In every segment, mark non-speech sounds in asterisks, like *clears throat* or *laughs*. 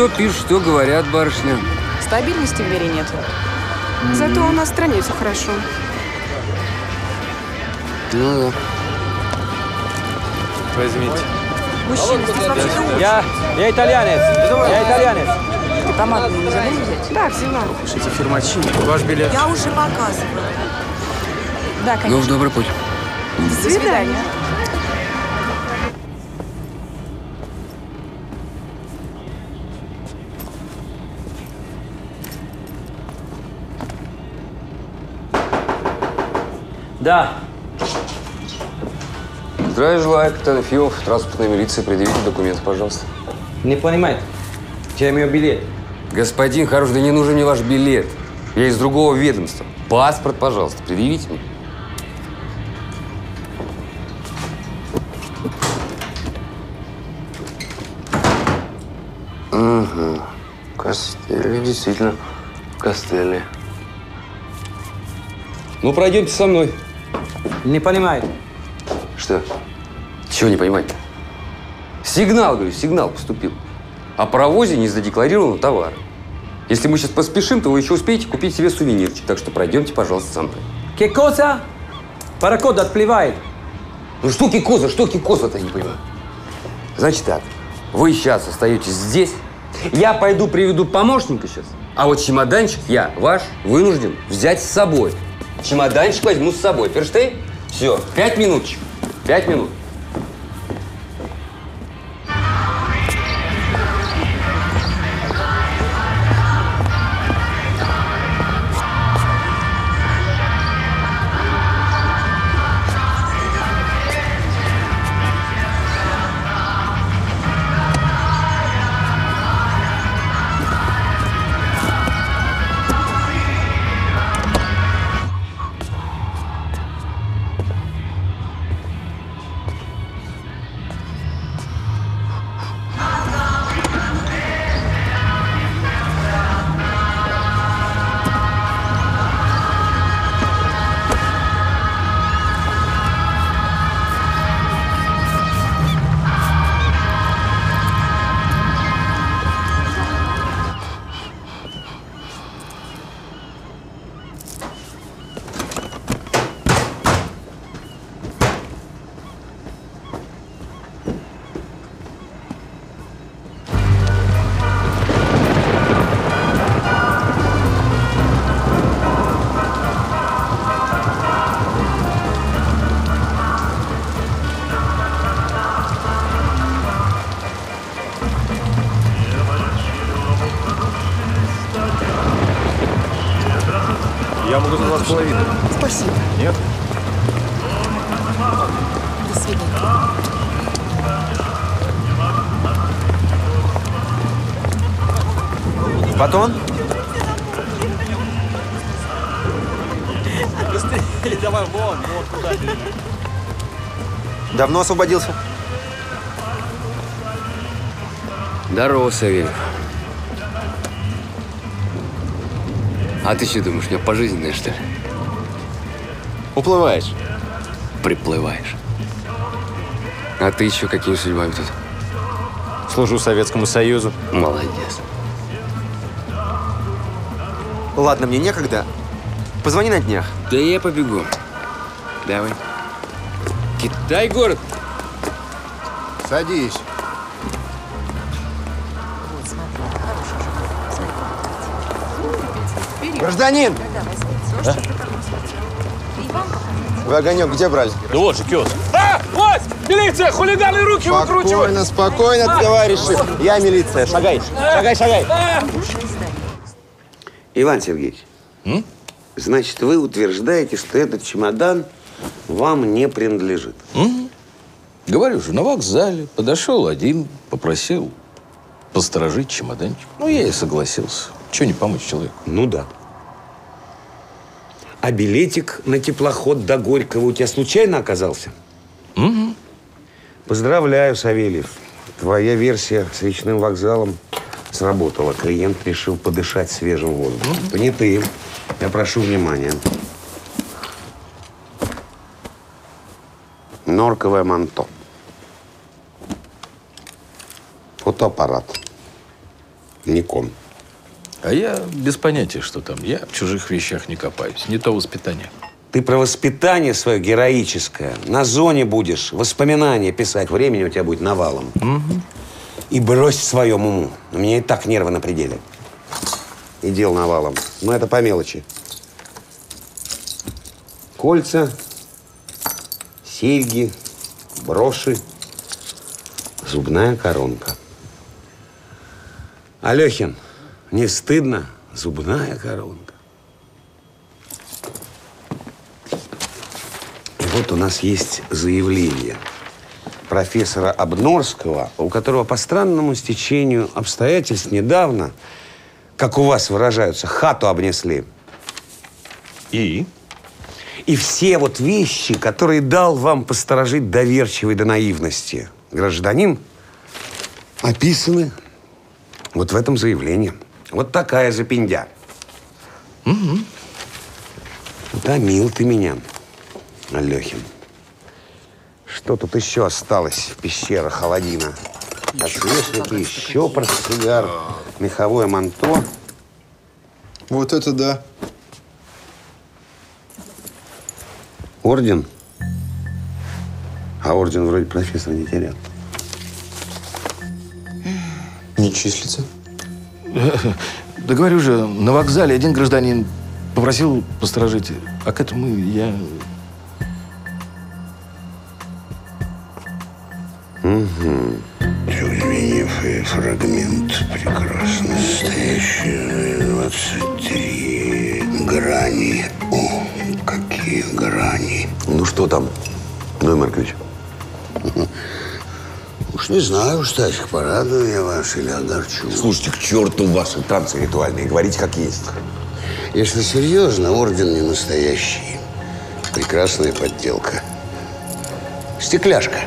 что пишут, что говорят, барышня? Стабильности в мире нет. Зато у нас в стране все хорошо. Ну да. Возьмите. Мужчина, здесь вообще Я, я итальянец. Я итальянец. Ты помаду не забыл взять? Да, взяла. Эти фирмачи. Ваш билет. Я уже показывала. Да, Ну, конечно. в добрый путь. До свидания. Да. Здравия желаю, капитан Ефимов, транспортная милиция. Предъявите документы, пожалуйста. Не понимает. Я имею билет. Господин хороший, да не нужен мне ваш билет. Я из другого ведомства. Паспорт, пожалуйста, предъявите мне. Угу. Костели, действительно, Костели. Ну, пройдемте со мной. Не понимает. Что? Чего не понимать-то? Сигнал, говорю, сигнал поступил. О провозе незадекларированного товара. Если мы сейчас поспешим, то вы еще успеете купить себе сувенирчик. Так что пройдемте, пожалуйста. Che cosa? Пароход отплывает. Ну что кикоза, что кикоза-то, не понимаю. Значит так, вы сейчас остаетесь здесь, я пойду приведу помощника сейчас, а вот чемоданчик я, ваш, вынужден взять с собой. Чемоданчик возьму с собой. Ферштейн? Все, пять минуточек. Пять минут. Батон? *laughs* Давно освободился? Здорово, Савельев. А ты что думаешь, у меня пожизненное, что ли? Уплываешь. Приплываешь. А ты еще какими судьбами тут? Служу Советскому Союзу. Молодец. Ладно, мне некогда. Позвони на днях. Да я побегу. Давай. Китай город. Садись. Гражданин! Вы огонек где брали? Да вот же киоск. А! Вот! Милиция! Хулиганы руки выкручивают! Спокойно, спокойно, товарищи. Я милиция. Шагай. Шагай, шагай. Иван Сергеевич, значит, вы утверждаете, что этот чемодан вам не принадлежит. Говорю же, на вокзале подошел один, попросил посторожить чемоданчик. Ну, я и согласился. Чего не помочь человеку? Ну да. А билетик на теплоход до Горького у тебя случайно оказался? Угу. Поздравляю, Савельев. Твоя версия с речным вокзалом сработала. Клиент решил подышать свежим воздухом. Понятым. Я прошу внимания. норковое манто. Фотоаппарат. Никон. А я без понятия, что там. Я в чужих вещах не копаюсь. Не то воспитание. Ты про воспитание свое героическое. На зоне будешь воспоминания писать. Времени у тебя будет навалом. И брось в своем уму. У меня и так нервы на пределе. И дел навалом. Но это по мелочи. Кольца, серьги, броши, зубная коронка. Алехин, не стыдно? Зубная коронка. И вот у нас есть заявление профессора Обнорского, у которого по странному стечению обстоятельств недавно, как у вас выражаются, хату обнесли. И? И все вот вещи, которые дал вам посторожить доверчивой до наивности гражданин, описаны вот в этом заявлении. Вот такая запиндя. Угу. Утомил ты меня, Алехин. Что тут еще осталось в пещерах Аладдина? Подсвечники, еще портсигар, меховое манто. Вот это да. Орден. А орден вроде профессора не терял. Не числится. *laughs* Да говорю же, на вокзале один гражданин попросил посторожить. А к этому я... фрагмент прекрасно стоящий 23 грани. О, какие грани. Ну что там, Ной Маркович? Уж не знаю, Стасик, порадую я вас или огорчу. Слушайте, к черту ваши танцы ритуальные. Говорите, как есть. Если серьезно, орден не настоящий. Прекрасная подделка. Стекляшка.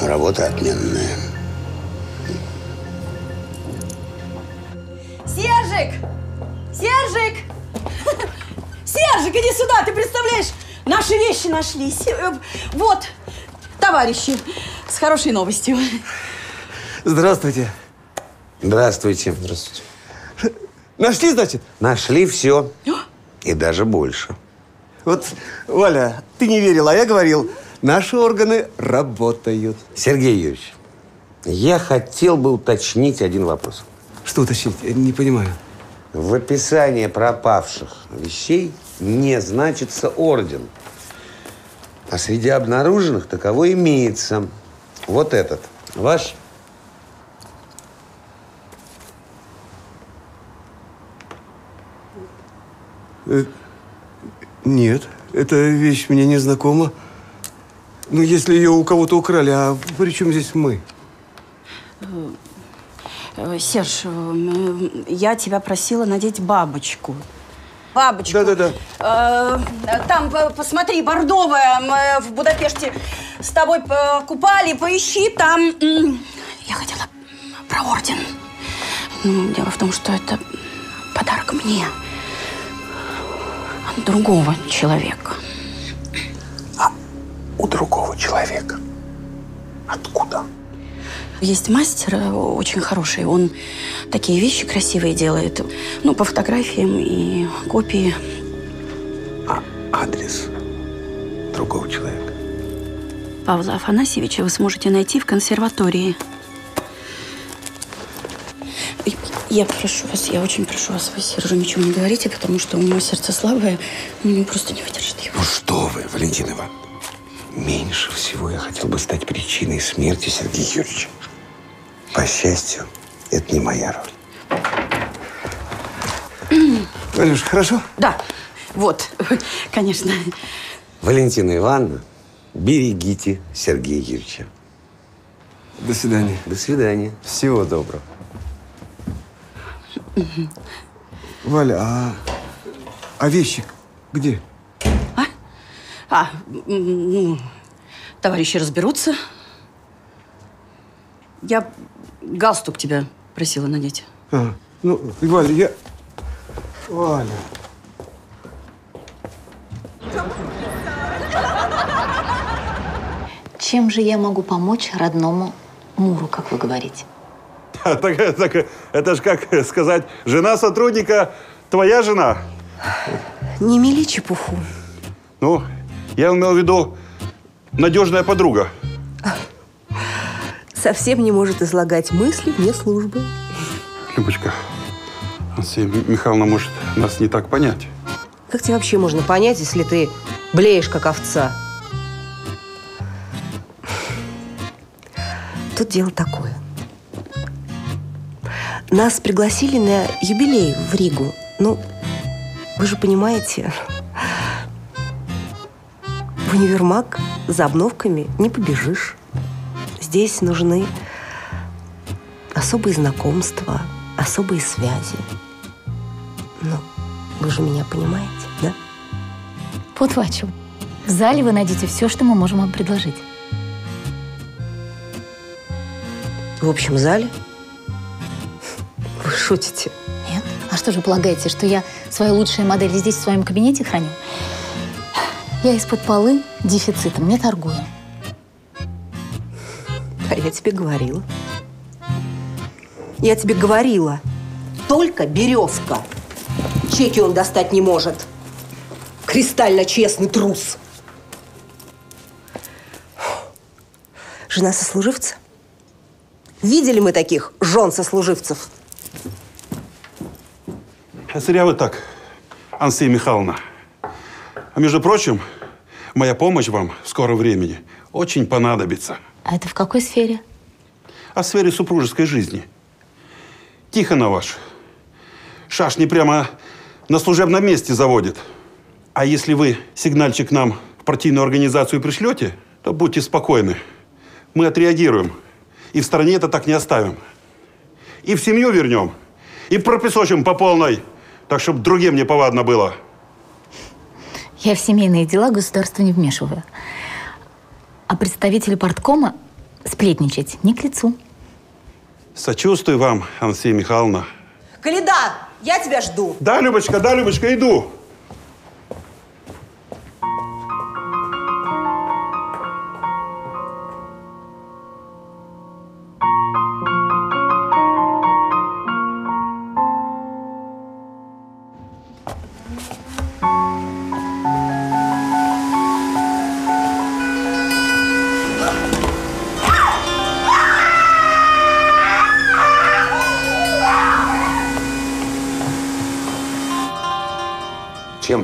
Работа отменная. Сержик, иди сюда, ты представляешь? Наши вещи нашлись. Э, Вот, товарищи, с хорошей новостью. Здравствуйте. Здравствуйте. Здравствуйте. Нашли, значит? Нашли все. И даже больше. Вот, Валя, ты не верила, а я говорил, наши органы работают. Сергей Юрьевич, я хотел бы уточнить один вопрос. Что уточнить? Я не понимаю. В описании пропавших вещей не значится орден. А среди обнаруженных таковой имеется. Вот этот. Ваш? Э, Нет, эта вещь мне не знакома. Ну, если ее у кого-то украли, а при чем здесь мы? Э, Серж, э, я тебя просила надеть бабочку. Бабочку. Да-да-да. Э, Там, э, посмотри, бордовая. Мы в Будапеште с тобой э, купали. Поищи там. Я хотела про орден. Ну, Дело в том, что это подарок мне. От другого человека. У другого человека. Откуда? Есть мастер э, очень хороший. Он такие вещи красивые делает. Ну, по фотографиям и копии. А адрес другого человека? Павла Афанасьевича вы сможете найти в консерватории. Я прошу вас, я очень прошу вас, вы Сержу ничего не говорите, потому что у него сердце слабое, не просто не выдержит его. Ну что вы, Валентин Иванович. Меньше всего я хотел бы стать причиной смерти Сергея Юрьевича. По счастью, это не моя роль. *clears throat* Валюш, хорошо? Да, вот, *laughs* конечно. Валентина Ивановна, берегите Сергея Юрьевича. До свидания. До свидания. Всего доброго. *clears throat* Валя, а, а вещи где? А, м, ну, товарищи разберутся. Я галстук тебя просила надеть. А, ну, Валя, я... Валя. Чем же я могу помочь родному Муру, как вы говорите? *laughs* Так, так, это ж как сказать, жена сотрудника, твоя жена. Не мели чепуху. Ну, я имел в виду надежная подруга. Совсем не может излагать мысли вне службы. Любочка, Ансия Михайловна может нас не так понять. Как тебе вообще можно понять, если ты блеешь, как овца? Тут дело такое. Нас пригласили на юбилей в Ригу. Ну, вы же понимаете, в универмаг за обновками не побежишь. Здесь нужны особые знакомства, особые связи. Ну, вы же меня понимаете, да? Вот о чем. В зале вы найдете все, что мы можем вам предложить. В общем зале? Вы шутите? Нет? А что же полагаете, что я свои лучшие модели здесь в своем кабинете храню? Я из-под полы дефицитом не торгую. Я тебе говорила. Я тебе говорила. Только березка. Чеки он достать не может. Кристально честный трус. Жена сослуживца? Видели мы таких жен сослуживцев? А зря вы так, Ансия Михайловна. А между прочим, моя помощь вам в скором времени очень понадобится. А это в какой сфере? А в сфере супружеской жизни. Тихона ваш. Шашни прямо на служебном месте заводит. А если вы сигнальчик нам в партийную организацию пришлете, то будьте спокойны. Мы отреагируем. И в стране это так не оставим. И в семью вернем. И пропесочим по полной. Так, чтобы другим не повадно было. Я в семейные дела государства не вмешиваю. А представителю парткома сплетничать не к лицу. Сочувствую вам, Ансия Михайловна. Каледа, я тебя жду. Да, Любочка, да, Любочка, иду.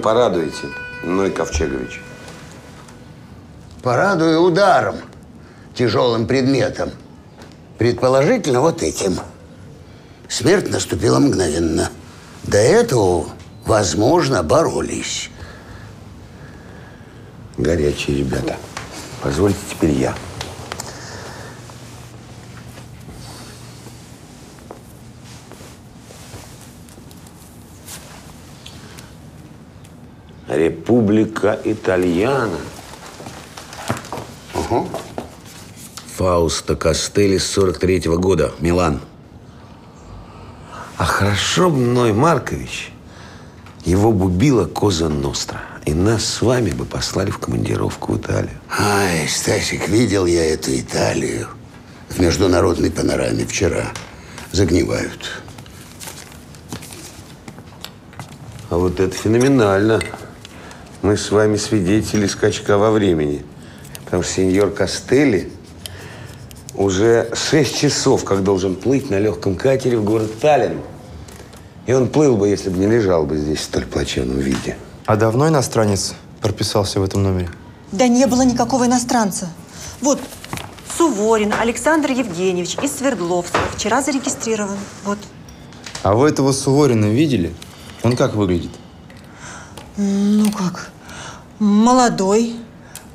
Чем порадуете, Ной Ковчегович? Порадую ударом, тяжелым предметом. Предположительно, вот этим. Смерть наступила мгновенно. До этого, возможно, боролись. Горячие ребята. Позвольте теперь я. Республика Итальяна. Угу. Фауста Костели с 43 -го года. Милан. А хорошо бы, Ной Маркович, его бы убила Коза Ностра. И нас с вами бы послали в командировку в Италию. Ай, Стасик, видел я эту Италию в международной панораме вчера. Загнивают. А вот это феноменально. Мы с вами свидетели скачка во времени. Потому что сеньор Костелли уже шесть часов, как должен плыть на легком катере в город Таллин. И он плыл бы, если бы не лежал бы здесь в столь плачевном виде. А давно иностранец прописался в этом номере? Да не было никакого иностранца. Вот, Суворин Александр Евгеньевич из Свердловска. Вчера зарегистрирован. Вот. А вы этого Суворина видели? Он как выглядит? Ну как? Молодой,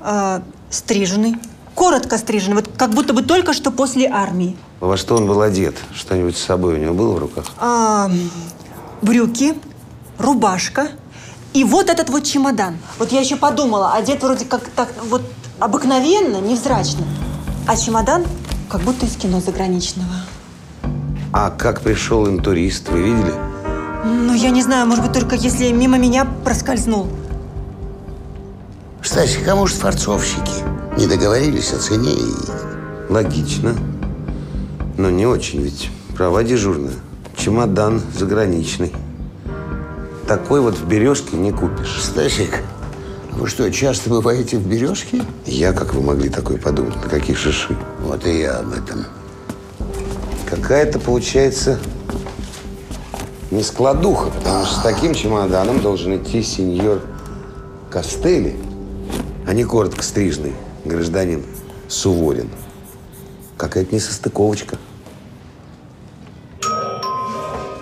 а, стриженный. Коротко стриженный. Вот как будто бы только что после армии. Во что он был одет? Что-нибудь с собой у него было в руках? А, брюки, рубашка и вот этот вот чемодан. Вот я еще подумала, одет вроде как так вот обыкновенно, невзрачно. А чемодан как будто из кино заграничного. А как пришел интурист, вы видели? Ну, я не знаю, может быть, только если мимо меня проскользнул. Стасик, а может, форцовщики не договорились о цене и... Логично. Но не очень, ведь права дежурная. Чемодан заграничный. Такой вот в «Березке» не купишь. Стасик, вы что, часто бываете в «Березке»? Я, как вы могли такое подумать, на каких шиши? Вот и я об этом. Какая-то, получается, не складуха, потому что с таким чемоданом должен идти сеньор Костели, а не коротко стрижный гражданин Суворин. Какая-то несостыковочка.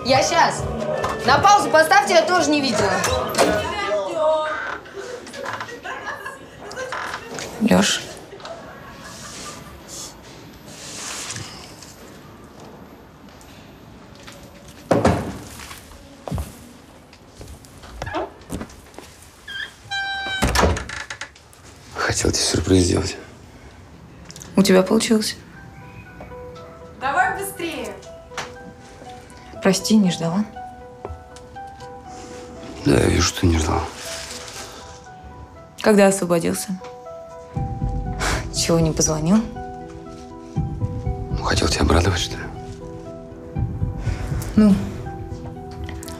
Я сейчас. На паузу поставьте, я тоже не видела. Леш. Сюрприз сделать. У тебя получилось. Давай быстрее. Прости, не ждала. Да, я вижу, что не ждал. Когда освободился? Чего не позвонил? Ну, хотел тебя обрадовать, что ли? Ну,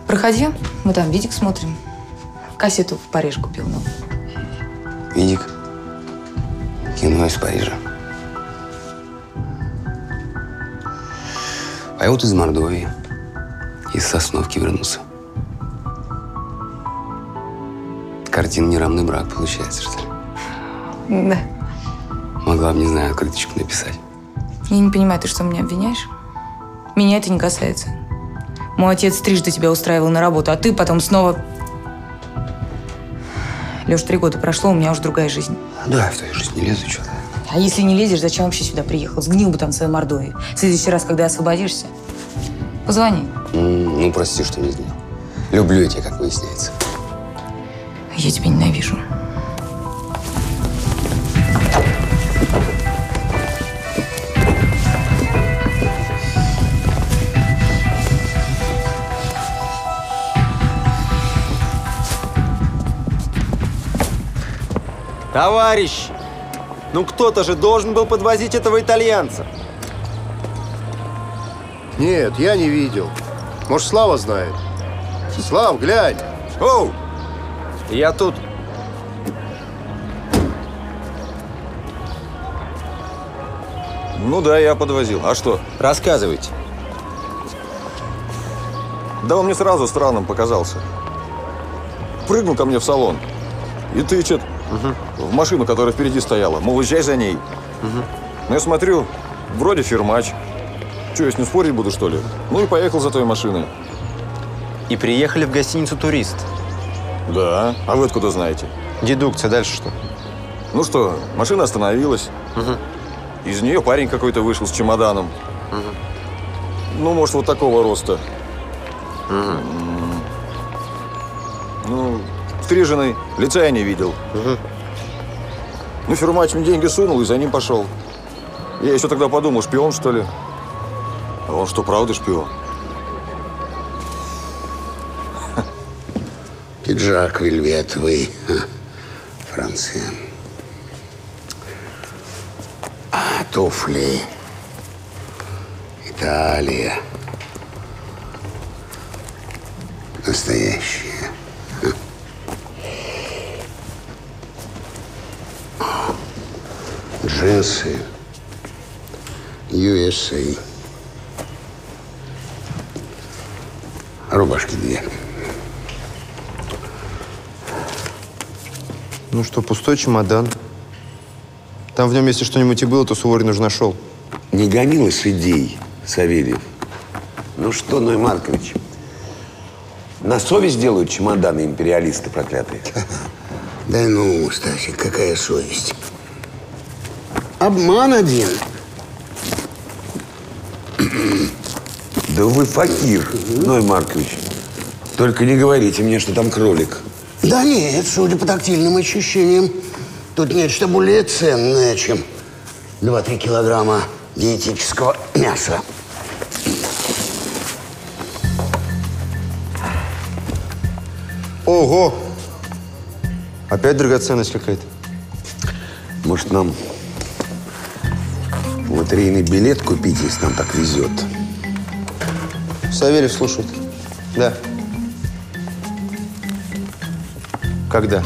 проходи, мы там видик смотрим. Кассету в Париж купил новую. Видик. Кино из Парижа. А я вот из Мордовии. Из Сосновки вернулся. Картина «Неравный брак» получается, что ли? Да. Могла бы, не знаю, открыточку написать. Я не понимаю, ты что, меня обвиняешь? Меня это не касается. Мой отец трижды тебя устраивал на работу, а ты потом снова... Леш, три года прошло, у меня уже другая жизнь. Да, я в твою жизнь не лезу, что-то. А если не лезешь, зачем вообще сюда приехал? Сгнил бы там своей Мордовии. В следующий раз, когда освободишься, позвони. М, Ну, прости, что не сделал. Люблю я тебя, как выясняется. Я тебя ненавижу. Товарищ, ну кто-то же должен был подвозить этого итальянца. Нет, я не видел. Может, Слава знает. Слав, глянь. Оу! Я тут. Ну да, я подвозил. А что? Рассказывайте. Да он мне сразу странным показался. Прыгнул ко мне в салон и тычет в машину, которая впереди стояла. Мол, езжай за ней. Ну, я смотрю, вроде фирмач. Че, я с ним спорить буду, что ли? Ну и поехал за той машиной. И приехали в гостиницу «Турист». Да. А вы откуда знаете? Дедукция. Дальше что? Ну что, машина остановилась. Из нее парень какой-то вышел с чемоданом. Ну, может, вот такого роста. Ну, стриженный, лица я не видел. Ну, фирмач мне деньги сунул и за ним пошел. Я еще тогда подумал, шпион, что ли? А он что, правда шпион? Пиджак вельветовый. Франция. А туфли. Италия. Настоящие. Джинсы. USA. Рубашки две. Ну что, пустой чемодан. Там в нем, если что-нибудь и было, то Суворин уже нашел. Не гони лошадей, Савельев. Ну что, Ной Маркович, на совесть делают чемоданы империалисты проклятые? *laughs* Да ну, Стасик, какая совесть. Обман один. Да вы факир, Ной Маркович. Только не говорите мне, что там кролик. Да нет, судя по тактильным ощущениям, тут нечто более ценное, чем 2-3 килограмма диетического мяса. Ого! Опять драгоценность какая-то. Может, нам лотерейный билет купить, если нам так везет? Савельев слушает. Да. Когда?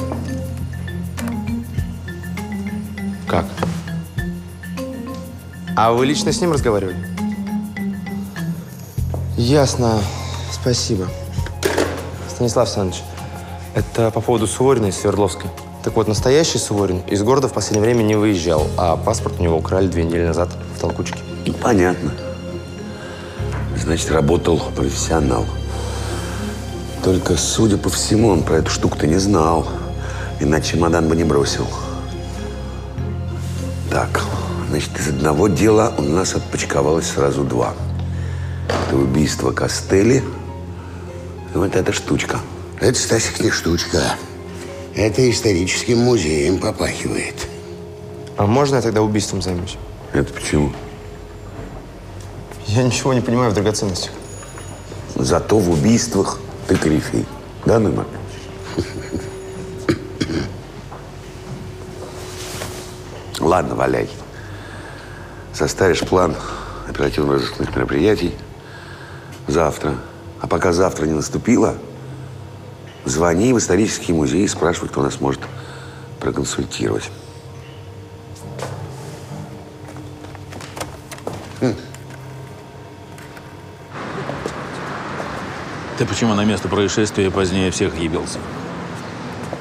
Как? А вы лично с ним разговаривали? Ясно. Спасибо. Станислав Александрович, это по поводу Суворина из Свердловска. Так вот, настоящий Суворин из города в последнее время не выезжал, а паспорт у него украли две недели назад в толкучке. Понятно. Значит, работал профессионал. Только, судя по всему, он про эту штуку-то не знал. Иначе чемодан бы не бросил. Так, значит, из одного дела у нас отпочковалось сразу два. Это убийство Костели и вот эта штучка. Это, Стасик, не штучка. Это историческим музеем попахивает. А можно я тогда убийством займусь? Это почему? Я ничего не понимаю в драгоценностях. Зато в убийствах ты корифей. Да, Неймар? Ладно, валяй. Составишь план оперативно-розыскных мероприятий завтра. А пока завтра не наступило, звони в исторический музей и спрашивай, кто нас может проконсультировать. Ты почему на место происшествия позднее всех явился?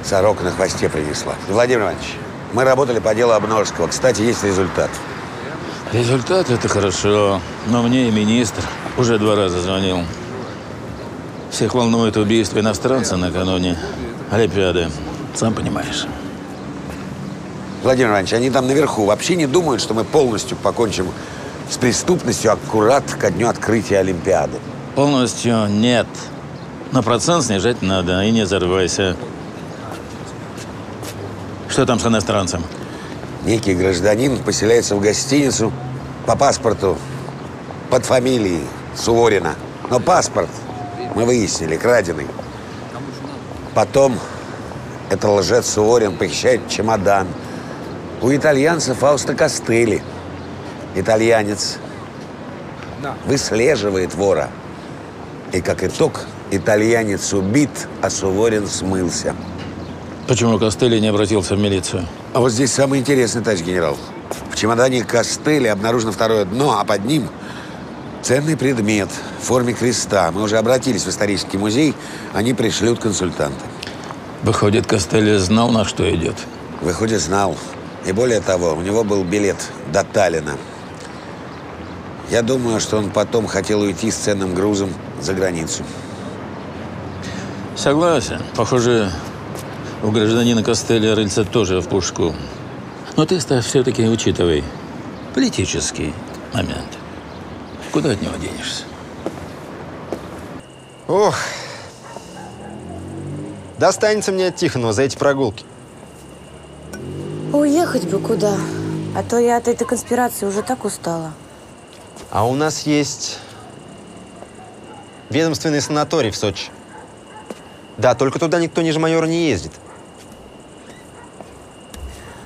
Сорока на хвосте принесла. Владимир Иванович, мы работали по делу Обножского. Кстати, есть результат. Результат – это хорошо. Но мне и министр уже два раза звонил. Всех волнует убийство иностранца накануне Олимпиады. Сам понимаешь. Владимир Иванович, они там наверху вообще не думают, что мы полностью покончим с преступностью аккурат ко дню открытия Олимпиады. Полностью нет. Но процент снижать надо, и не взорвайся. Что там с иностранцем? Некий гражданин поселяется в гостиницу по паспорту под фамилией Суворина. Но паспорт, мы выяснили, краденый. Потом это лжец Суворин похищает чемодан. У итальянца Фауста Костели. Итальянец выслеживает вора. И как итог, итальянец убит, а Суворин смылся. Почему Костели не обратился в милицию? А вот здесь самое интересное, товарищ генерал. В чемодане Костели обнаружено второе дно, а под ним ценный предмет в форме креста. Мы уже обратились в исторический музей, они пришлют консультанта. Выходит, Костели знал, на что идет? Выходит, знал. И более того, у него был билет до Таллина. Я думаю, что он потом хотел уйти с ценным грузом за границу. Согласен. Похоже, у гражданина Костеля рыльца тоже в пушку. Но ты все-таки учитывай политический момент. Куда от него денешься? Ох, достанется мне от Тихонова за эти прогулки. Уехать бы куда. А то я от этой конспирации уже так устала. А у нас есть ведомственный санаторий в Сочи. Да, только туда никто ниже майора не ездит.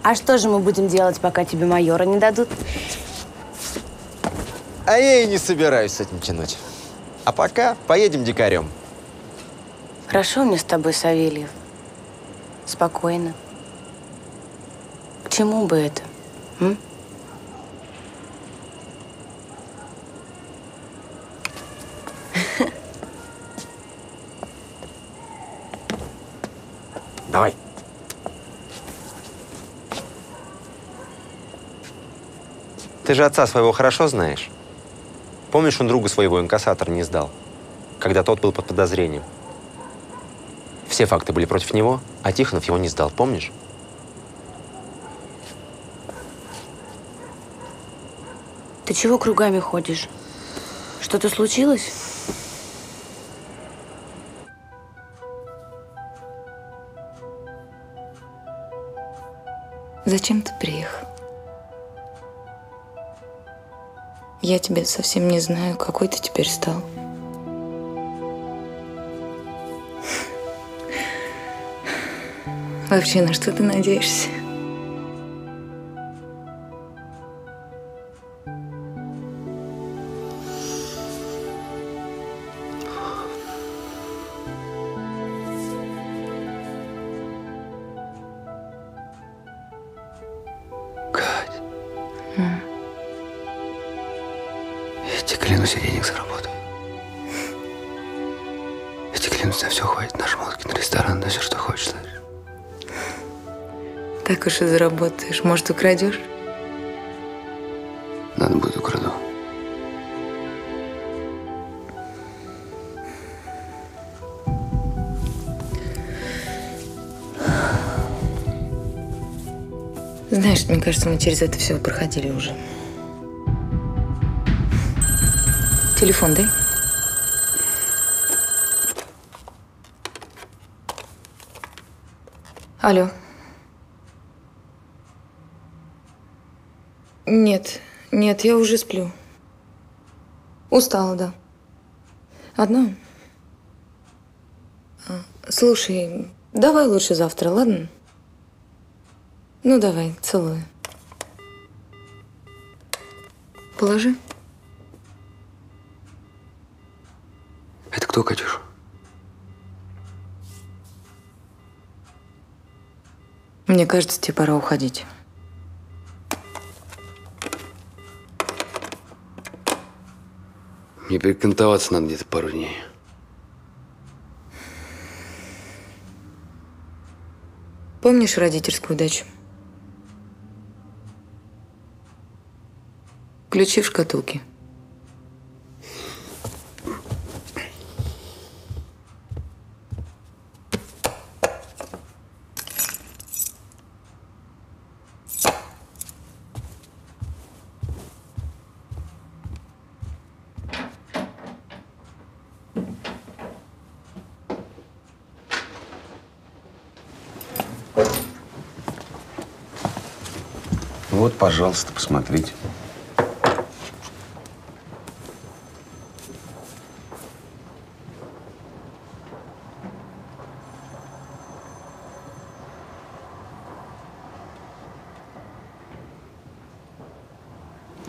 А что же мы будем делать, пока тебе майора не дадут? А я и не собираюсь с этим тянуть. А пока поедем дикарем. Хорошо мне с тобой, Савельев. Спокойно. К чему бы это? М? Давай. Ты же отца своего хорошо знаешь? Помнишь, он друга своего инкассатор не сдал, когда тот был под подозрением? Все факты были против него, а Тихонов его не сдал, помнишь? Ты чего кругами ходишь? Что-то случилось? Зачем ты приехал? Я тебя совсем не знаю, какой ты теперь стал. Вообще, на что ты надеешься? Так уж и заработаешь. Может, украдешь? Надо будет украду. Знаешь, мне кажется, мы через это все проходили уже. Телефон дай. Алло. Нет, нет, я уже сплю. Устала, да. Одна? А, Слушай, давай лучше завтра, ладно? Ну, давай, целую. Положи. Это кто, Катюш? Мне кажется, тебе пора уходить. Мне перекантоваться надо где-то пару дней. Помнишь родительскую дачу? Ключи в шкатулке. Вот, пожалуйста, посмотрите.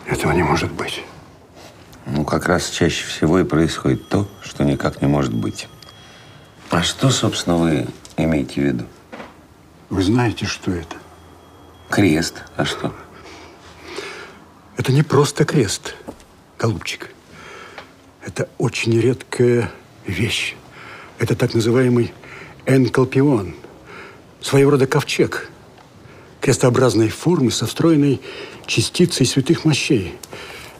Этого не может быть. Ну, как раз чаще всего и происходит то, что никак не может быть. А что, собственно, вы имеете в виду? Вы знаете, что это? Крест. А что? Это не просто крест, голубчик. Это очень редкая вещь. Это так называемый энкалпион. Своего рода ковчег. Крестообразной формы со встроенной частицей святых мощей.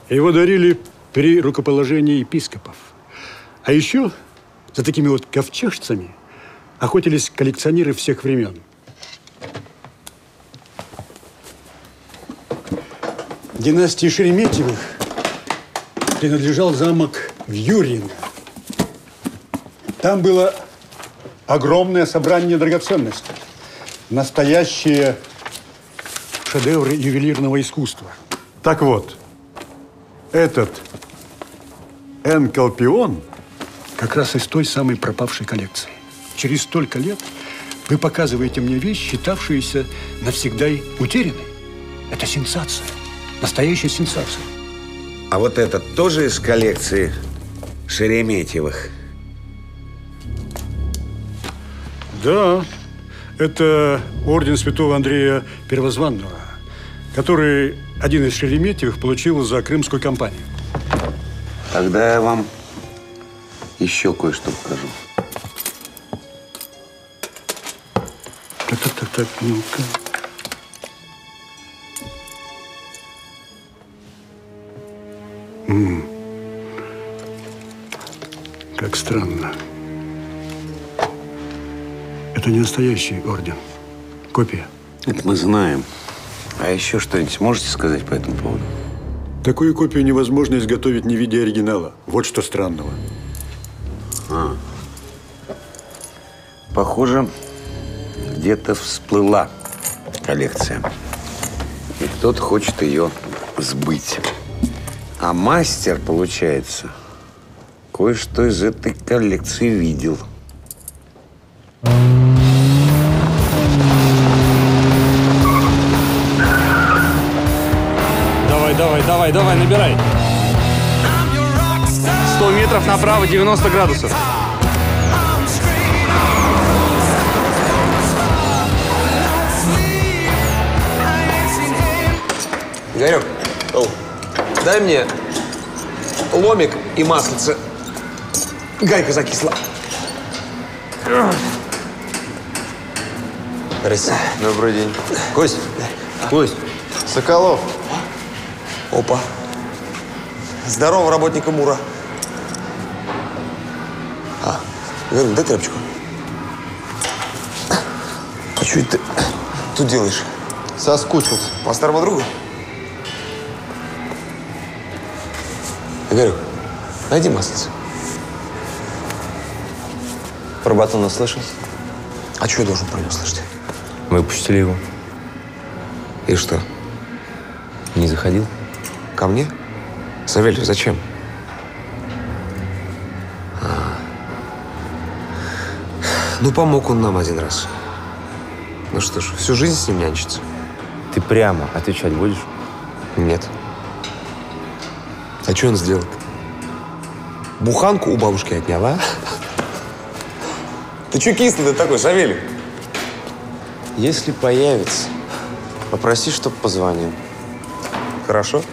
Его дарили при рукоположении епископов. А еще за такими вот ковчежцами охотились коллекционеры всех времен. Династии Шереметьевых принадлежал замок в Юрьино. Там было огромное собрание драгоценностей. Настоящие шедевры ювелирного искусства. Так вот, этот Энкалпион как раз из той самой пропавшей коллекции. Через столько лет вы показываете мне вещь, считавшуюся навсегда и утерянной. Это сенсация. Настоящая сенсация. А вот этот тоже из коллекции Шереметьевых? Да, это орден святого Андрея Первозванного, который один из Шереметьевых получил за крымскую кампанию. Тогда я вам еще кое-что покажу. Так, так, так, ну-ка. Настоящий орден. Копия. Это мы знаем. А еще что-нибудь можете сказать по этому поводу? Такую копию невозможно изготовить не в виде оригинала. Вот что странного. А. Похоже, где-то всплыла коллекция. И кто-то хочет ее сбыть. А мастер, получается, кое-что из этой коллекции видел. Давай, набирай. 100 метров направо, 90 градусов. Игорек, дай мне ломик и маслица. Гайка закисла. Здрасте. Добрый день. Кость. Кость. Соколов. Опа. Здорово, работника Мура. А, Верн, дай тряпочку. А что это ты тут делаешь? Соскучился. По старому другу? Игорек, найди маслица. Про батона слышал? А что я должен про него слышать? Выпустили его. И что? Не заходил? Ко мне? Савельев, зачем? А. Ну, помог он нам один раз. Ну что ж, всю жизнь с ним нянчиться? Ты прямо отвечать будешь? Нет. А что он сделал? Буханку у бабушки отнял, а? Ты что кислый-то такой, Савельев? Если появится, попроси, чтоб позвонил. Хорошо.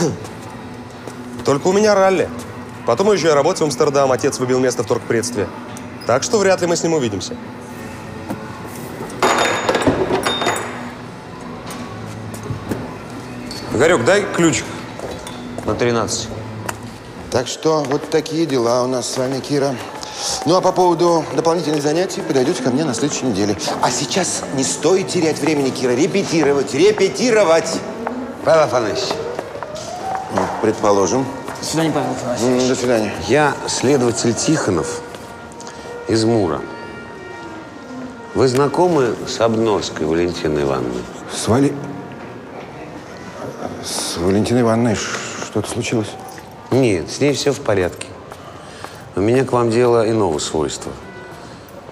*coughs* Только у меня ралли. Потом уезжаю работать в Амстердам. Отец выбил место в торгпредстве. Так что вряд ли мы с ним увидимся. Игорек, дай ключик. На 13. Так что вот такие дела у нас с вами, Кира. Ну, а по поводу дополнительных занятий подойдете ко мне на следующей неделе. А сейчас не стоит терять времени, Кира. Репетировать, репетировать. Павел Афанасьевич. Предположим. До свидания, Павел Афанасьевич. До свидания. Я следователь Тихонов из Мура. Вы знакомы с Обнорской Валентиной Ивановной? С Вали... С Валентиной Ивановной что-то случилось? Нет, с ней все в порядке. У меня к вам дело иного свойства.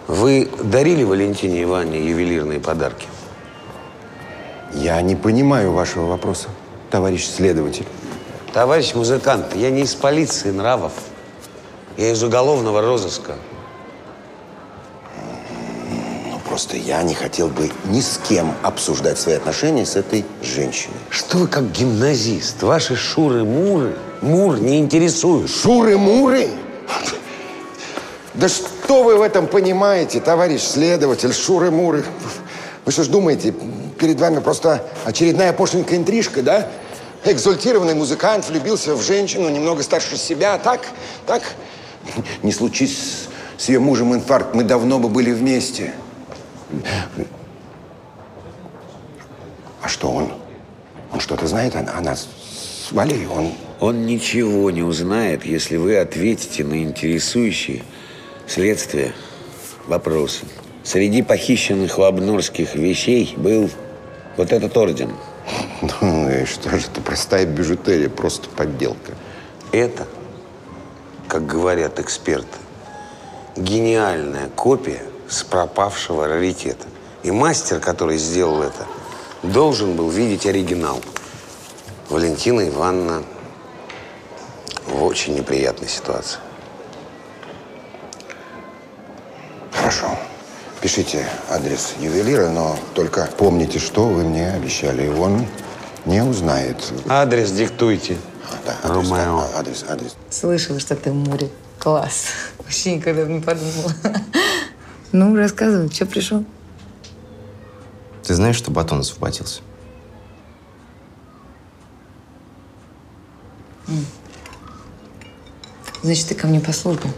Вы дарили Валентине Ивановне ювелирные подарки? Я не понимаю вашего вопроса, товарищ следователь. Товарищ музыкант, я не из полиции нравов. Я из уголовного розыска. Ну, просто я не хотел бы ни с кем обсуждать свои отношения с этой женщиной. Что вы как гимназист? Ваши шуры-муры Мур не интересуют. Шуры-муры? Да что вы в этом понимаете, товарищ следователь, шуры-муры? Вы что ж думаете, перед вами просто очередная пошленькая интрижка, да? Экзальтированный музыкант влюбился в женщину немного старше себя, так? Так? Не случись с ее мужем инфаркт, мы давно бы были вместе. А что он? Он что-то знает о, о нас с Валей? Он... Он ничего не узнает, если вы ответите на интересующие следствие вопросы. Среди похищенных у обнорских вещей был вот этот орден. Ну и что же, это простая бижутерия, просто подделка. Это, как говорят эксперты, гениальная копия с пропавшего раритета. И мастер, который сделал это, должен был видеть оригинал. Валентина Ивановна в очень неприятной ситуации. Хорошо. Пишите адрес ювелира, но только помните, что вы мне обещали. Он не узнает. Адрес диктуйте. Да, адрес, Ромео. а- адрес, адрес. Слышала, что ты в море. Класс. *laughs* Вообще никогда бы не подумала. *laughs* Ну, рассказывай, что пришел? Ты знаешь, что батон освободился? Значит, ты ко мне по службе?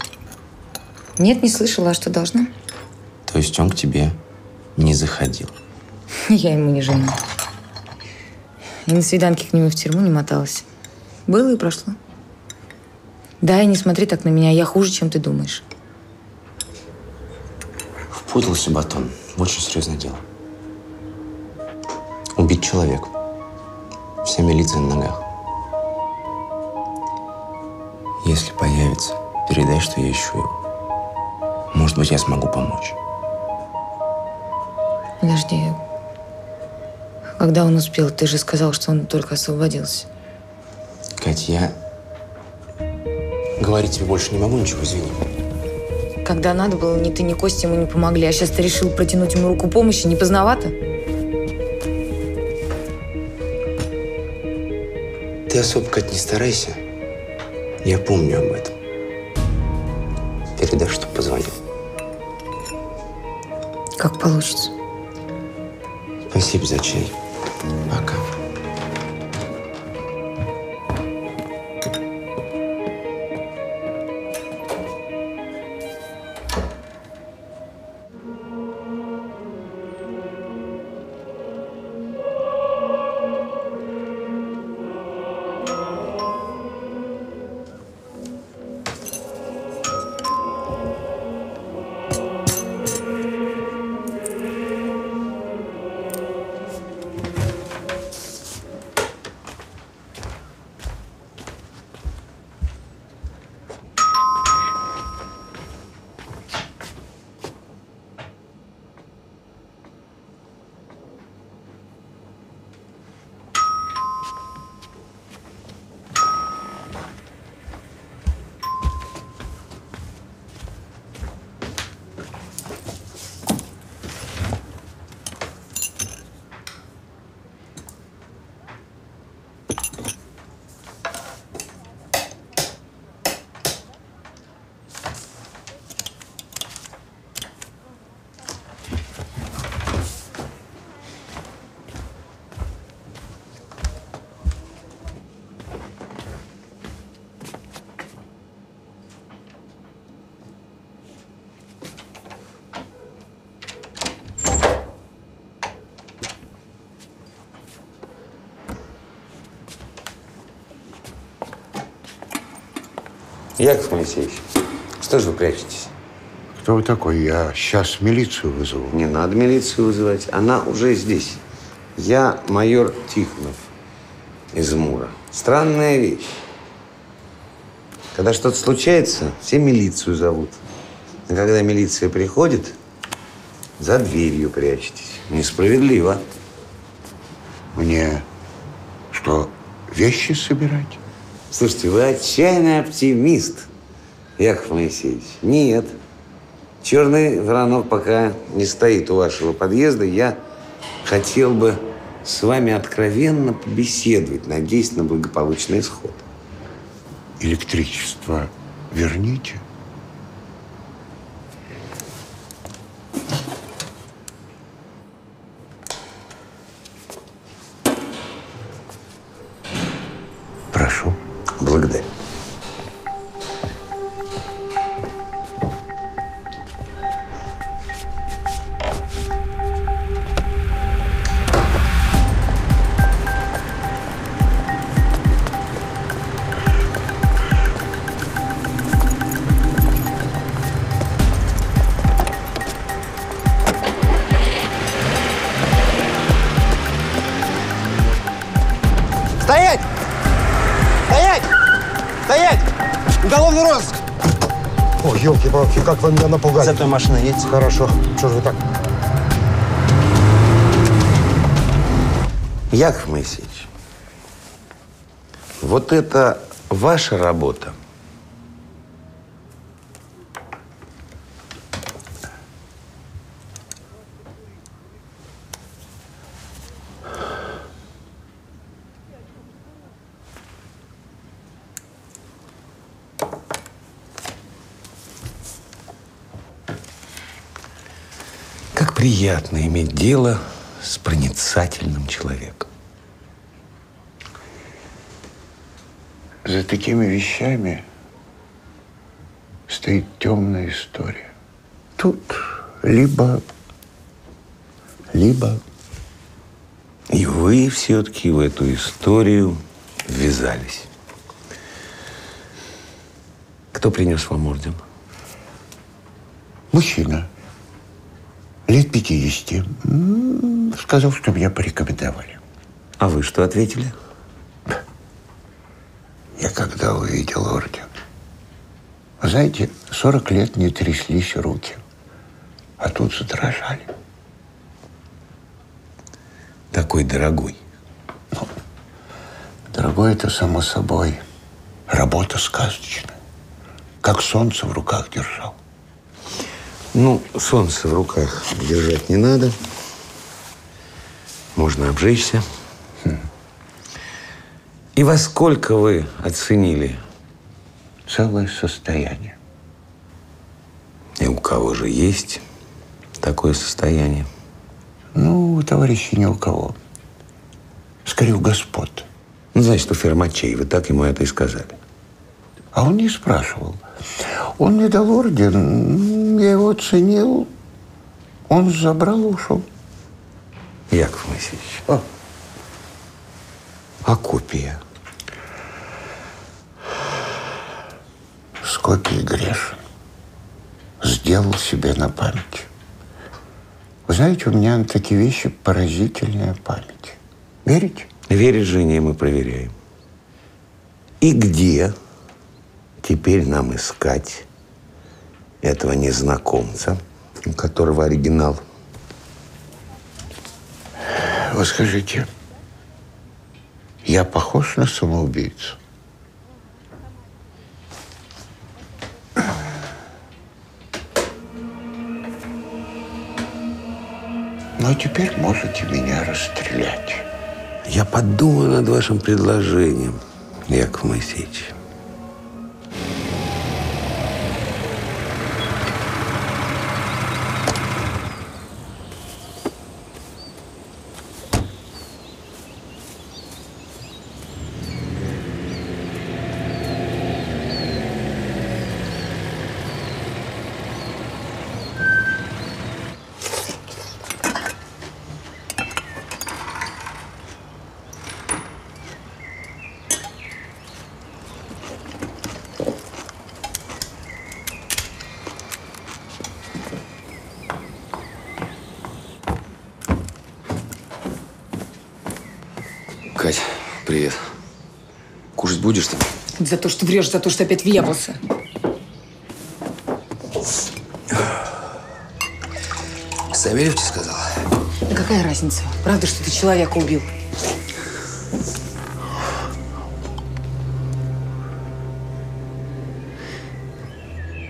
Нет, не слышала, а что должна? То есть он к тебе не заходил? *laughs* Я ему не жена. И на свиданке к нему в тюрьму не моталась. Было и прошло. Да, и не смотри так на меня, я хуже, чем ты думаешь. Впутался батон. Очень серьезное дело. Убить человека. Вся милиция на ногах. Если появится, передай, что я ищу его. Может быть, я смогу помочь. Подожди. Когда он успел? Ты же сказал, что он только освободился. Кать, я говорить тебе больше не могу, ничего, извини. Когда надо было, ни ты, ни Костя ему не помогли, а сейчас ты решил протянуть ему руку помощи, не поздновато? Ты особо, Кать, не старайся. Я помню об этом. Передашь, что позвонил. Как получится. Спасибо за чай. Пока. Яков Моисеевич, что же вы прячетесь? Кто вы такой? Я сейчас милицию вызову. Не надо милицию вызывать. Она уже здесь. Я майор Тихонов из Мура. Странная вещь. Когда что-то случается, все милицию зовут. А когда милиция приходит, за дверью прячетесь. Несправедливо. Мне что, вещи собирать? Слушайте, вы отчаянный оптимист, Яков Моисеевич. Нет. Черный воронок пока не стоит у вашего подъезда. Я хотел бы с вами откровенно побеседовать, надеясь на благополучный исход. Электричество верните. Напугали. За той машина едете. Хорошо. Что же вы так? Яков Моисеевич, вот это ваша работа. Как приятно иметь дело с проницательным человеком. За такими вещами стоит темная история. Тут либо, либо И вы все-таки в эту историю ввязались. Кто принес вам орден? мужчина лет 50 м, сказал, что меня порекомендовали. А вы что ответили? Я когда увидел орден, знаете, 40 лет не тряслись руки, а тут задрожали. Такой дорогой. Дорогой, это само собой. Работа сказочная. Как солнце в руках держал. Ну, солнце в руках держать не надо. Можно обжечься. И во сколько вы оценили целое состояние. И у кого же есть такое состояние? Ну, товарищи, ни у кого. Скорее, у господ. Ну, значит, у фермачей. Вы так ему это и сказали. А он не спрашивал. Он мне дал орден, я его оценил. Он забрал и ушел. Яков Моисеевич. А, а копия? С копией грешен. Сделал себе на память. Вы знаете, у меня на такие вещи поразительная память. Верите? Верить жене мы проверяем. И где теперь нам искать этого незнакомца, у которого оригинал? Вы скажите, я похож на самоубийцу? Ну, а теперь можете меня расстрелять. Я подумаю над вашим предложением, Яков Моисеевич. Кать, привет. Кушать будешь там? За то, что врешь, за то, что опять въебался. Савельев тебе сказал? Да какая разница? Правда, что ты человека убил?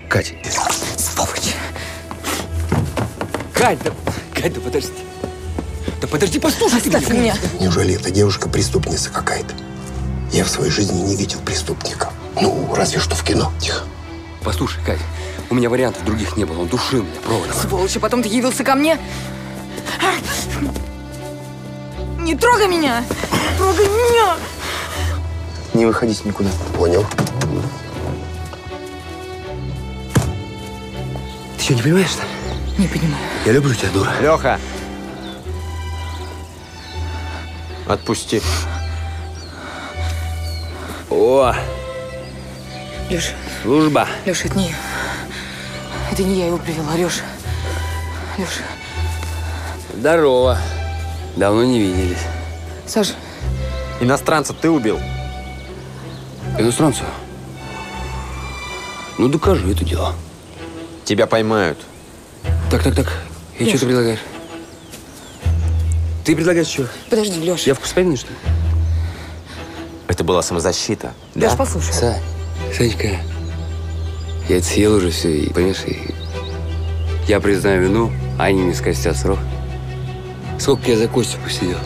Кать. Сволочь. Кать, да, Кать, да подожди. Подожди, послушай Оставь меня. Неужели эта девушка преступница какая-то? Я в своей жизни не видел преступника. Ну, разве что в кино. Тихо. Послушай, Кать, у меня вариантов других не было. Он душил меня проводом. Сволочь, а потом ты явился ко мне. Не трогай меня! Не Трогай меня! Не выходите никуда. Понял. Ты что, не понимаешь, что ли? Не понимаю. Я люблю тебя, дура. Леха! Отпусти. О, Леша, служба. Леша, это не... Это не я его привела, Леша. Леша. Здорово. Давно не виделись. Саша, Иностранца ты убил? Иностранцу? Ну, докажи это дело. Тебя поймают. Так, так, так. И что ты предлагаешь? Ты предлагаешь что? подожди, Леша. Я вкус повинный, что ли? Это была самозащита. Леш, послушай. Сань, Санечка, я это съел уже все, и, понимаешь, и я признаю вину, а они мне скостят срок. Сколько я за Костю посидел?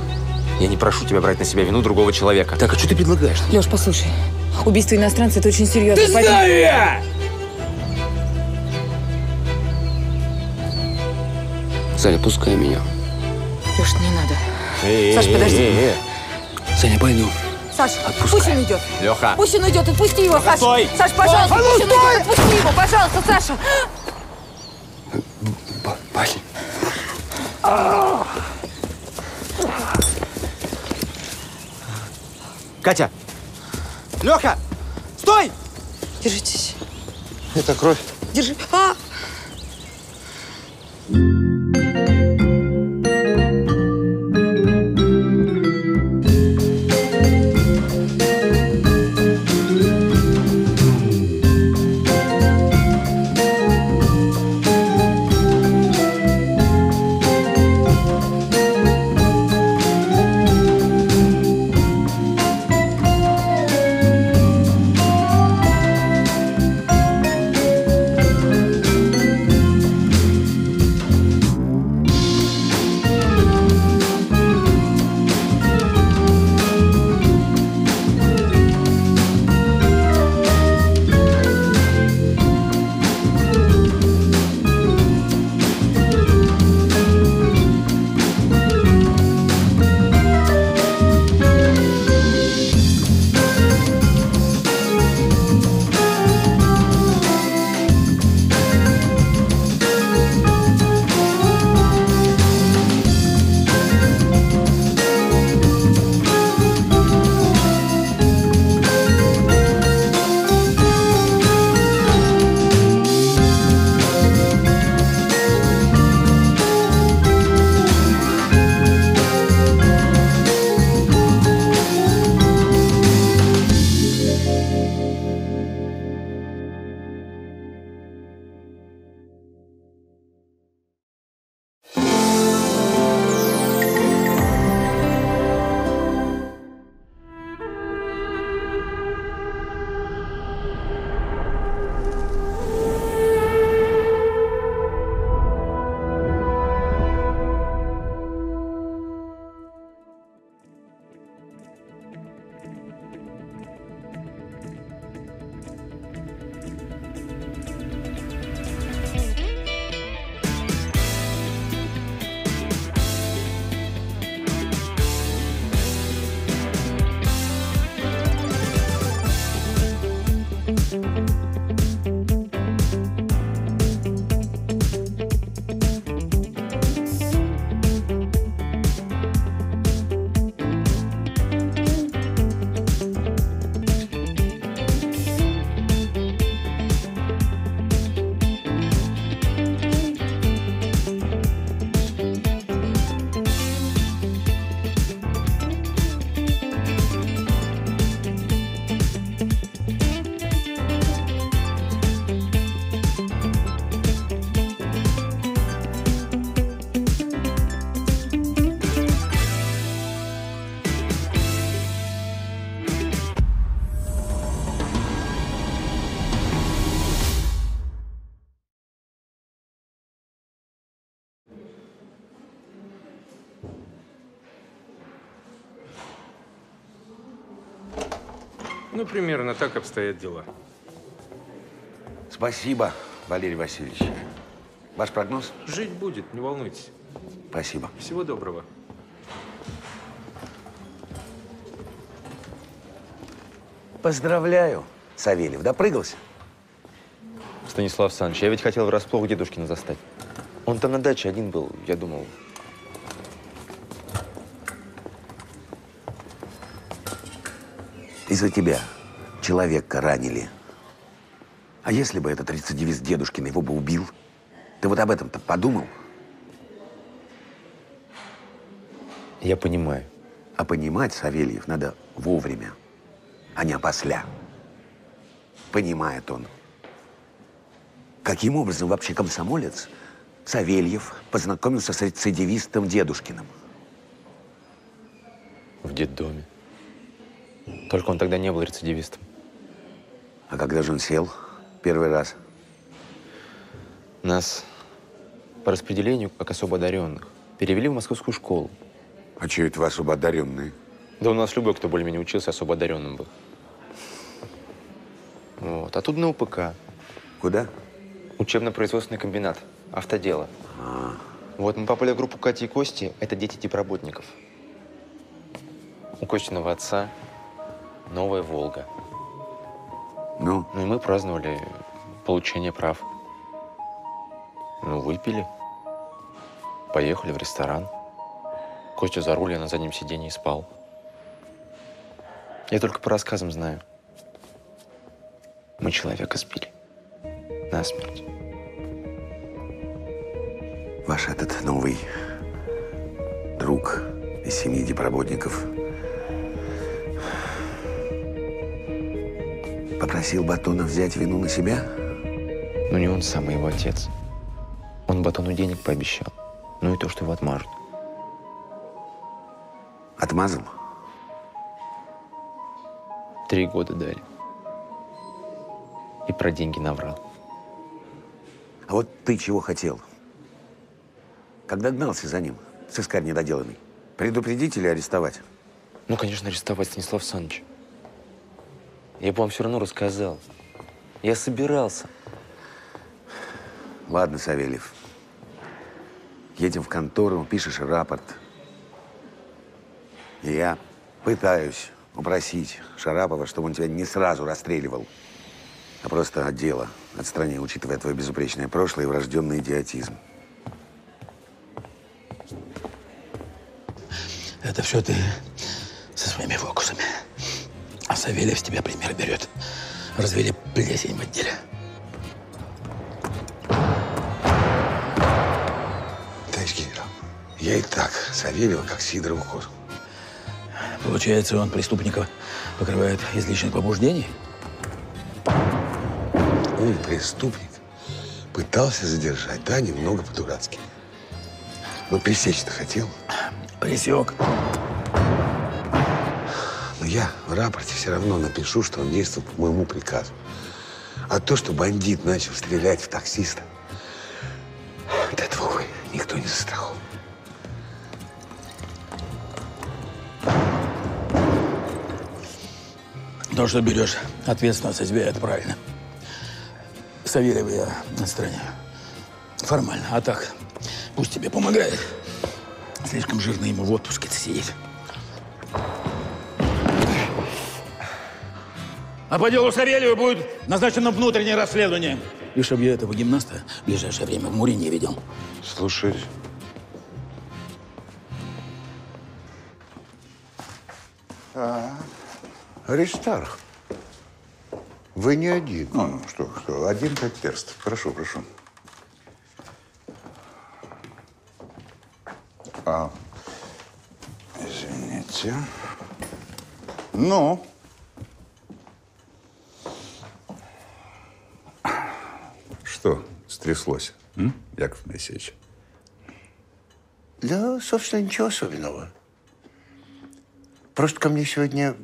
Я не прошу тебя брать на себя вину другого человека. Так, а что ты предлагаешь? Леш, послушай. Убийство иностранца – это очень серьезно. Да поэтому- знаю я! Саня, пускай меня. Саш, подожди. эй. Саня, пойду. Саш, пусть он идет. Леха. Пусть он уйдет, отпусти его, Саша. стой! Саш, пожалуйста, А ну, пусть он стой! уйдет, отпусти его, пожалуйста, Саша. Вася. Катя! Леха! Стой! Держитесь. Это кровь. Держи. А! Ну, примерно так обстоят дела. Спасибо, Валерий Васильевич. Ваш прогноз? Жить будет, не волнуйтесь. Спасибо. Всего доброго. Поздравляю, Савельев. Допрыгался? Станислав Саныч, я ведь хотел врасплох дедушкина застать. Он там на даче один был, я думал. Из-за тебя человека ранили. А если бы этот рецидивист дедушкин его бы убил? Ты вот об этом-то подумал? Я понимаю. А понимать, Савельев, надо вовремя, а не опосля. Понимает он. Каким образом вообще комсомолец Савельев познакомился с рецидивистом дедушкиным? В детдоме. Только он тогда не был рецидивистом. А когда же он сел первый раз? Нас по распределению, как особо одаренных, перевели в московскую школу. А что это вы особо одаренные? Да у нас любой, кто более-менее учился, особо одаренным был. Вот. А тут на УПК. Куда? Учебно-производственный комбинат. Автодело. А. Вот мы попали в группу Кати и Кости. Это дети дипработников. У Костиного отца новая «Волга». Ну? Ну и мы праздновали получение прав. Ну, выпили. Поехали в ресторан. Костя за руль, я на заднем сиденье спал. Я только по рассказам знаю. Мы человека сбили. Насмерть. Ваш этот новый друг из семьи дипработников попросил Батона взять вину на себя? Ну, не он сам, а его отец. Он Батону денег пообещал. Ну и то, что его отмажут. Отмазал? Три года дали. И про деньги наврал. А вот ты чего хотел? Когда гнался за ним, сыскарь недоделанный, предупредить или арестовать? Ну, конечно, арестовать Станислав Саныч. Я бы вам все равно рассказал. Я собирался. Ладно, Савельев. Едем в контору, пишешь рапорт. И я пытаюсь упросить Шарапова, чтобы он тебя не сразу расстреливал, а просто от дела отстранил, учитывая твое безупречное прошлое и врожденный идиотизм. Это все ты со своими фокусами. А Савельев с тебя пример берет. Развели плесень в отделе. Товарищ генерал, я и так Савельева как Сидорова козу. Получается, он преступников покрывает из личных побуждений? Он преступник. Пытался задержать, да, немного по-дурацки. Но пресечь-то хотел. Пресек. Я в рапорте все равно напишу, что он действовал по моему приказу. А то, что бандит начал стрелять в таксиста, от этого, увы, никто не застрахован. То, что берешь ответственность за себя, это правильно. Савельева я отстраняю. Формально. А так, пусть тебе помогает. Слишком жирно ему в отпуске сидеть. А по делу Савельева будет назначено внутреннее расследование. И чтобы я этого гимнаста в ближайшее время в море не видел. Слушаюсь. А, Аристарх, вы не один. Ну, что, что, один как перст. Прошу, прошу. А, извините. Ну? Что стряслось, м? Яков Моисеевич? Да, собственно, ничего особенного. Просто ко мне сегодня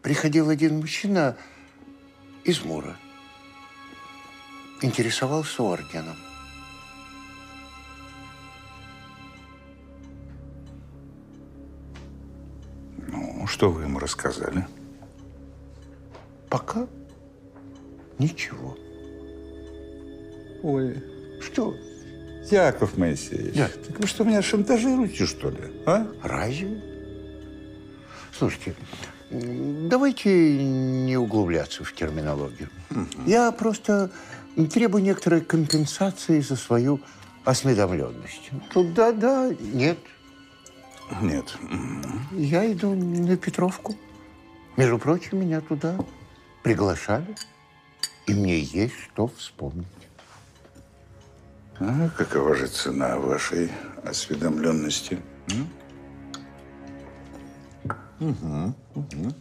приходил один мужчина из Мура. Интересовался орденом. Ну, что вы ему рассказали? Пока ничего. Ой, Что? Яков Моисеевич, так вы что, меня шантажируете, что ли? А? Разве? Слушайте, давайте не углубляться в терминологию. Я просто требую некоторой компенсации за свою осведомленность. Тут да-да, нет. Нет. Я иду на Петровку. Между прочим, меня туда приглашали. И мне есть что вспомнить. А какова же цена вашей осведомленности? м? Угу, угу.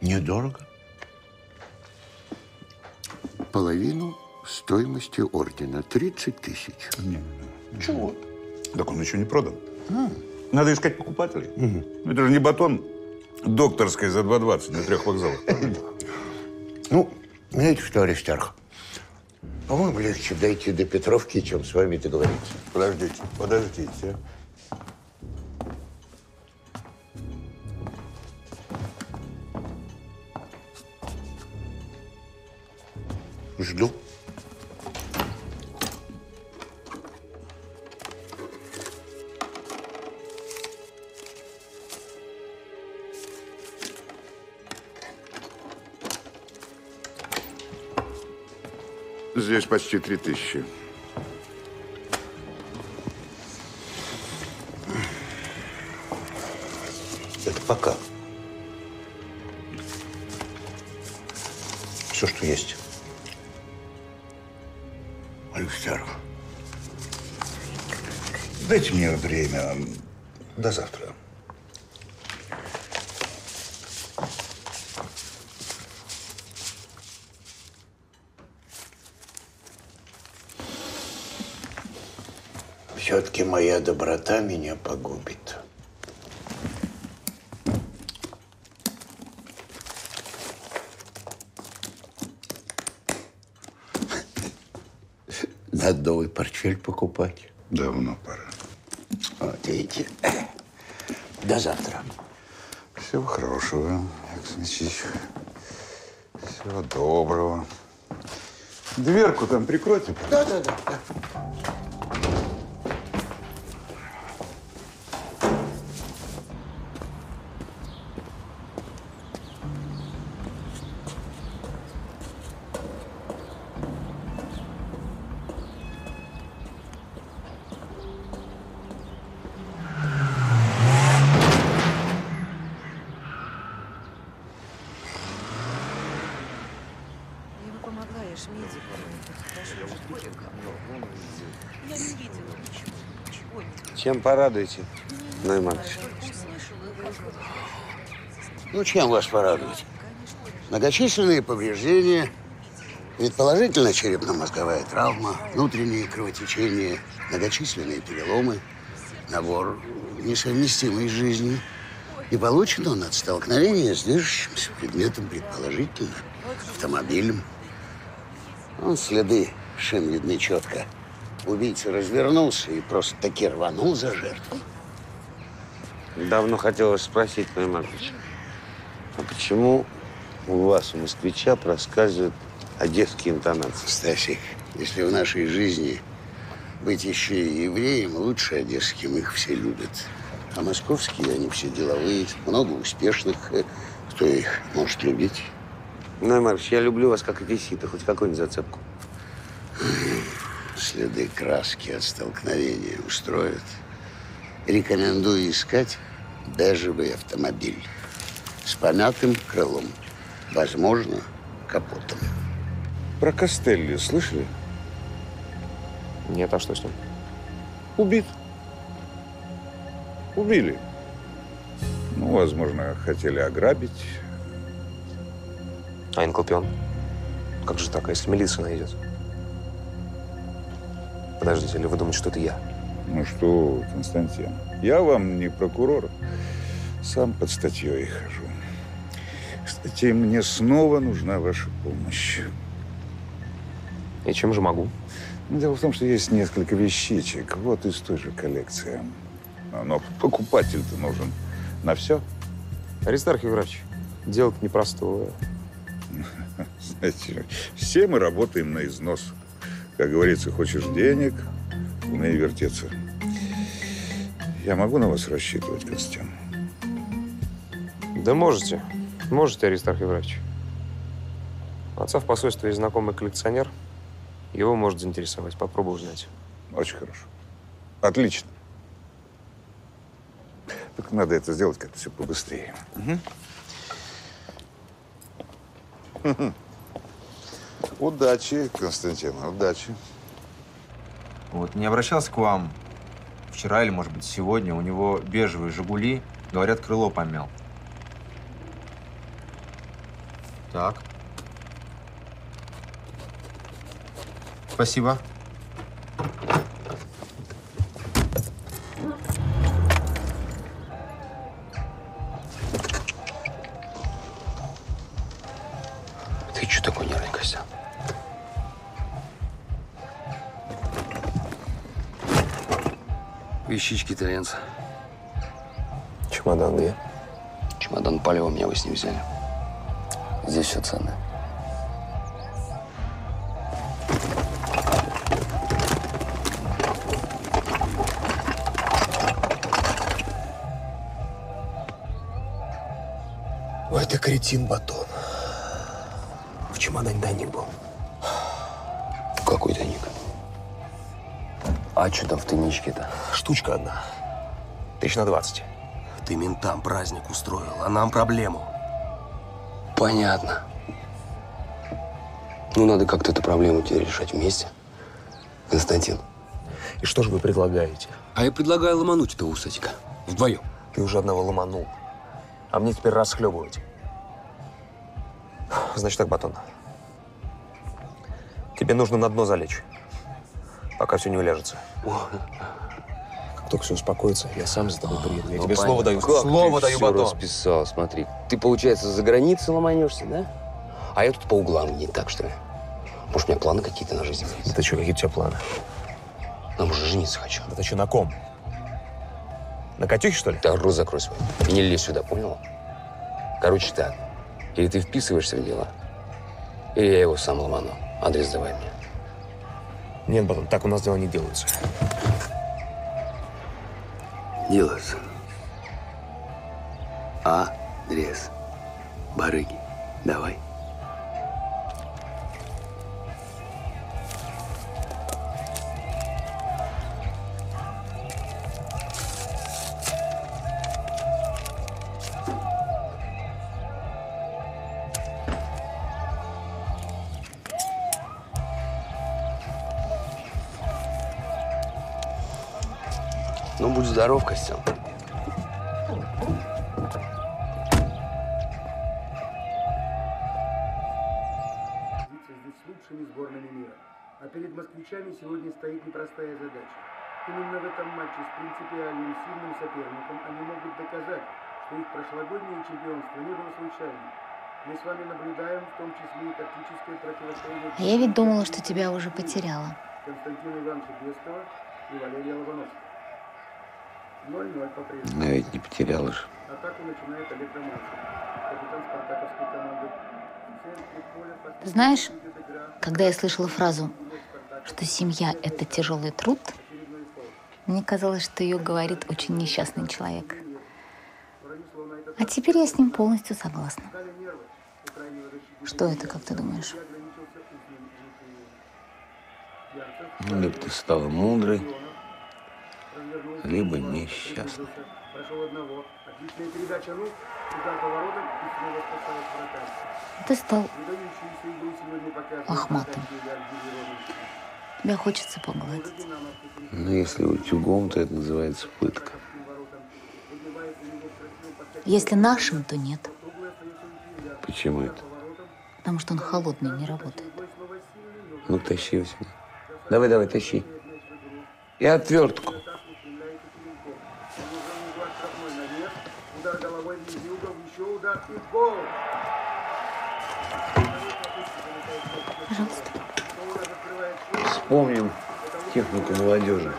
Недорого. Половину стоимости ордена. 30 тысяч. Чего? Так он еще не продан. Надо искать покупателей. Ну, Это же не батон докторской за 2,20 на трех вокзалах. Ну, знаете что, Аристарх, по-моему, легче дойти до Петровки, чем с вами договориться. Подождите, подождите. Жду. Здесь почти три тысячи. Это пока. Все, что есть. Аристарх, Дайте мне время до завтра. Моя доброта меня погубит. Надо новый портфель покупать. Давно пора. Вот видите. До завтра. Всего хорошего, Яков Митчич. Всего доброго. Дверку там прикройте. Да, да, да. Я ему помогла, я ж медик. Хорошо, уже горько. Я не видела ничего. Ничего не Чем порадуете, Нойманович? Ну, чем вас порадовать? Многочисленные повреждения, предположительно черепно-мозговая травма, внутренние кровотечения, многочисленные переломы, набор несовместимый с жизнью. И получен он от столкновения с движущимся предметом, предположительно, автомобилем. Вон следы шин видны четко. Убийца развернулся и просто таки рванул за жертвой. Давно хотелось спросить, Нойманович, а почему у вас, у москвича, проскальзывают одесские интонации? Стасик, если в нашей жизни быть еще и евреем, лучше одесским их все любят. А московские, они все деловые, много успешных. Кто их может любить? Нойманович, я люблю вас как одессита, хоть какую-нибудь зацепку. Следы краски от столкновения устроят. Рекомендую искать бежевый автомобиль с помятым крылом. Возможно, капотом. Про Костелли слышали? Нет, а что с ним? Убит. Убили. Ну, возможно, хотели ограбить. А инкупен? Как же так, а если милиция найдет? Подождите, или вы думаете, что это я? Ну что, Константин, я вам не прокурор. Сам под статьей хожу. Кстати, мне снова нужна ваша помощь. И чем же могу? Ну, Дело в том, что есть несколько вещичек, вот из той же коллекции. Но покупатель-то нужен на все. Аристарх Евграфович, Дело-то непростое. *laughs* Знаете, все мы работаем на износ. Как говорится, хочешь денег, умей вертеться. Я могу на вас рассчитывать, Константин? Да можете. Можете, Аристарх. У Отца в посольстве есть знакомый коллекционер. Его может заинтересовать. Попробуй узнать. Очень хорошо. Отлично. Только надо это сделать как-то все побыстрее. Мгм. Удачи, Константин, удачи. Вот, не обращался к вам вчера или, может быть, сегодня. У него бежевые «Жигули». Говорят, крыло помял. Так. Спасибо. Вещички итальянца. Чемодан где? Чемодан палево меня вы с ним взяли. Здесь все ценное. Ой, ты кретин, Батон. В чемодане тайник был. А что там в тайничке-то? Штучка одна. Тысяч на двадцать. Ты ментам праздник устроил, а нам проблему. Понятно. Ну, надо как-то эту проблему теперь решать вместе. Константин. И что же вы предлагаете? А я предлагаю ломануть этого усатика. Вдвоем. Ты уже одного ломанул. А мне теперь расхлебывать. Значит так, Батон. Тебе нужно на дно залечь. Пока все не уляжется. Как только все успокоится, я сам за тобой приеду. Я Ну, тебе понятно. слово даю. Как слово ты даю, всё Батон. расписал, смотри. Ты, получается, за границей ломанешься, да? А я тут по углам не так, что ли? Может, у меня планы какие-то на жизнь есть? Это что, какие у тебя планы? Нам уже жениться хочу. Да ты что, на ком? На Катюхе, что ли? Так, рот закрой свой. И не лезь сюда, понял? Короче так. Или ты вписываешься в дело, или я его сам ломану. Адрес давай мне. Нет, Батон, так у нас дела не делаются. Делается. Адрес. Барыги. Давай. Будь здоров, Костян. здесь с лучшими сборными мира. А перед москвичами сегодня стоит непростая задача. Именно в этом матче с принципиальным сильным соперником они могут доказать, что их прошлогоднее чемпионство не было случайным. Мы с вами наблюдаем в том числе и тактическое противостояние А я ведь думала, что тебя уже потеряла. Константина Ивановича Бескова и Валерия Лобановского. 0-0 по-прежнему. Но ведь не потерял же. Знаешь, когда я слышала фразу, что семья – это тяжелый труд, мне казалось, что ее говорит очень несчастный человек. А теперь я с ним полностью согласна. Что это, как ты думаешь? Ну, либо ты стала мудрой, либо несчастной. Прошел одного. Отличная передача рук. Удар поворотом и снова спасает вратарь. Ты стал лохматым. Тебя хочется погладить. Ну, если утюгом, то это называется пытка. Если нашим, то нет. Почему это? Потому что он холодный, не работает. Ну, тащи его сюда. Давай, давай, тащи. И отвертку. Удар головой в нижний угол. Еще удар и гол. Пожалуйста. Вспомним технику молодежи.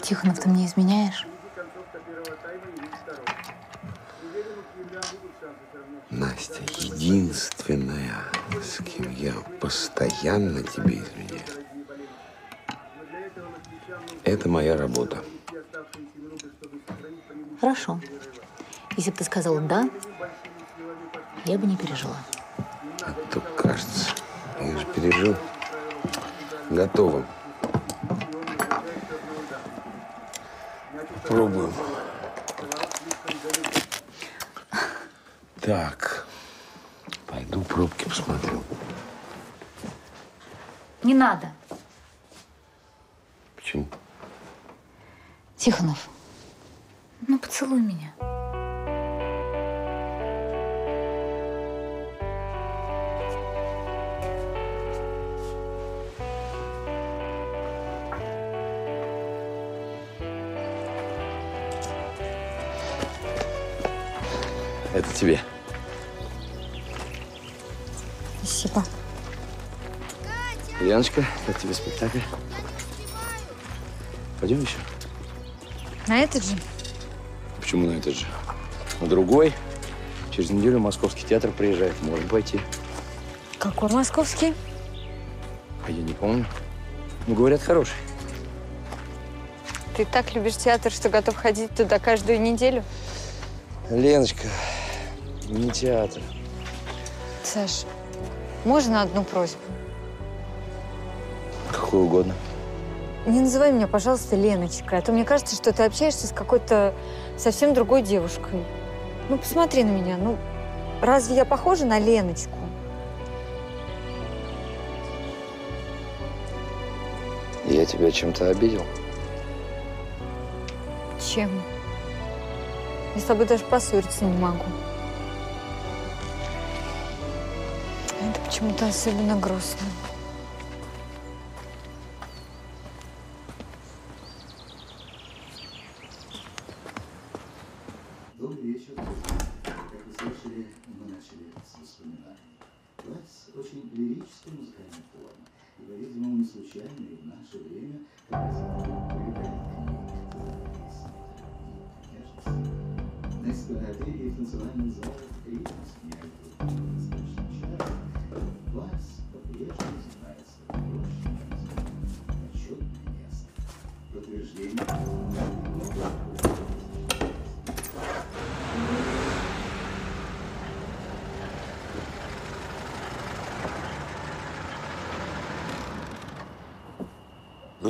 Тихонов, ты мне изменяешь? Настя, единственная, с кем я постоянно тебе изменяю, это моя работа. Хорошо. Если бы ты сказал «да», я бы не пережила. А то кажется, я же пережил. Готово. Пробуем. Так. Пойду пробки посмотрю. Не надо. Почему? Тихонов, ну поцелуй меня. Это тебе. Спасибо. Яночка, как тебе спектакль? Пойдем еще? На этот же? Почему на этот же? На другой. Через неделю Московский театр приезжает. Можем пойти. Какой московский? А я не помню. Ну, говорят, хороший. Ты так любишь театр, что готов ходить туда каждую неделю? Леночка, не театр. Саш, можно одну просьбу? Какую угодно. Не называй меня, пожалуйста, Леночкой, а то мне кажется, что ты общаешься с какой-то совсем другой девушкой. Ну, посмотри на меня, ну, разве я похожа на Леночку? Я тебя чем-то обидел? Чем? Я с тобой даже поссориться не могу. Это почему-то особенно грустно.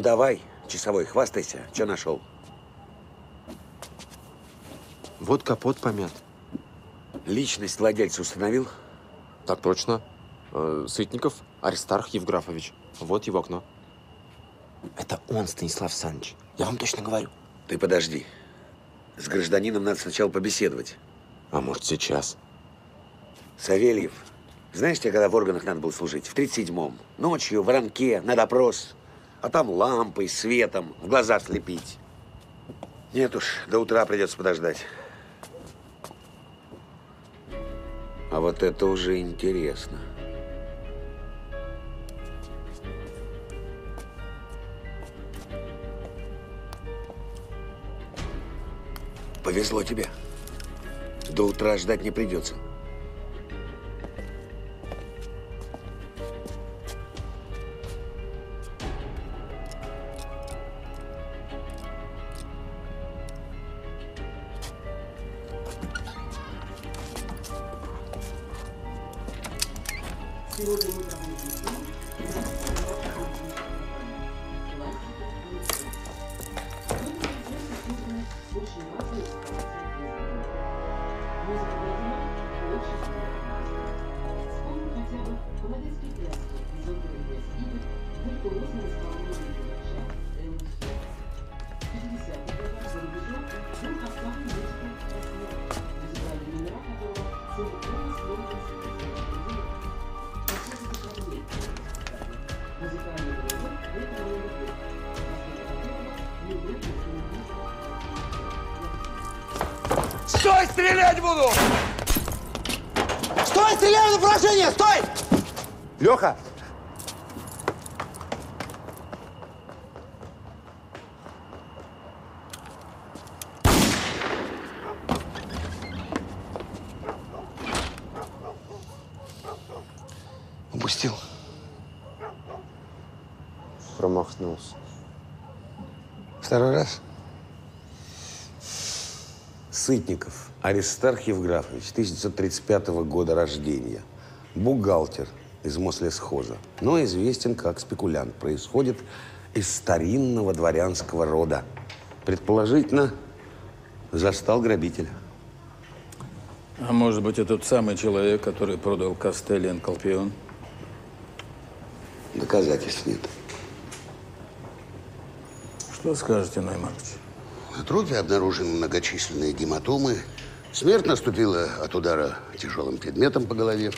Давай, часовой, хвастайся. Что нашел? Вот капот помят. Личность владельца установил? Так точно. Э, Сытников Аристарх Евграфович. Вот его окно. Это он, Станислав Саныч. Я вам точно говорю. Ты подожди. С гражданином надо сначала побеседовать. А может, сейчас? Савельев, знаешь, тебе когда в органах надо было служить? В 37-м. Ночью, в ранке, на допрос. А там лампой, светом, в глаза слепить. Нет уж, до утра придется подождать. А вот это уже интересно. Повезло тебе. До утра ждать не придется. Сытников Аристарх Евграфович, 1935 года рождения. Бухгалтер из Мослесхоза, но известен как спекулянт. Происходит из старинного дворянского рода. Предположительно, застал грабителя. А может быть, это тот самый человек, который продал Кастеллиан Колпион? Доказательств нет. Что скажете, Нойманович? На трупе обнаружены многочисленные гематомы. Смерть наступила от удара тяжелым предметом по голове.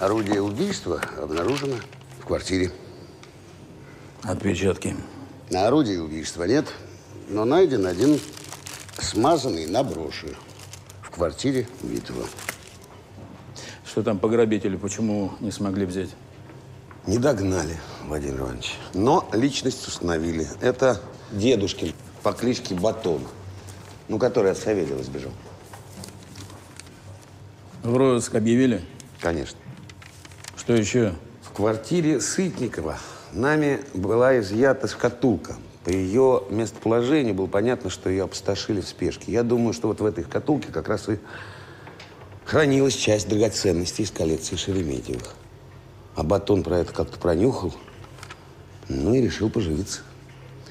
Орудие убийства обнаружено в квартире. Отпечатки. На орудии убийства нет, но найден один смазанный на броши в квартире убитого. Что там по грабителю? Почему не смогли взять? Не догнали, Владимир Иванович. Но личность установили. Это дедушкин по кличке Батон, ну, который от Савельева сбежал. В розыск объявили? Конечно. Что еще? В квартире Сытникова нами была изъята шкатулка. По ее местоположению было понятно, что ее опустошили в спешке. Я думаю, что вот в этой шкатулке как раз и хранилась часть драгоценностей из коллекции Шереметьевых. А Батон про это как-то пронюхал, ну и решил поживиться.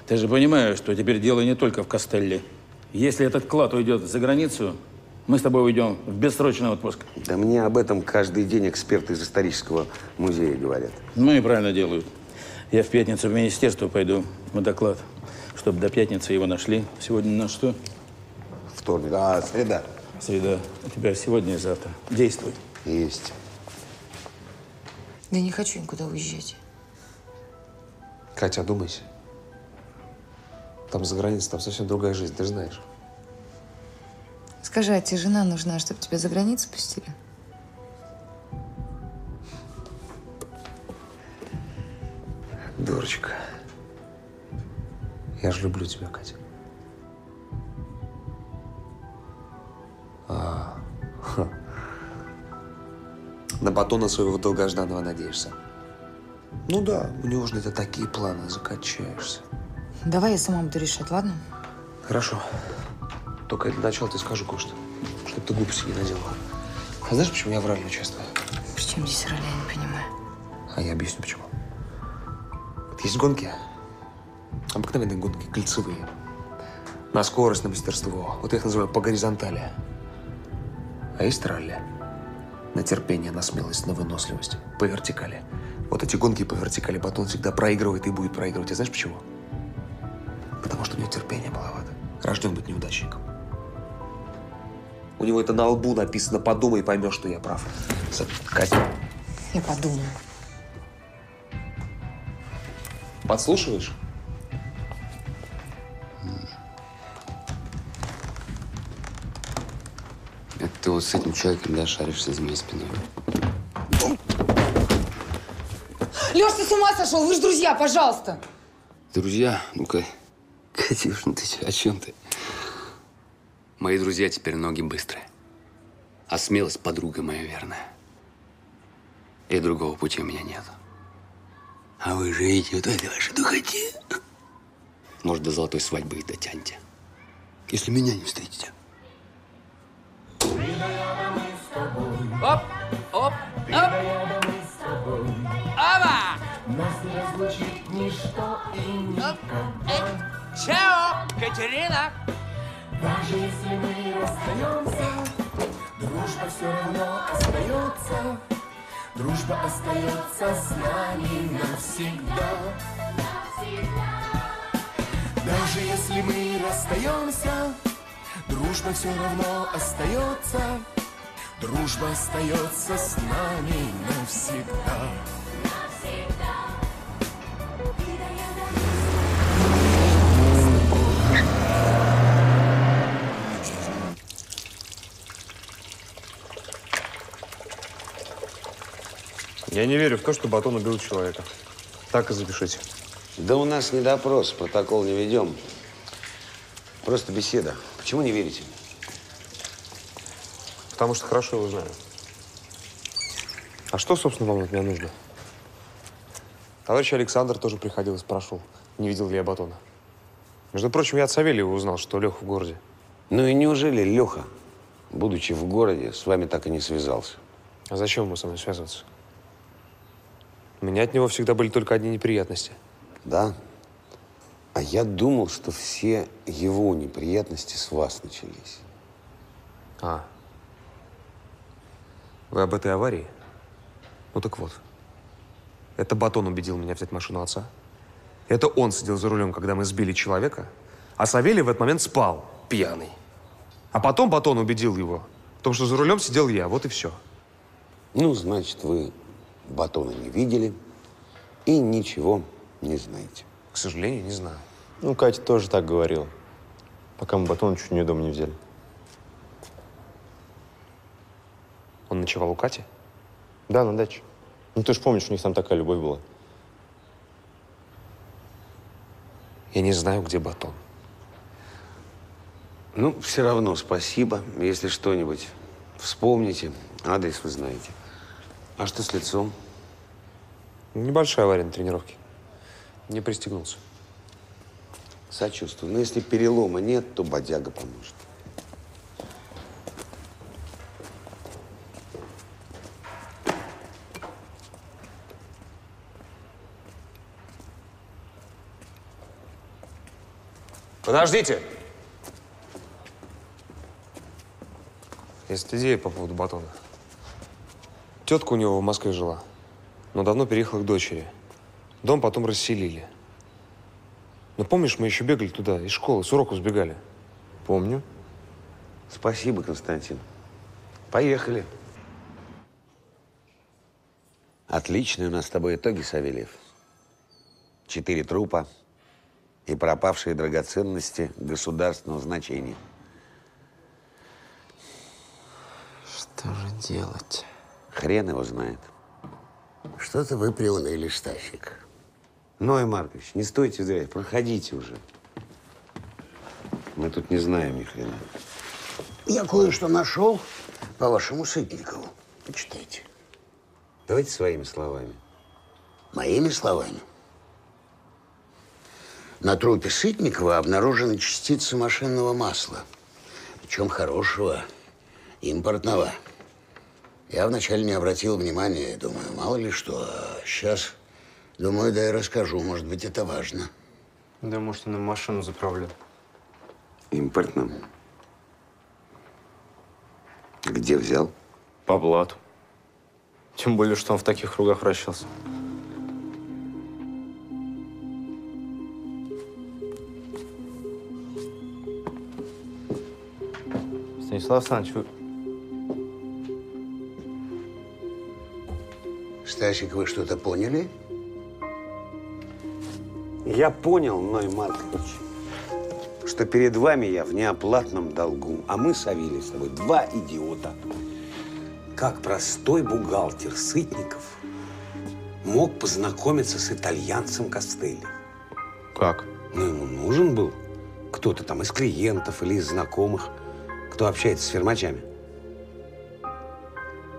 Ты же понимаешь, что теперь дело не только в Костелле. Если этот клад уйдет за границу, мы с тобой уйдем в бессрочный отпуск. Да мне об этом каждый день эксперты из исторического музея говорят. Ну и правильно делают. Я в пятницу в министерство пойду на доклад, чтобы до пятницы его нашли. Сегодня на что? Вторник. А, среда. Среда. У тебя сегодня и завтра. Действуй. Есть. Да не хочу никуда уезжать. Катя, одумайся. Там за границей, там совсем другая жизнь, ты же знаешь. Скажи, а тебе жена нужна, чтобы тебя за границу пустили? Дурочка. Я же люблю тебя, Катя. А, ха. На батона своего долгожданного надеешься? Ну да, у него же это такие планы, закачаешься. Давай я сама буду решать, ладно? Хорошо. Только для начала ты скажу кое-что, чтобы ты глупости не наделала. А знаешь, почему я в ралли участвую? При чем здесь роли, я не понимаю. А я объясню, почему. Вот есть гонки, обыкновенные гонки, кольцевые. На скорость, на мастерство. Вот я их называю по горизонтали. А есть ралли. На терпение, на смелость, на выносливость. По вертикали. Вот эти гонки по вертикали Батон всегда проигрывает и будет проигрывать. А знаешь почему? Потому что у него терпения маловато. Рожден быть неудачником. У него это на лбу написано «Подумай, поймешь, что я прав». Катя, Я подумаю. подслушиваешь? Это ты вот с этим человеком, да, шаришься за моей спиной. Леш, ты с ума сошел? Вы же друзья, пожалуйста. Друзья, ну-ка, Катюш, ну ты чё, о чем ты? Мои друзья теперь ноги быстрые. А смелость подруга моя верная. И другого пути у меня нет. А вы живете вот в этой вашей духоте. Может, до золотой свадьбы и дотянете. Если меня не встретите. Оп, оп, оп. Ава! Нас не разлучит ничто и никогда. Чао, Катерина! Даже если мы расстаемся, дружба все равно остается. Дружба остается с нами навсегда. Даже если мы расстаемся, дружба все равно остается. Дружба остается с нами навсегда. Я не верю в то, что Батон убил человека. Так и запишите. Да у нас не допрос, протокол не ведем. Просто беседа. Почему не верите? Потому что хорошо его знаю. А что, собственно, вам от меня нужно? Товарищ Александр тоже приходил и спрашивал, не видел ли я батона. Между прочим, я от Савельева узнал, что Леха в городе. Ну и неужели Леха, будучи в городе, с вами так и не связался? А зачем ему со мной связываться? У меня от него всегда были только одни неприятности. Да? А я думал, что все его неприятности с вас начались. А. Вы об этой аварии? Ну так вот. Это Батон убедил меня взять машину отца. Это он сидел за рулем, когда мы сбили человека, а Савелий в этот момент спал, пьяный. А потом Батон убедил его в том, что за рулем сидел я. Вот и все. Ну, значит, вы батона не видели и ничего не знаете. К сожалению, не знаю. Ну, Катя тоже так говорила. Пока мы батон чуть у нее дома не взяли. Он ночевал у Кати? Да, на даче. Ну, ты же помнишь, у них там такая любовь была. Я не знаю, где Батон. Ну, все равно спасибо. Если что-нибудь вспомните, адрес вы знаете. А что с лицом? Небольшая авария на тренировке. Не пристегнулся. Сочувствую. Но если перелома нет, то бодяга поможет. Подождите! Есть идея по поводу батона. Тетка у него в Москве жила, но давно переехала к дочери. Дом потом расселили. Но помнишь, мы еще бегали туда, из школы, с уроков сбегали? Помню. Спасибо, Константин. Поехали. Отличные у нас с тобой итоги, Савельев. Четыре трупа и пропавшие драгоценности государственного значения. Что же делать? Хрен его знает. Что-то вы приуныли, Стасик. Ной Маркович, не стойте зря, проходите уже. Мы тут не знаем ни хрена. Я кое-что нашел по вашему Сытникову. Почитайте. Давайте своими словами. Моими словами. На трупе Сытникова обнаружены частицы машинного масла. Причем хорошего, импортного. Я вначале не обратил внимания, думаю, мало ли что. А сейчас, думаю, да и расскажу, может быть, это важно. Да, может, он на машину заправлял. Импортным. Где взял? По блату. Тем более, что он в таких кругах вращался. Станислав Александрович, вы... Стасик, вы что-то поняли? Я понял, Ной Маркович, что перед вами я в неоплатном долгу, а мы с Авелией с тобой два идиота. Как простой бухгалтер Сытников мог познакомиться с итальянцем Костелли? Как? Ну, ему нужен был кто-то там из клиентов или из знакомых, кто общается с фермачами.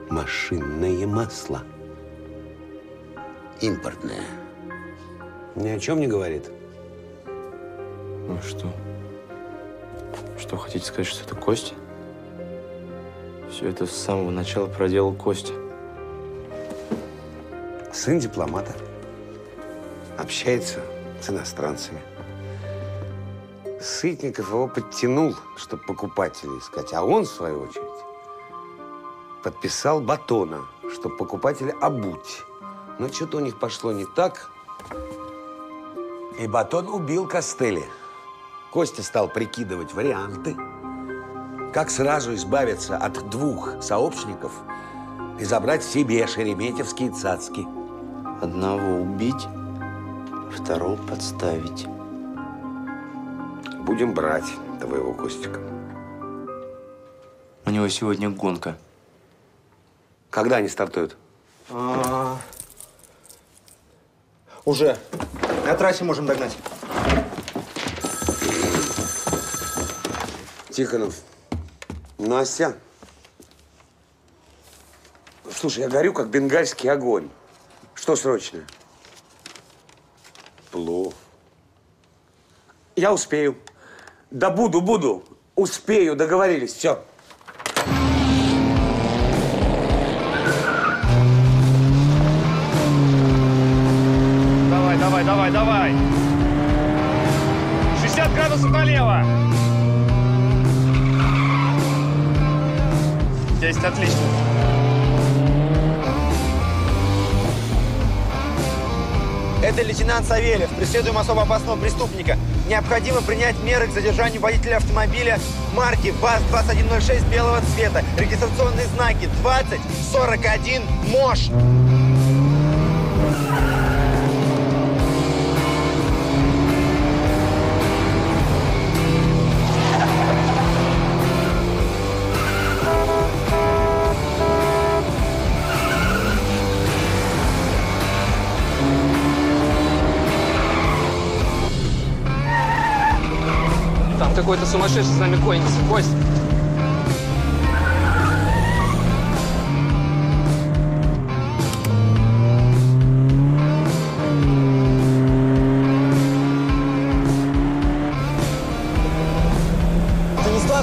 Машинное масло. Импортное. Ни о чем не говорит. Ну что? Что, хотите сказать, что это Костя? Все это с самого начала проделал Костя. Сын дипломата. Общается с иностранцами. Сытников его подтянул, чтобы покупателей искать. А он, в свою очередь, подписал батона, чтобы покупателя обуть. Но что-то у них пошло не так. И батон убил Костели. Костя стал прикидывать варианты, как сразу избавиться от двух сообщников и забрать себе шереметьевские цацки. Одного убить, второго подставить. Будем брать твоего Костика. У него сегодня гонка. Когда они стартуют? А, Уже. На трассе можем догнать. Тихонов. Настя. Слушай, я горю, как бенгальский огонь. Что срочно? плов. Я успею. Да буду, буду. Успею, договорились. Все. Налево. 10, отлично. Это лейтенант Савельев. Преследуем особо опасного преступника. Необходимо принять меры к задержанию водителя автомобиля марки ВАЗ-2106 белого цвета. Регистрационные знаки 2041 МОШ. Какой-то сумасшедший с нами гонится. Кость!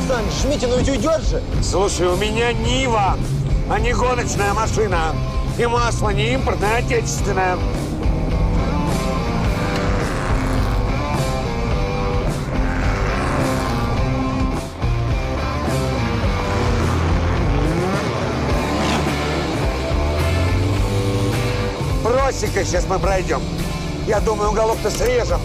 Александрович, жмите, ну ведь уйдет же. Слушай, у меня Нива, а не гоночная машина. И масло не импортное, а отечественное. Сейчас мы пройдем. Я думаю, уголок-то срежем.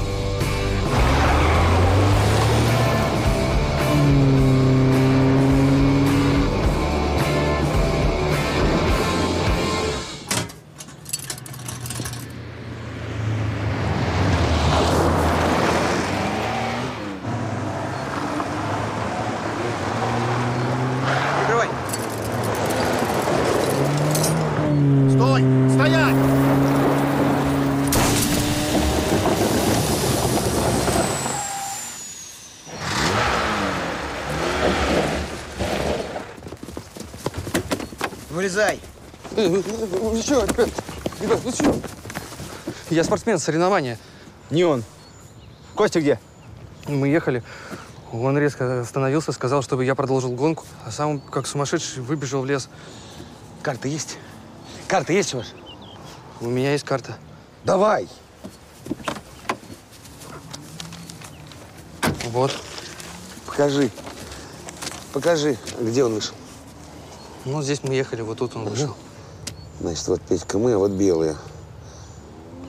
Вылезай. Вы что, ребят? Ребят, вы что? Я спортсмен, соревнования. Не он. Костя где? Мы ехали. Он резко остановился, сказал, чтобы я продолжил гонку, а сам, как сумасшедший, выбежал в лес. Карта есть? Карта есть у вас? У меня есть карта. Давай. Вот. Покажи. Покажи, где он вышел. Ну, здесь мы ехали, вот тут он вышел. Значит, вот 5 км, а вот белые.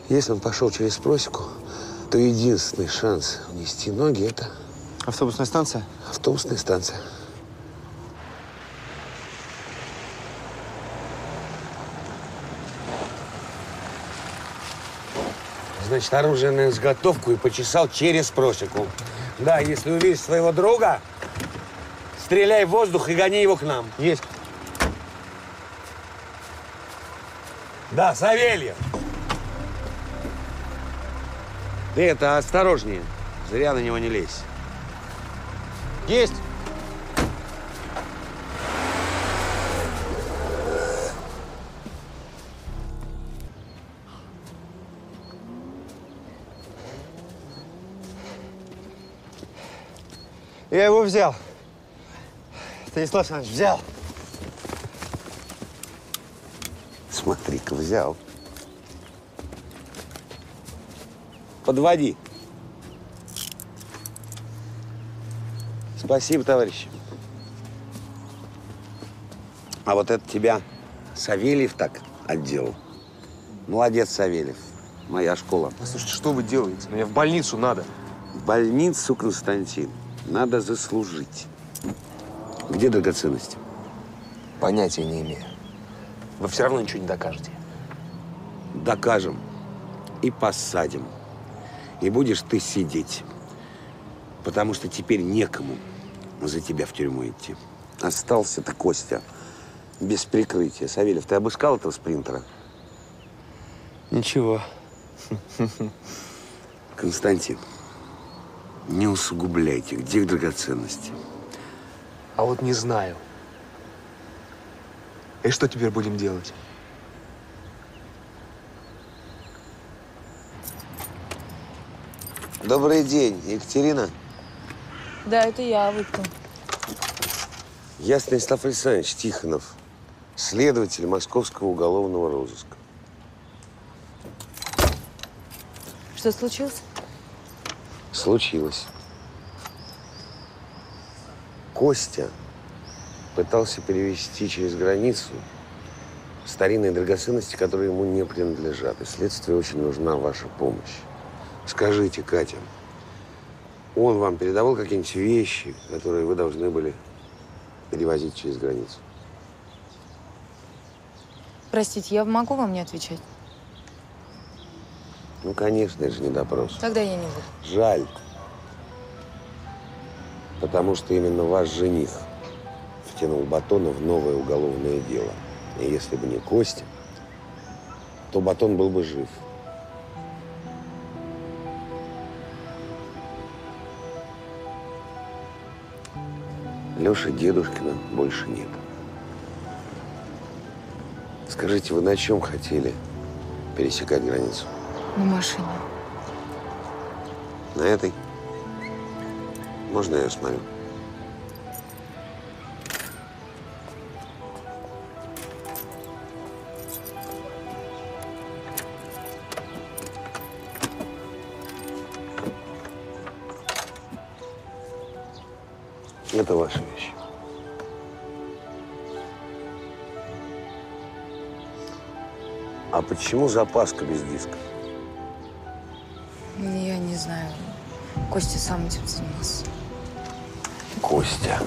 Если он пошел через просеку, то единственный шанс унести ноги – это Автобусная станция? автобусная станция. Значит, оружие на изготовку и почесал через просеку. Да, если увидишь своего друга, стреляй в воздух и гони его к нам. Есть. Да, Савельев. Ты это осторожнее. Зря на него не лезь. Есть. Я его взял. Станислав Александрович, взял. Смотри-ка, взял. Подводи. Спасибо, товарищ. А вот это тебя Савельев так отделал. Молодец, Савельев. Моя школа. Слушайте, что вы делаете? Мне в больницу надо. В больницу, Константин, надо заслужить. Где драгоценности? Понятия не имею. Вы все равно ничего не докажете. Докажем и посадим. И будешь ты сидеть. Потому что теперь некому за тебя в тюрьму идти. Остался ты, Костя, без прикрытия. Савельев, ты обыскал этого спринтера? Ничего. Константин, не усугубляйте. Где их драгоценности? А вот не знаю. И что теперь будем делать? Добрый день, Екатерина. Да, это я, вы кто? Я Станислав Александрович Тихонов, следователь Московского уголовного розыска. Что случилось? Случилось. Костя пытался перевести через границу старинные драгоценности, которые ему не принадлежат. И следствию очень нужна ваша помощь. Скажите, Катя, он вам передавал какие-нибудь вещи, которые вы должны были перевозить через границу? Простите, я могу вам не отвечать? Ну, конечно, это же не допрос. Тогда я не буду. Жаль. Потому что именно ваш жених втянул Батона в новое уголовное дело. И если бы не Костя, то Батон был бы жив. Леши Дедушкина больше нет. Скажите, вы на чем хотели пересекать границу? На машине. На этой? Можно я смотрю? Это ваши вещи. А почему запаска без диска? Я не знаю. Костя сам этим занимался. Костя.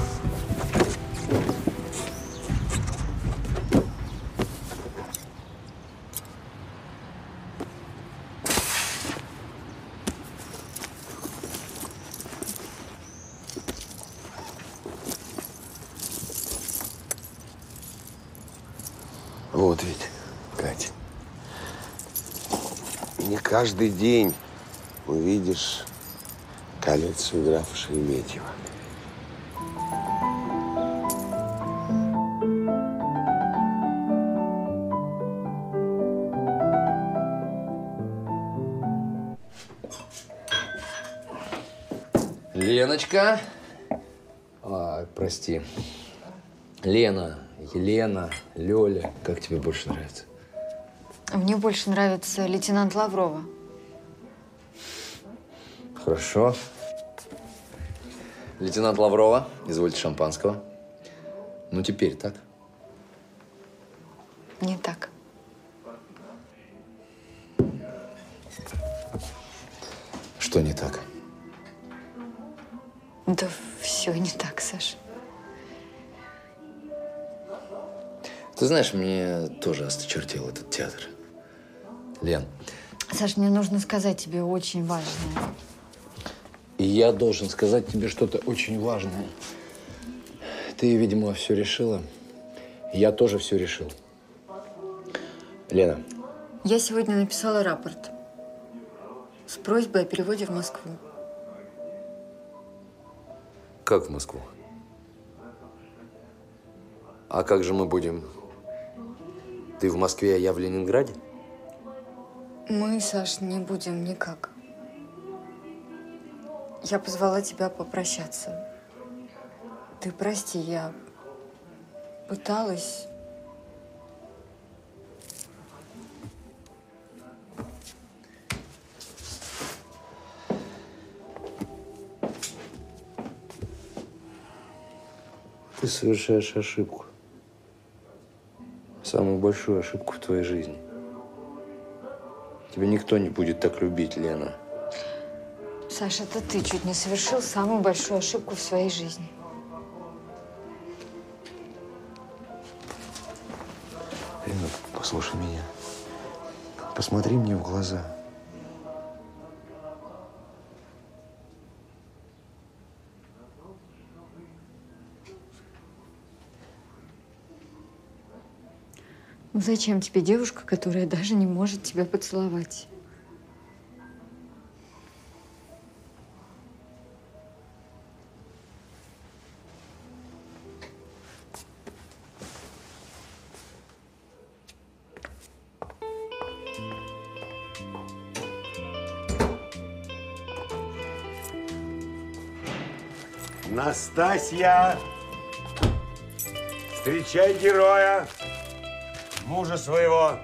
Вот ведь, Катя. Не каждый день увидишь коллекцию графа Шереметьева. Леночка. А, прости. Лена, Елена, Лёля. Как тебе больше нравится? Мне больше нравится лейтенант Лаврова. Хорошо. Лейтенант Лаврова, извольте шампанского. Ну, теперь так. Не так. Что не так? Да все не так, Саш. Ты знаешь, мне тоже осточертел этот театр. Лен, Саш, мне нужно сказать тебе очень важное. и я должен сказать тебе что-то очень важное. Ты, видимо, все решила. Я тоже все решил. Лена, Я сегодня написала рапорт с просьбой о переводе в Москву. как в Москву? А как же мы будем? Ты в Москве, а я в Ленинграде? Мы, Саш, не будем никак. Я позвала тебя попрощаться. Ты прости, я пыталась... Ты совершаешь ошибку. Самую большую ошибку в твоей жизни. Тебя никто не будет так любить, Лена. Саша, это ты чуть не совершил самую большую ошибку в своей жизни. Лена, послушай меня. Посмотри мне в глаза. Ну зачем тебе девушка, которая даже не может тебя поцеловать? Настасья! Встречай героя! Мужа своего!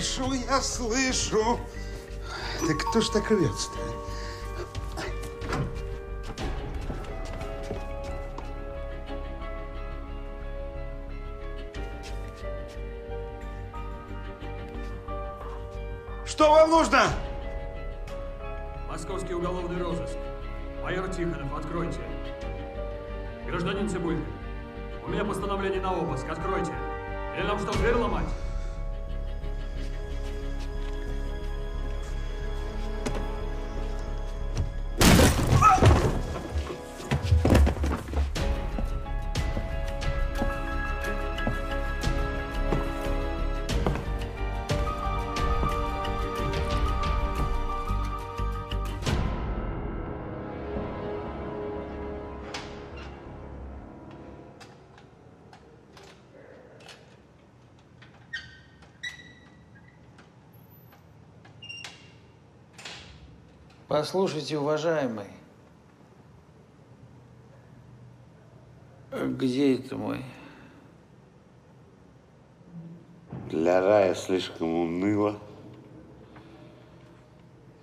Слышу, я слышу. Да кто ж так рвется-то? Что вам нужно? Московский уголовный розыск. Майор Тихонов, откройте. Гражданин Цибулько, у меня постановление на обыск, откройте. Или нам что, дверь ломать? Послушайте, уважаемый. Где это мой? Для рая слишком уныло,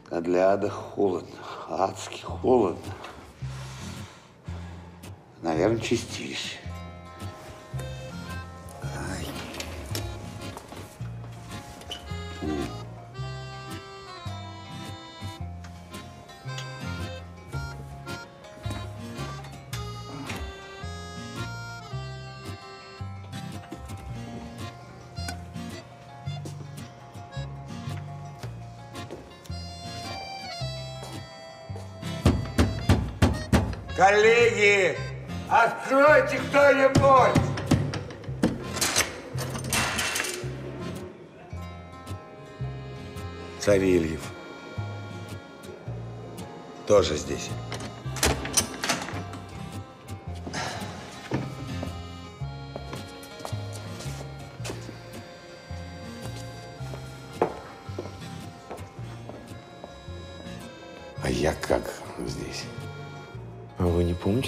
а для ада холодно, адски холодно. Наверное, чистилище. Коллеги, откройте кто-нибудь! Савельев. Тоже здесь.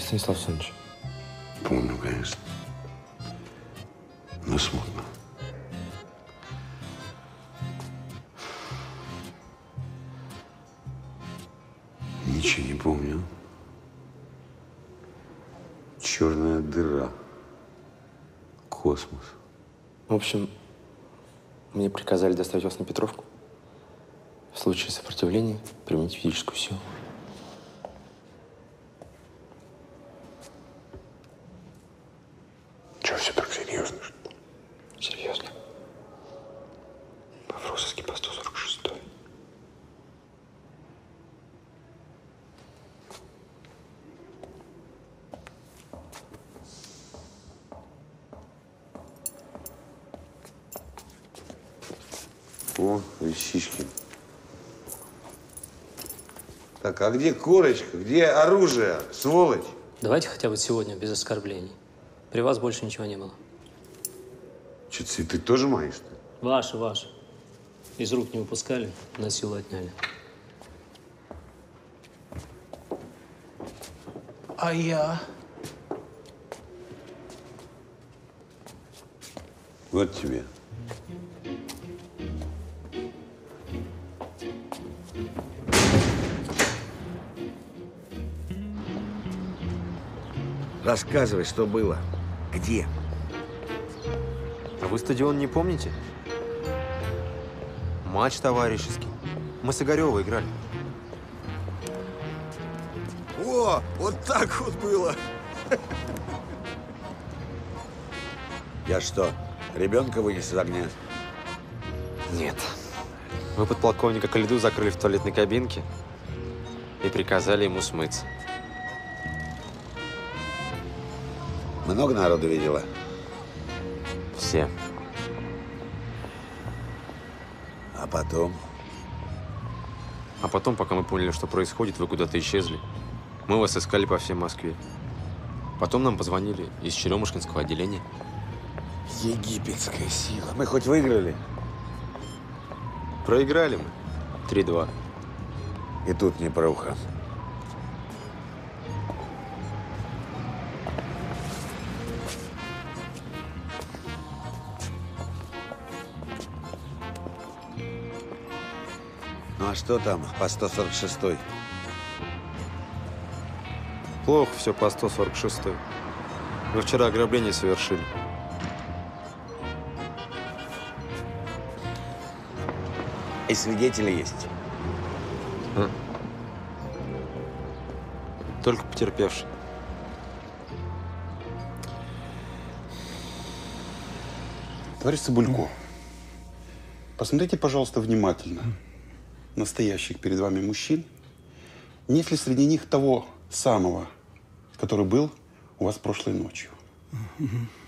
Станислав Александрович? Помню, конечно. Но смутно. Ничего не помню. Черная дыра. Космос. В общем, мне приказали доставить вас на Петровку. В случае сопротивления применить физическую силу. Че, все так серьезно? Серьезно. Павросовский по 146. О, вещички. Так, а где корочка? Где оружие? Сволочь! Давайте хотя бы сегодня, без оскорблений. При вас больше ничего не было. Че, цветы тоже мои, что ли? Ваши, ваши. Из рук не выпускали, на силу отняли. А я? Вот тебе. Рассказывай, что было. Где? А вы стадион не помните? Матч товарищеский. Мы с Игорёвой играли. О, вот так вот было. Я что, ребенка вынес из огня? Нет. Мы подполковника Калиду закрыли в туалетной кабинке и приказали ему смыться. Много народу видела? Все. А потом? А потом, пока мы поняли, что происходит, вы куда-то исчезли. Мы вас искали по всей Москве. Потом нам позвонили из Черемушкинского отделения. Египетская сила. Мы хоть выиграли? Проиграли мы. 3-2. И тут не пруха. Что там по 146 -й? Плохо все по 146 Вы вчера ограбление совершили. И свидетели есть? А? Только потерпевший. Товарищ Цыбулько, посмотрите, пожалуйста, внимательно настоящих перед вами мужчин. Нет ли среди них того самого, который был у вас прошлой ночью? Я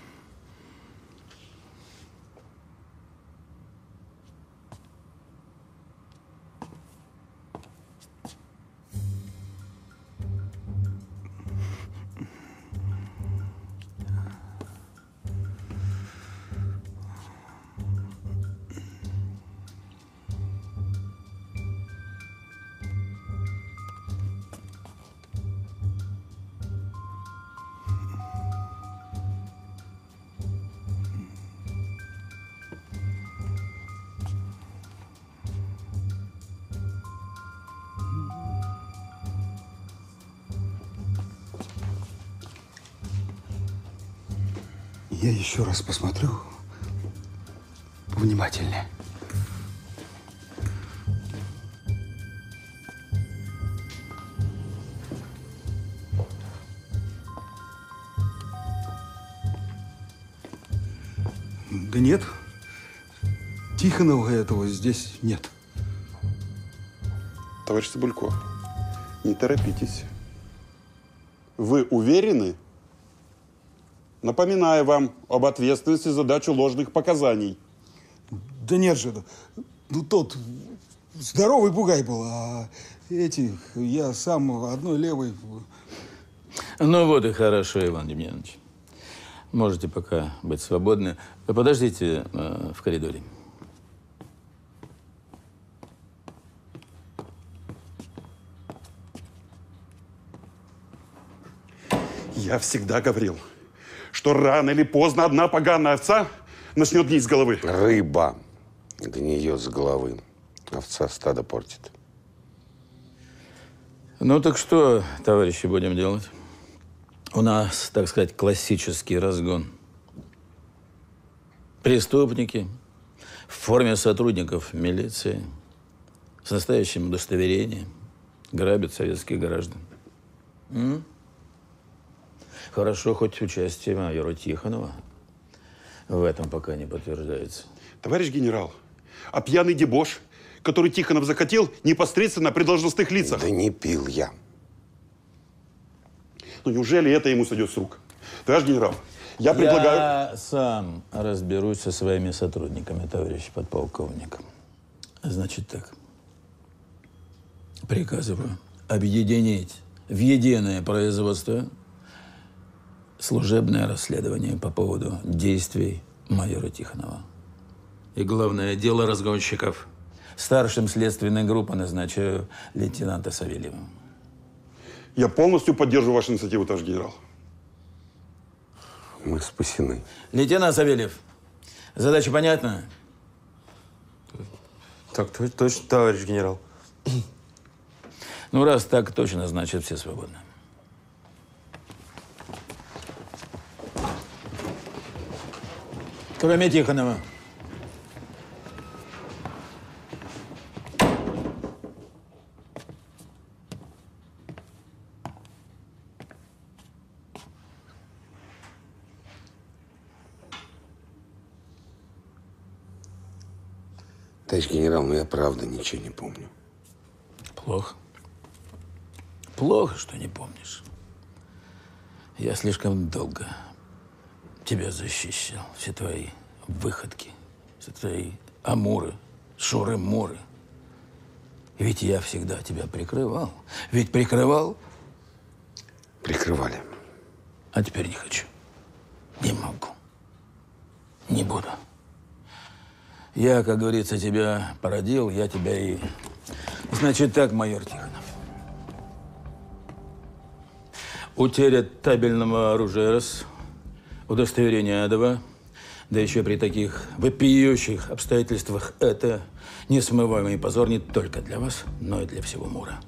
еще раз посмотрю внимательнее. Да нет. Тихонова этого здесь нет. Товарищ Цыбулько, не торопитесь. Вы уверены? Напоминаю вам об ответственности за дачу ложных показаний. Да нет же, ну тот здоровый бугай был, а эти, я сам одной левой... Ну вот и хорошо, Иван Демьянович. Можете пока быть свободны. Подождите э, в коридоре. Я всегда говорил, что рано или поздно одна поганая овца начнет гнить с головы. Рыба гниет с головы. Овца стадо портит. Ну так что, товарищи, будем делать? У нас, так сказать, классический разгон. Преступники в форме сотрудников милиции с настоящим удостоверением грабят советских граждан. М? Хорошо, хоть участие майора Тихонова в этом пока не подтверждается. Товарищ генерал, а пьяный дебош, который Тихонов захотел, непосредственно при должностных лицах. Да не пил я. Ну неужели это ему сойдет с рук? Товарищ генерал, я предлагаю... Я сам разберусь со своими сотрудниками, товарищ подполковник. Значит так. Приказываю объединить в единое производство служебное расследование по поводу действий майора Тихонова. И главное, дело разгонщиков. Старшим следственной группы назначаю лейтенанта Савельева. Я полностью поддерживаю вашу инициативу, товарищ генерал. Мы спасены. Лейтенант Савельев, задача понятна? Так то- точно, товарищ генерал. Ну, раз так точно, значит, все свободны. Кроме Тихонова. Товарищ генерал, ну я правда ничего не помню. Плохо. Плохо, что не помнишь. Я слишком долго тебя защищал. Все твои выходки, все твои амуры, шуры-муры. Ведь я всегда тебя прикрывал. Ведь прикрывал, Прикрывали. а теперь не хочу. Не могу. Не буду. Я, как говорится, тебя породил, я тебя и... Значит так, майор Тихонов. Утеря табельного оружия раз, удостоверение А2, да еще при таких вопиющих обстоятельствах это несмываемый позор не только для вас, но и для всего Мура.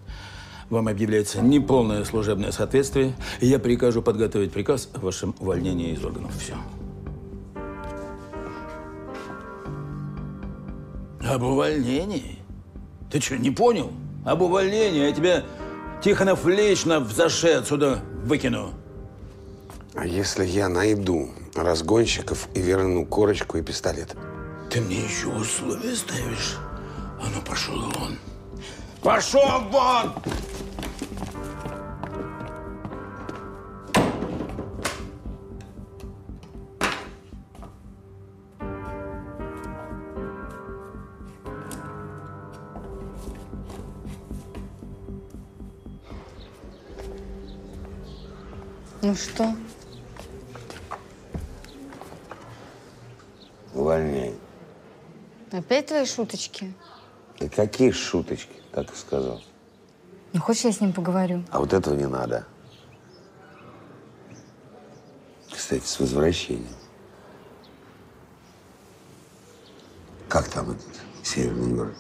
Вам объявляется неполное служебное соответствие, и я прикажу подготовить приказ о вашем увольнении из органов. Все. Об увольнении? Ты что, не понял? Об увольнении. Я тебя, Тихонов, лично в заше отсюда выкину. А если я найду разгонщиков и верну корочку и пистолет? Ты мне еще условия ставишь? А ну, пошел вон. Пошел вон! Ну что? Опять твои шуточки? И какие шуточки, так и сказал. Ну, хочешь, я с ним поговорю? А вот этого не надо. Кстати, с возвращением. Как там этот северный город?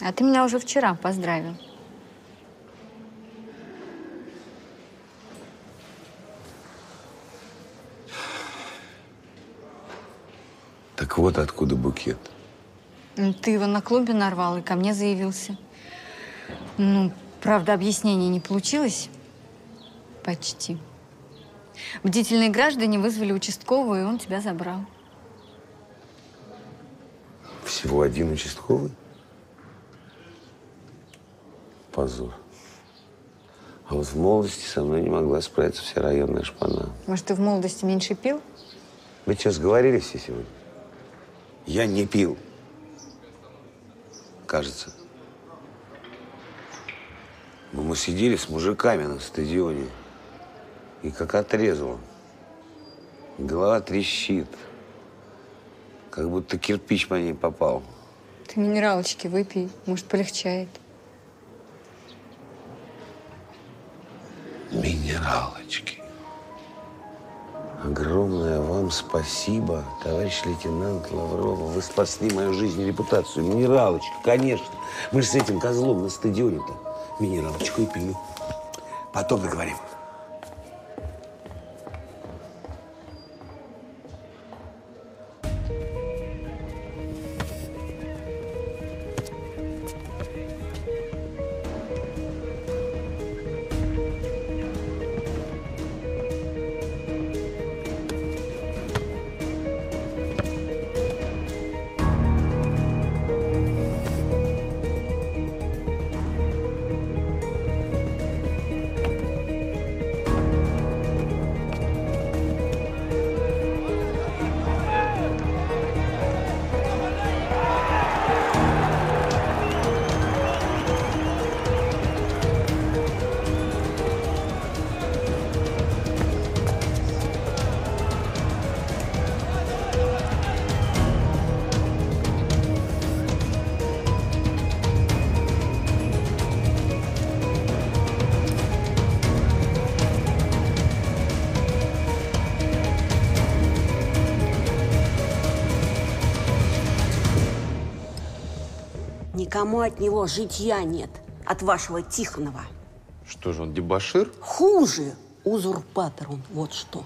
А ты меня уже вчера поздравил. Так вот откуда букет. Ты его на клубе нарвал и ко мне заявился. Ну, правда, объяснений не получилось. Почти. Бдительные граждане вызвали участкового, и он тебя забрал. Всего один участковый? Позор. А вот в молодости со мной не могла справиться вся районная шпана. Может, ты в молодости меньше пил? Мы что, сговорились все сегодня? Я не пил. Кажется. Но мы сидели с мужиками на стадионе. И как отрезало. Голова трещит. Как будто кирпич по ней попал. Ты минералочки выпей, может, полегчает. Минералочки. Огромное вам спасибо, товарищ лейтенант Лаврова. Вы спасли мою жизнь и репутацию. Минералочка, конечно. Мы же с этим козлом на стадионе-то минералочку и пили. Потом договорим. От него житья нет, от вашего Тихонова. Что же он, дебошир? Хуже, узурпатор он, вот что.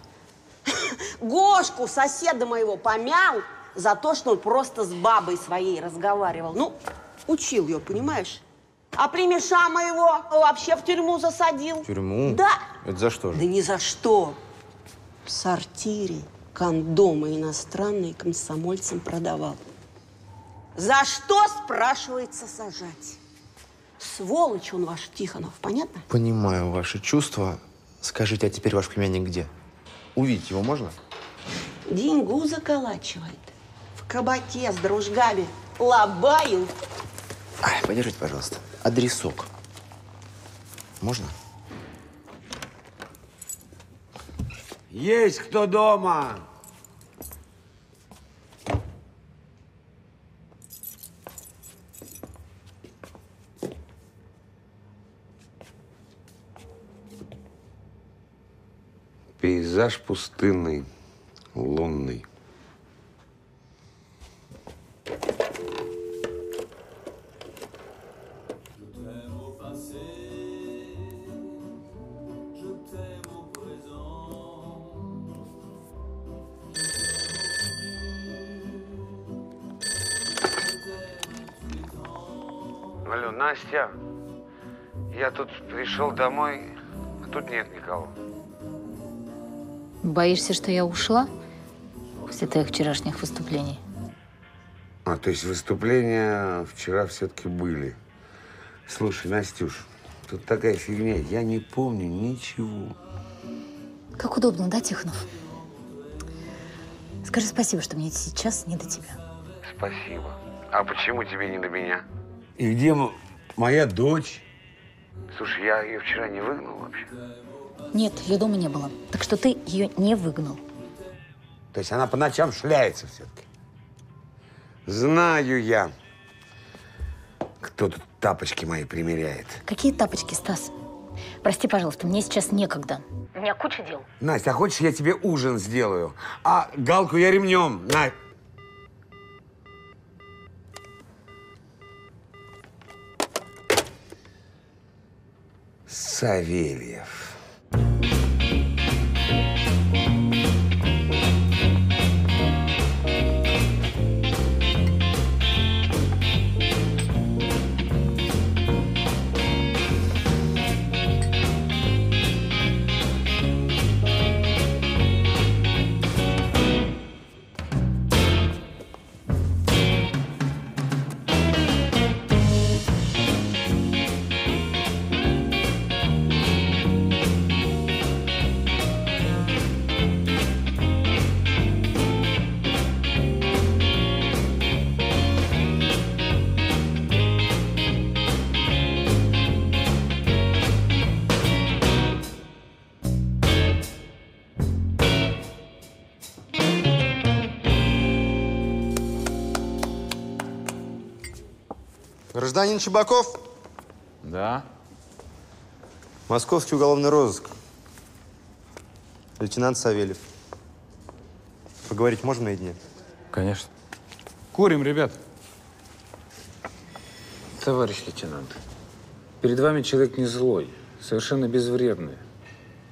Гошку, соседа моего, помял за то, что он просто с бабой своей разговаривал. Ну, учил ее, понимаешь? А племеша моего вообще в тюрьму засадил. Тюрьму? Да. Это за что же? Да ни за что. В сортире кондомы иностранные комсомольцам продавал. За что, спрашивается, сажать? Сволочь он ваш Тихонов, понятно? Понимаю ваши чувства. Скажите, а теперь ваш племянник где? Увидеть его можно? Деньгу заколачивает. В кабаке с дружгами. Лобаю. Ай, подержите, пожалуйста. Адресок. Можно? Есть кто дома? Пейзаж пустынный, лунный. Алло, Настя, я тут пришел домой, а тут нет никого. Боишься, что я ушла после твоих вчерашних выступлений? А, то есть выступления вчера все-таки были. Слушай, Настюш, тут такая фигня, я не помню ничего. Как удобно, да, Тихонов? Скажи спасибо, что мне сейчас не до тебя. Спасибо. А почему тебе не до меня? И где моя дочь? Слушай, я ее вчера не выгнал вообще. Нет, ее дома не было. Так что ты ее не выгнал. То есть она по ночам шляется все-таки. Знаю я, кто тут тапочки мои примеряет. Какие тапочки, Стас? Прости, пожалуйста, мне сейчас некогда. У меня куча дел. Настя, а хочешь, я тебе ужин сделаю? А галку я ремнем. На. Савельев. Гражданин Чебаков? Да. Московский уголовный розыск. Лейтенант Савельев. Поговорить можно наедине? Конечно. Курим, ребят. Товарищ лейтенант, перед вами человек не злой, совершенно безвредный,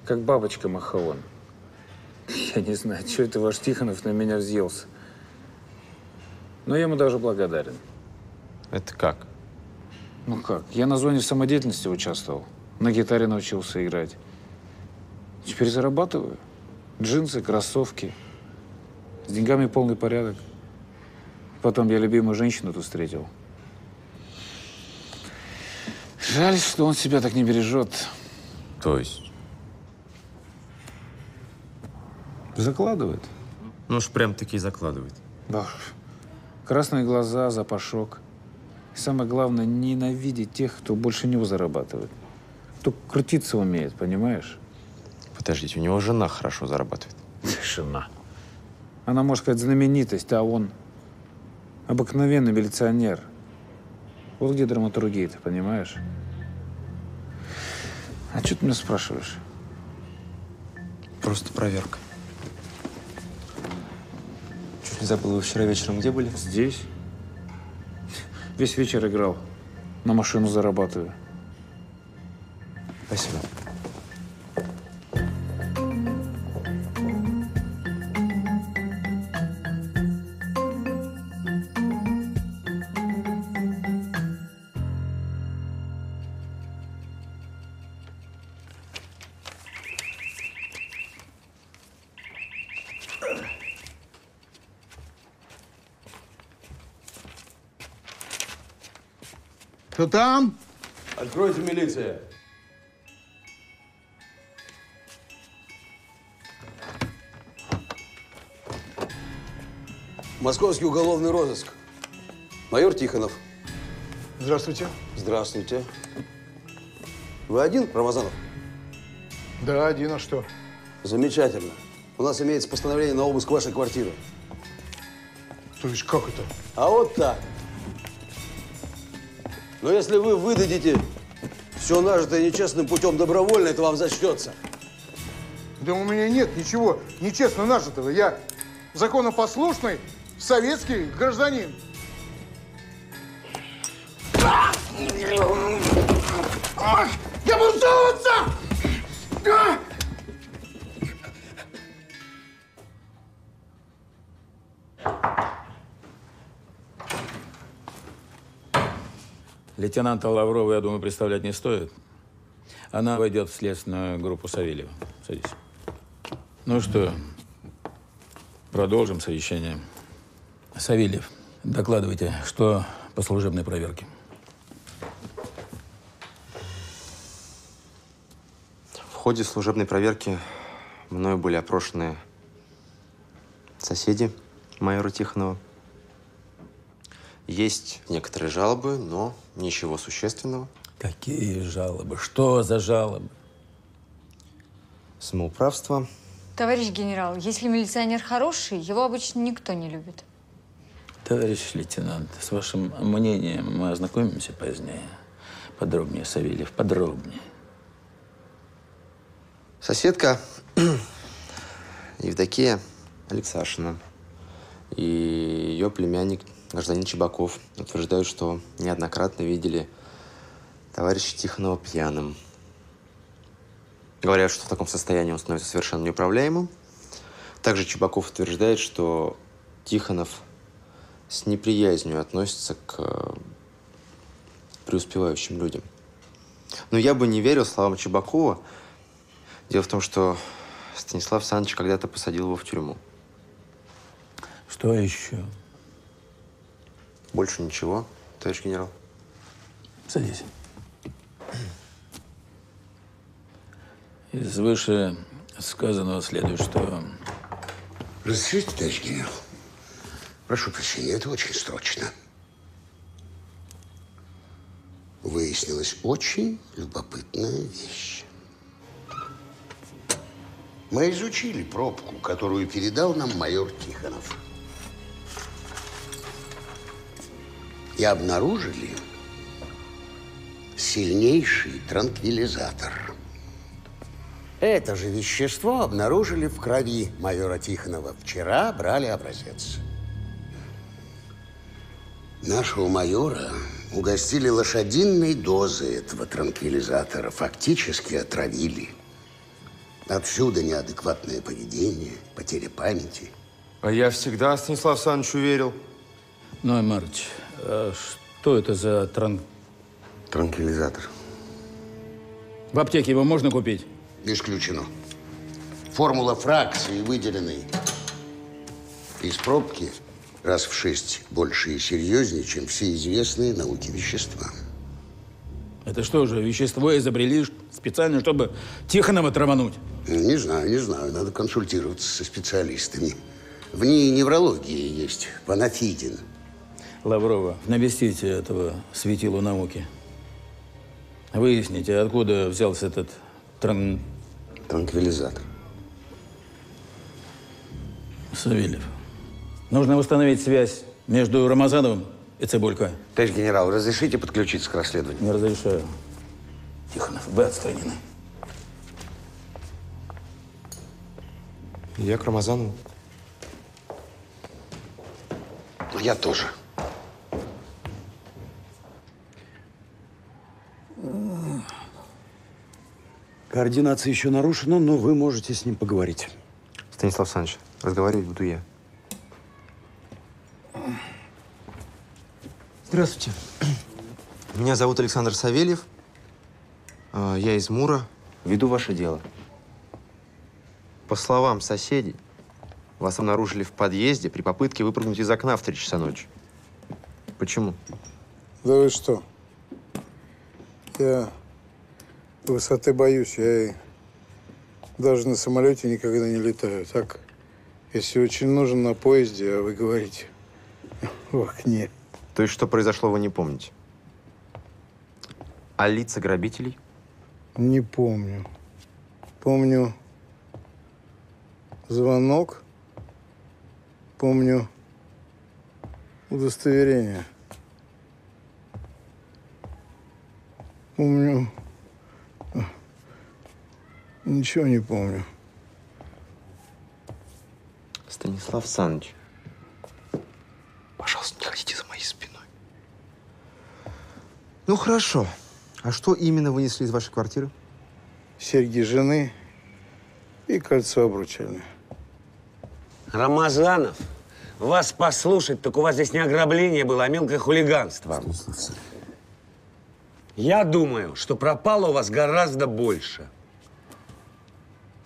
как бабочка махаон. Я не знаю, что это ваш Тихонов на меня взъелся. Но я ему даже благодарен. Это как? Ну как? Я на зоне самодеятельности участвовал. На гитаре научился играть. Теперь зарабатываю. Джинсы, кроссовки. С деньгами полный порядок. Потом я любимую женщину тут встретил. Жаль, что он себя так не бережет. То есть? Закладывает. Ну уж прям таки закладывает. Да. Красные глаза, запашок. И самое главное, ненавидеть тех, кто больше него зарабатывает. Кто крутиться умеет, понимаешь? Подождите, у него жена хорошо зарабатывает. *laughs* Жена. Она, может сказать, знаменитость, а он обыкновенный милиционер. Вот где драматургия, ты понимаешь? А что ты меня спрашиваешь? Просто проверка. Чуть не забыл, вы вчера вечером где были? Здесь. Весь вечер играл. На машину зарабатываю. Спасибо. Кто там? Откройте, милиция. Московский уголовный розыск. Майор Тихонов. Здравствуйте. Здравствуйте. Вы один, Рамазанов? Да, один, а что? Замечательно. У нас имеется постановление на обыск вашей квартиры. То есть как это? А вот так. Но если вы выдадите все нажитое нечестным путем добровольно, это вам зачтется. Да у меня нет ничего нечестно нажитого. Я законопослушный советский гражданин. Я буду жаловаться! Лейтенанта Лаврова, я думаю, представлять не стоит. Она войдет в следственную группу Савельева. Садись. Ну что, продолжим совещание. Савельев, докладывайте, что по служебной проверке. В ходе служебной проверки мною были опрошены соседи майора Тихонова. Есть некоторые жалобы, но ничего существенного. Какие жалобы? Что за жалобы? Самоуправство. Товарищ генерал, если милиционер хороший, его обычно никто не любит. Товарищ лейтенант, с вашим мнением мы ознакомимся позднее. Подробнее, Савельев, подробнее. Соседка *clears throat* Евдокия Алексашина и ее племянник гражданин Чебаков утверждают, что неоднократно видели товарища Тихонова пьяным. Говорят, что в таком состоянии он становится совершенно неуправляемым. Также Чебаков утверждает, что Тихонов с неприязнью относится к э, преуспевающим людям. Но я бы не верил словам Чебакова. Дело в том, что Станислав Александрович когда-то посадил его в тюрьму. Что еще? Больше ничего, товарищ генерал. Садись. Из выше сказанного следует, что... Разрешите, товарищ генерал? Прошу прощения, это очень срочно. Выяснилась очень любопытная вещь. Мы изучили пробку, которую передал нам майор Тихонов. И обнаружили сильнейший транквилизатор. Это же вещество обнаружили в крови майора Тихонова. Вчера брали образец. Нашего майора угостили лошадиной дозы этого транквилизатора. Фактически отравили. Отсюда неадекватное поведение, потеря памяти. А я всегда Станислав Санычу верил. Ну, Марч, а что это за тран... Транквилизатор. В аптеке его можно купить? Исключено. Формула фракции, выделенной из пробки, раз в шесть больше и серьезнее, чем все известные науке вещества. Это что же, вещество изобрели специально, чтобы Тихонова травануть? Не знаю, не знаю. Надо консультироваться со специалистами. В ней неврологии есть панафидин. Лаврова, навестите этого светилу науки. Выясните, откуда взялся этот тран... Транквилизатор. Савельев. Нужно восстановить связь между Рамазановым и Цибулько. Товарищ генерал, разрешите подключиться к расследованию? Не разрешаю. Тихонов, вы отстранены. Я к Рамазанову. Я тоже. Координация еще нарушена, но вы можете с ним поговорить. Станислав Саныч, разговаривать буду я. Здравствуйте. Меня зовут Александр Савельев. А, Я из Мура. Веду ваше дело. По словам соседей, вас обнаружили в подъезде при попытке выпрыгнуть из окна в 3 часа ночи. Почему? Да вы что? Я высоты боюсь. Я и даже на самолете никогда не летаю. Так, если очень нужен на поезде, а вы говорите *laughs* в окне. То есть, что произошло, вы не помните? А лица грабителей? Не помню. Помню звонок. Помню удостоверение. Помню. Ничего не помню. Станислав Саныч, пожалуйста, не ходите за моей спиной. Ну, хорошо. А что именно вынесли из вашей квартиры? Серьги жены и кольцо обручальное. Рамазанов, вас послушать, так у вас здесь не ограбление было, а мелкое хулиганство. Я думаю, что пропало у вас гораздо больше.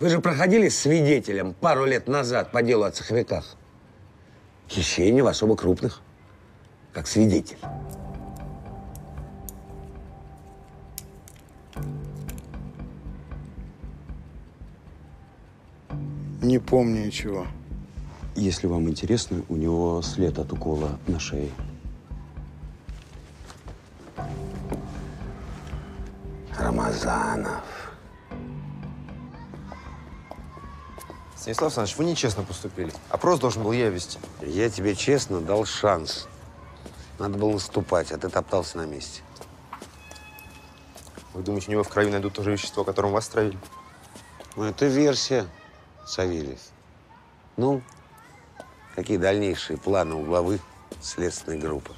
Вы же проходили свидетелем пару лет назад по делу о цеховиках. Хищение в особо крупных, как свидетель. Не помню ничего. Если вам интересно, у него след от укола на шее. Рамазанов. Станислав Саныч, вы нечестно поступили. Опрос должен был я вести. Я тебе честно дал шанс. Надо было наступать, а ты топтался на месте. Вы думаете, у него в крови найдут то же вещество, которым вас травили? Ну, это версия, Савельев. Ну, какие дальнейшие планы у главы следственной группы?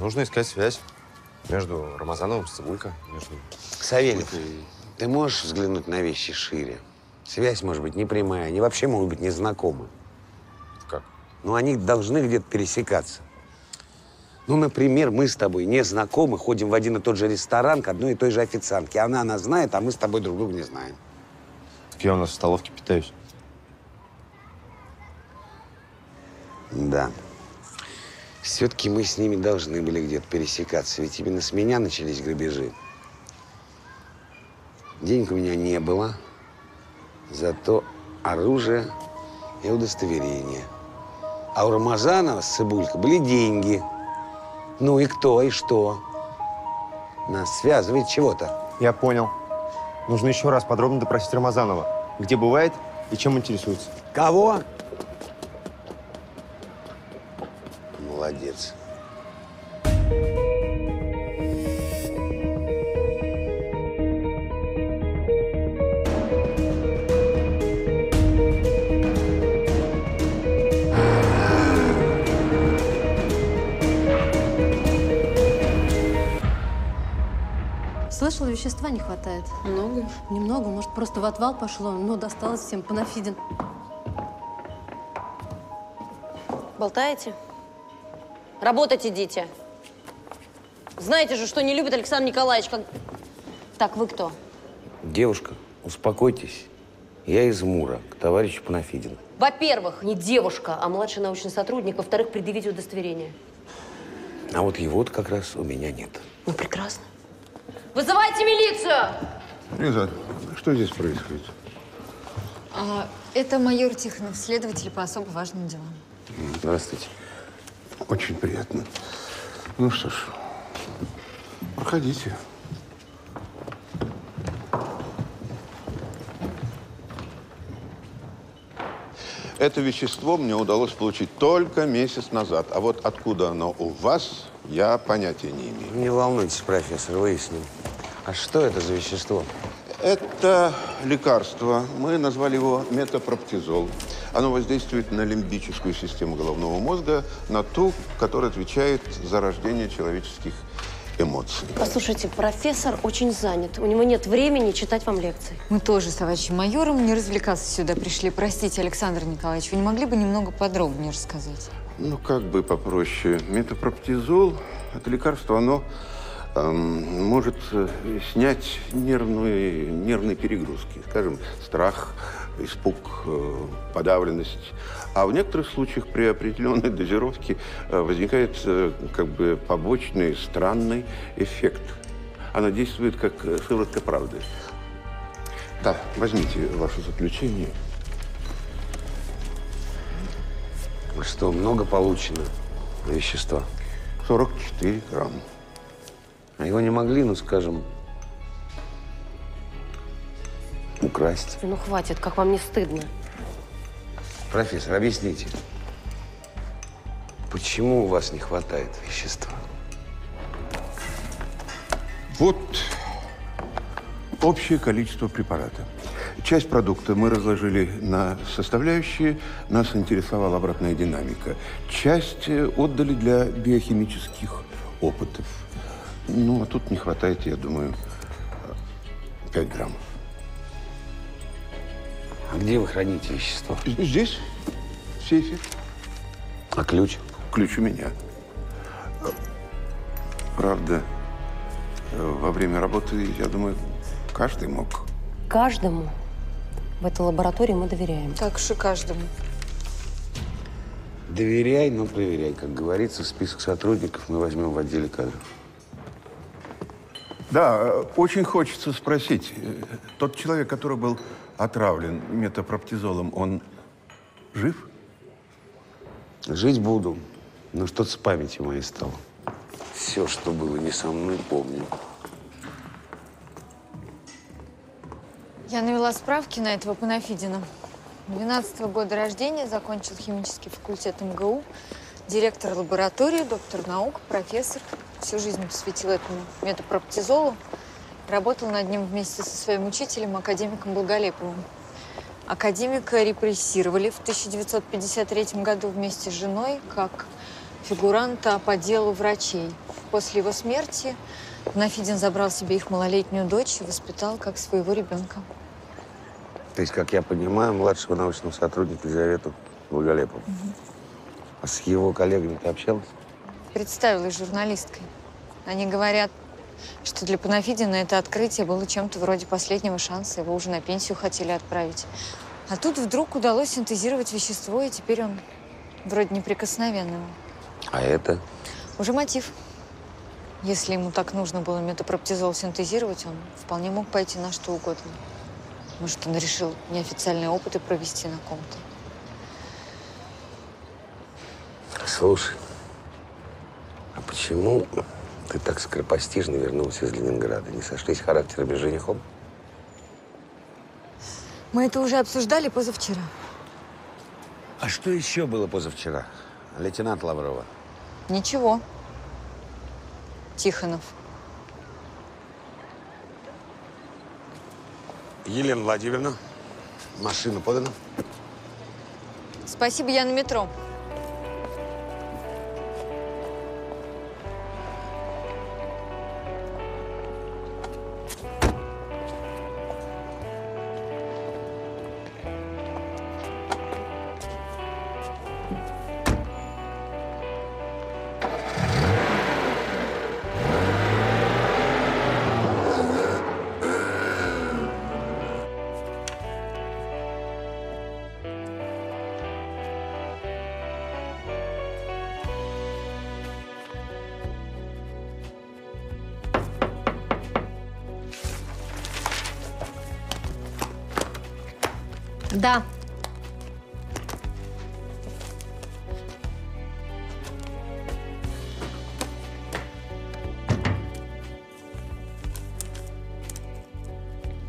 Нужно искать связь между Рамазановым и Цибулько, между... Савельев, ты можешь взглянуть на вещи шире? Связь может быть непрямая, они вообще могут быть незнакомы. Как? Ну, они должны где-то пересекаться. Ну, например, мы с тобой не знакомы, ходим в один и тот же ресторан к одной и той же официантке. Она нас знает, а мы с тобой друг друга не знаем. Так я у нас в столовке питаюсь. Да. Все-таки мы с ними должны были где-то пересекаться, ведь именно с меня начались грабежи. Денег у меня не было, зато оружие и удостоверение. А у Рамазанова с Цибулько были деньги. Ну и кто, и что? Нас связывает чего-то. Я понял. Нужно еще раз подробно допросить Рамазанова. Где бывает и чем интересуется. Кого? Молодец. Слышала, вещества не хватает. Много? Немного, может, просто в отвал пошло, но досталось всем панафидин. Болтаете? Работать идите. Знаете же, что не любит Александр Николаевич, как... Так, вы кто? Девушка, успокойтесь. Я из Мура, к товарищу Панафидину. Во-первых, не девушка, а младший научный сотрудник. Во-вторых, предъявите удостоверение. А вот его как раз у меня нет. Ну, прекрасно. Вызывайте милицию! Лиза, что здесь происходит? А, это майор Тихонов, следователь по особо важным делам. Здравствуйте. Очень приятно. Ну что ж, проходите. Это вещество мне удалось получить только месяц назад. А вот откуда оно у вас, я понятия не имею. Не волнуйтесь, профессор, выясним. А что это за вещество? Это лекарство. Мы назвали его метапроптизол. Оно воздействует на лимбическую систему головного мозга, на ту, которая отвечает за рождение человеческих эмоций. Послушайте, профессор очень занят. У него нет времени читать вам лекции. Мы тоже с товарищем майором не развлекаться сюда пришли. Простите, Александр Николаевич, вы не могли бы немного подробнее рассказать? Ну, как бы попроще. Метапроптизол – это лекарство, оно может э, снять нервные, нервные перегрузки. Скажем, страх, испуг, э, подавленность. А в некоторых случаях при определенной дозировке э, возникает как бы побочный, странный эффект. Она действует как сыворотка правды. Да, возьмите ваше заключение. Что, много получено вещества? 44 грамма. А его не могли, ну, скажем, украсть? Ну, хватит, как вам не стыдно? Профессор, объясните, почему у вас не хватает вещества? Вот общее количество препарата. Часть продукта мы разложили на составляющие, нас интересовала обратная динамика. Часть э, отдали для биохимических опытов. Ну, а тут не хватает, я думаю, 5 грамм. А где вы храните вещество? Здесь, в сейфе. А ключ? Ключ у меня. Правда, во время работы, я думаю, каждый мог. Каждому в этой лаборатории мы доверяем. Так уж и каждому. Доверяй, но проверяй. Как говорится, список сотрудников мы возьмем в отделе кадров. Да, э, очень хочется спросить. э, Тот человек, который был отравлен метапроптизолом, он жив? Жить буду, но что-то с памятью моей стало. Все, что было не со мной, помню. Я навела справки на этого Панафидина. 12 года рождения, закончил химический факультет МГУ, директор лаборатории, доктор наук, профессор. Всю жизнь посвятил этому метапроптизолу. Работал над ним вместе со своим учителем, академиком Благолеповым. Академика репрессировали в 1953 году вместе с женой как фигуранта по делу врачей. После его смерти Панафидин забрал себе их малолетнюю дочь и воспитал как своего ребенка. То есть, как я понимаю, младшего научного сотрудника Елизавету Благолепову. А с его коллегами ты общалась? Представилась журналисткой. Они говорят, что для Панафидина это открытие было чем-то вроде последнего шанса. Его уже на пенсию хотели отправить. А тут вдруг удалось синтезировать вещество, и теперь он вроде неприкосновенный. А это? Уже мотив. Если ему так нужно было метапроптизол синтезировать, он вполне мог пойти на что угодно. Может, он решил неофициальные опыты провести на ком-то. Слушай, а почему ты так скоропостижно вернулся из Ленинграда? Не сошлись характерами с женихом? Мы это уже обсуждали позавчера. А что еще было позавчера, лейтенант Лаврова? Ничего. Тихонов. Елена Владимировна, машина подана? Спасибо, я на метро. Да.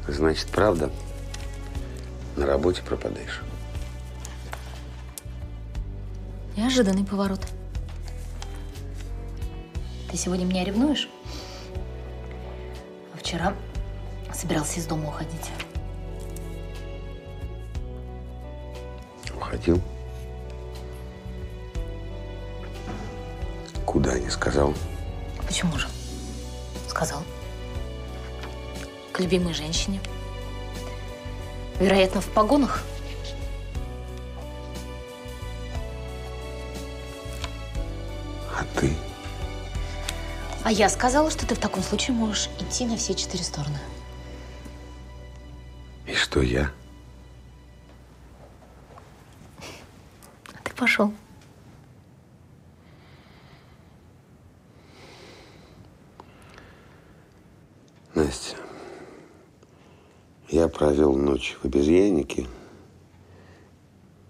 Значит, правда, на работе пропадаешь. Неожиданный поворот. Ты сегодня меня ревнуешь? А вчера собирался из дома уходить. Уходил. Куда не сказал? Почему же? Сказал. К любимой женщине. Вероятно, в погонах. А ты? А я сказала, что ты в таком случае можешь идти на все четыре стороны. И что я? А ты пошел. Настя, я провел ночь в обезьяннике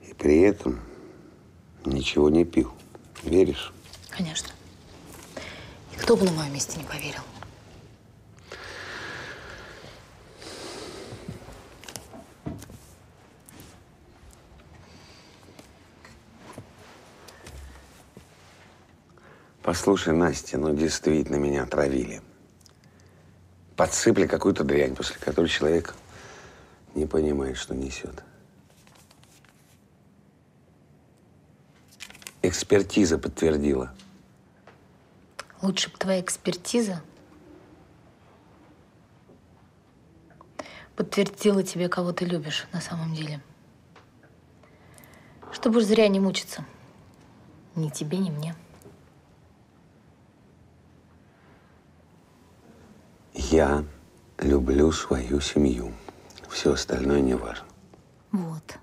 и при этом ничего не пил. Веришь? Конечно. И кто бы на моем месте не поверил. Послушай, Настя, ну действительно меня отравили. Подсыпали какую-то дрянь, после которой человек не понимает, что несет. Экспертиза подтвердила. Лучше бы твоя экспертиза подтвердила тебе, кого ты любишь на самом деле. Чтобы уж зря не мучиться. Ни тебе, ни мне. Я люблю свою семью. Все остальное не важно. Вот.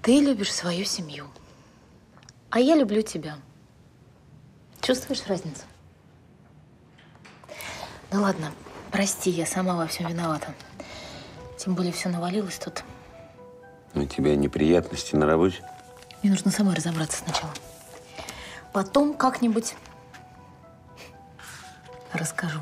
Ты любишь свою семью. А я люблю тебя. Чувствуешь разницу? Ну ладно, прости, я сама во всем виновата. Тем более все навалилось тут. У тебя неприятности на работе? Мне нужно самой разобраться сначала. Потом как-нибудь расскажу.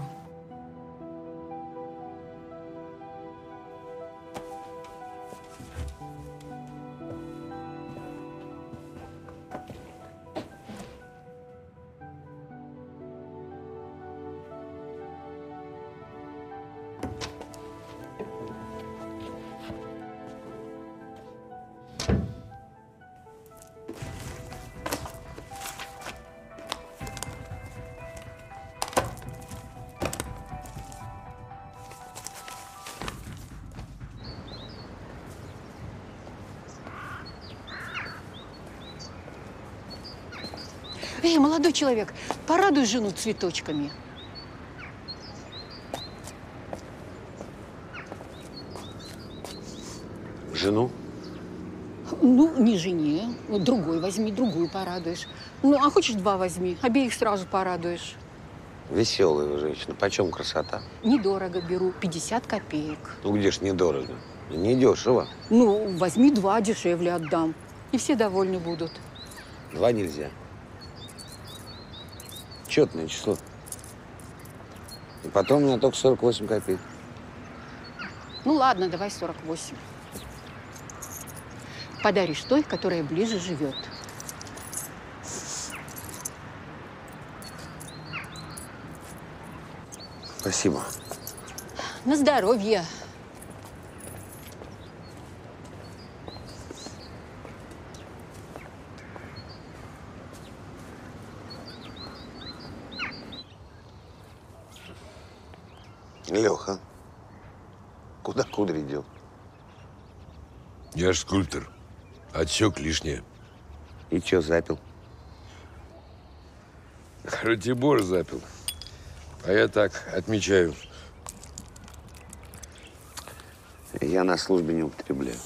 Человек, порадуй жену цветочками. Жену? Ну, не жене. Вот другой возьми, другую порадуешь. Ну, а хочешь два возьми, обеих сразу порадуешь. Веселая вы женщина. Почем красота? Недорого беру, 50 копеек. Ну где ж недорого? Недешево. Ну, возьми два, дешевле отдам. И все довольны будут. Два нельзя. Четное число. И потом у меня только 48 копеек. Ну, ладно, давай 48. Подаришь той, которая ближе живет. Спасибо. На здоровье. Леха, куда кудри дел? Я ж скульптор. Отсек лишнее. И чё запил? Ратибор запил. А я так, отмечаю. Я на службе не употребляю.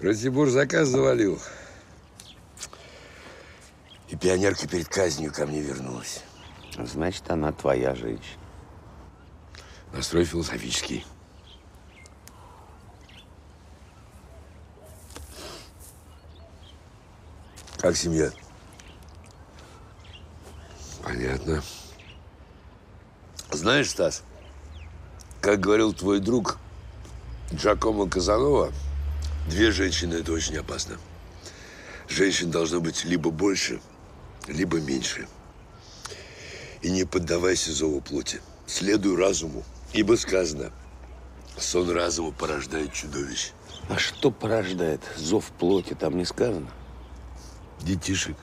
Ратибор заказ завалил. И пионерка перед казнью ко мне вернулась. Значит, она твоя женщина. Настрой философический. Как семья? Понятно. Знаешь, Стас, как говорил твой друг Джакомо Казанова, две женщины – это очень опасно. Женщин должно быть либо больше, либо меньше. И не поддавайся зову плоти. Следуй разуму, ибо сказано, сон разума порождает чудовище. А что порождает? Зов плоти там не сказано. Детишек.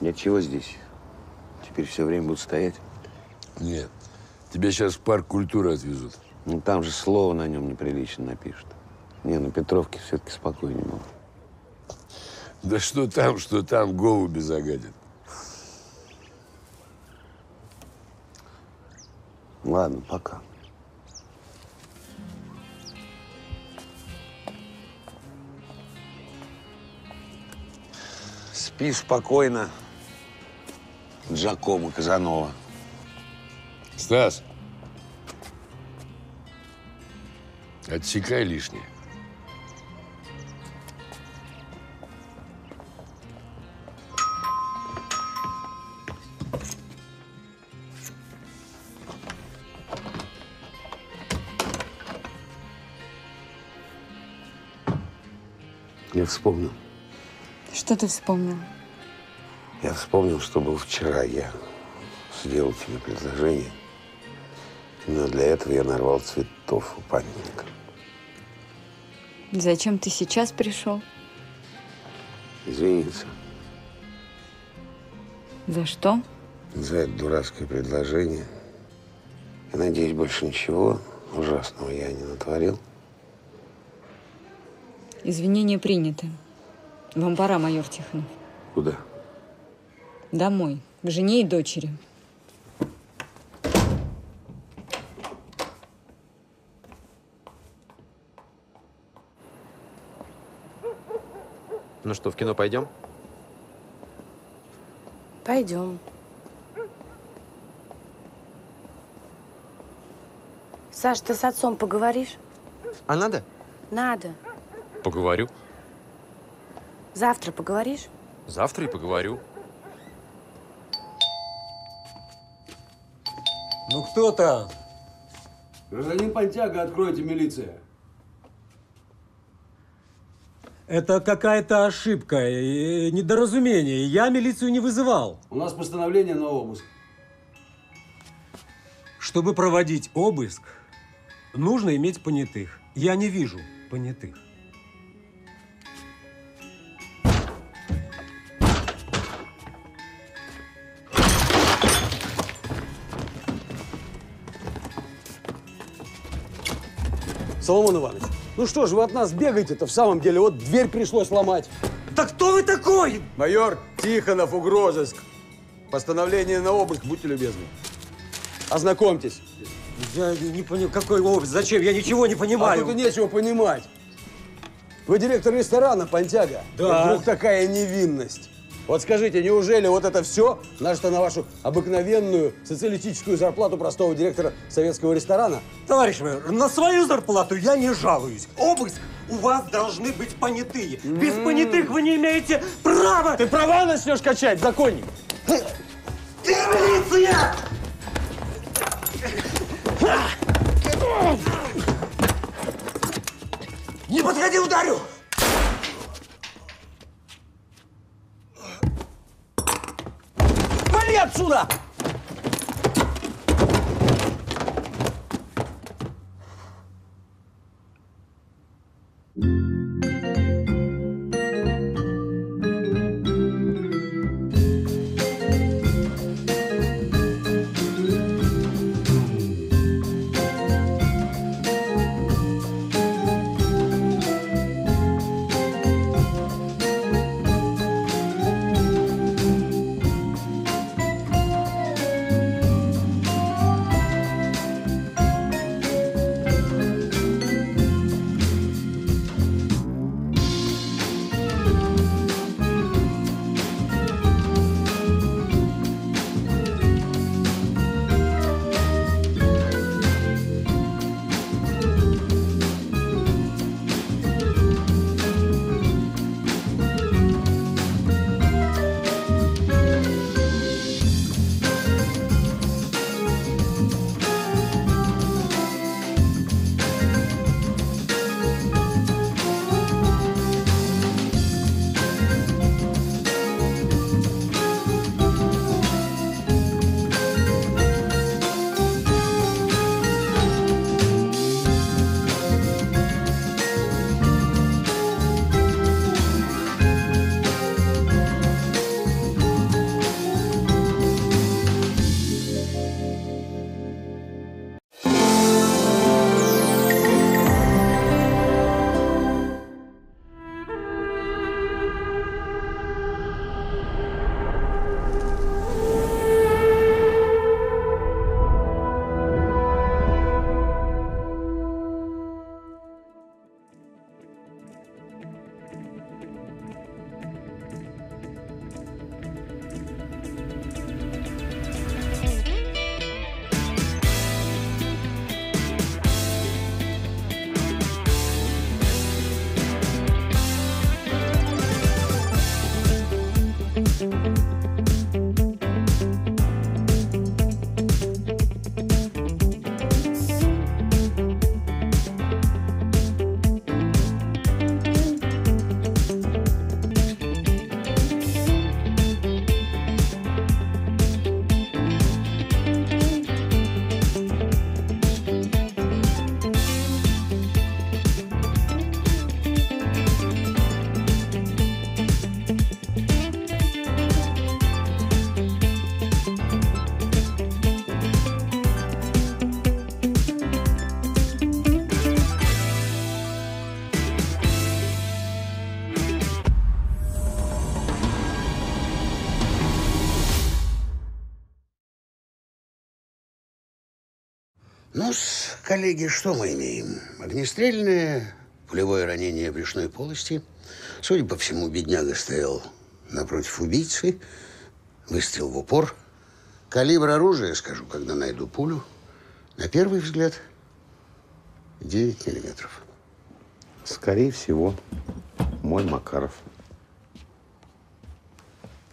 Нет, чего здесь? Теперь все время будут стоять? Нет. Тебя сейчас в парк культуры отвезут. Ну, там же слово на нем неприлично напишут. Не, на Петровке все-таки спокойнее было. Да что там, что там, голуби загадят. Ладно, пока. Спи спокойно, Джакомо Казанова. Стас, отсекай лишнее. Я вспомнил. Что ты вспомнил? Я вспомнил, что был вчера. Я сделал тебе предложение. Но для этого я нарвал цветов у памятника. Зачем ты сейчас пришел? Извиниться За что? за это дурацкое предложение. Я надеюсь, больше ничего ужасного я не натворил. Извинения приняты. Вам пора, майор Тихонов. Куда? Домой. К жене и дочери. Ну что, в кино пойдем? Пойдем. Саш, ты с отцом поговоришь? А надо? Надо. Поговорю. Завтра поговоришь? Завтра и поговорю. Ну кто там? Гражданин Понтяга, откройте, милиция. Это какая-то ошибка, э, недоразумение. Я милицию не вызывал. У нас постановление на обыск. Чтобы проводить обыск, нужно иметь понятых. Я не вижу понятых. Соломон Иванович, ну что же вы от нас бегаете-то в самом деле? Вот дверь пришлось ломать. Да кто вы такой? Майор Тихонов, угрозыск. Постановление на обыск, будьте любезны. Ознакомьтесь. Я не понял, какой обыск, зачем? Я ничего не А понимаю. тут и нечего понимать. Вы директор ресторана, Понтяга? Да. И вдруг такая невинность. Вот скажите, неужели вот это все нажито на вашу обыкновенную социалистическую зарплату простого директора советского ресторана? Товарищ майор, на свою зарплату я не жалуюсь. Обыск у вас должны быть понятые. Без понятых вы не имеете права. Ты права начнешь качать, законник? Ты милиция! Не подходи, ударю! Вали отсюда! Коллеги, что мы имеем? Огнестрельное, пулевое ранение брюшной полости. Судя по всему, бедняга стоял напротив убийцы. Выстрел в упор. Калибр оружия, скажу, когда найду пулю. На первый взгляд, 9 миллиметров. Скорее всего, мой Макаров.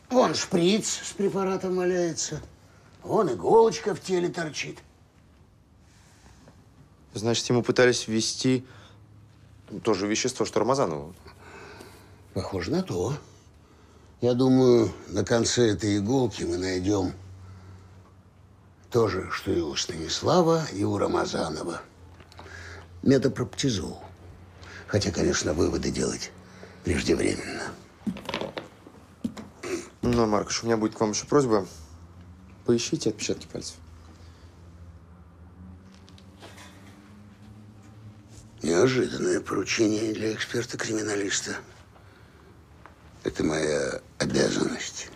Вон шприц с препаратом валяется. Вон иголочка в теле торчит. Значит, ему пытались ввести то же вещество, что Рамазанову. Похоже на то. Я думаю, на конце этой иголки мы найдем то же, что и у Станислава, и у Рамазанова. Метапроптизол. Хотя, конечно, выводы делать преждевременно. Ну, Маркуш, у меня будет к вам еще просьба. Поищите отпечатки пальцев. Неожиданное поручение для эксперта-криминалиста. Это моя обязанность,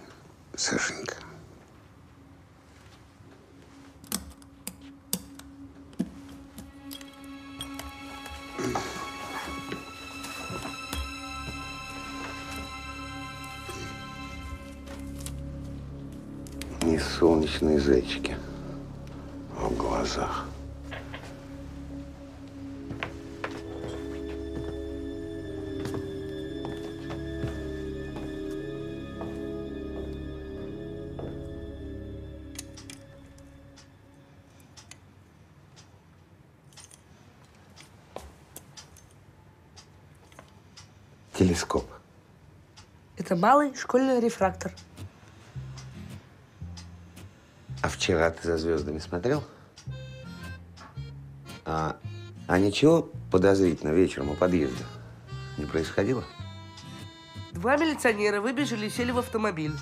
Сашенька. Не солнечные зайчики в глазах. Телескоп. Это малый школьный рефрактор. А вчера ты за звездами смотрел? А, а ничего подозрительно вечером у подъезда не происходило? Два милиционера выбежали и сели в автомобиль.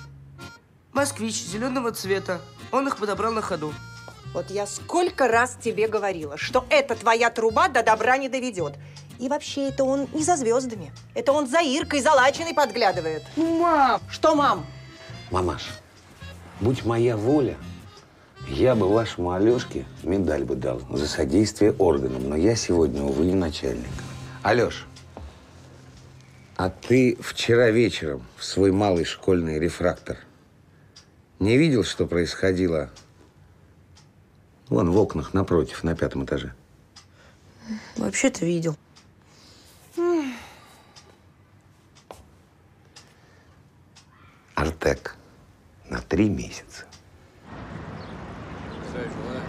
Москвич зеленого цвета. Он их подобрал на ходу. Вот я сколько раз тебе говорила, что эта твоя труба до добра не доведет. И вообще, это он не за звездами. Это он за Иркой, за Лачиной подглядывает. Мам! Что, мам? Мамаш, будь моя воля, я бы вашему Алешке медаль бы дал за содействие органам, но я сегодня, увы, не начальник. Алеш, а ты вчера вечером в свой малый школьный рефрактор не видел, что происходило вон в окнах напротив, на пятом этаже? Вообще-то видел. Артек на три месяца. Здравия желаю.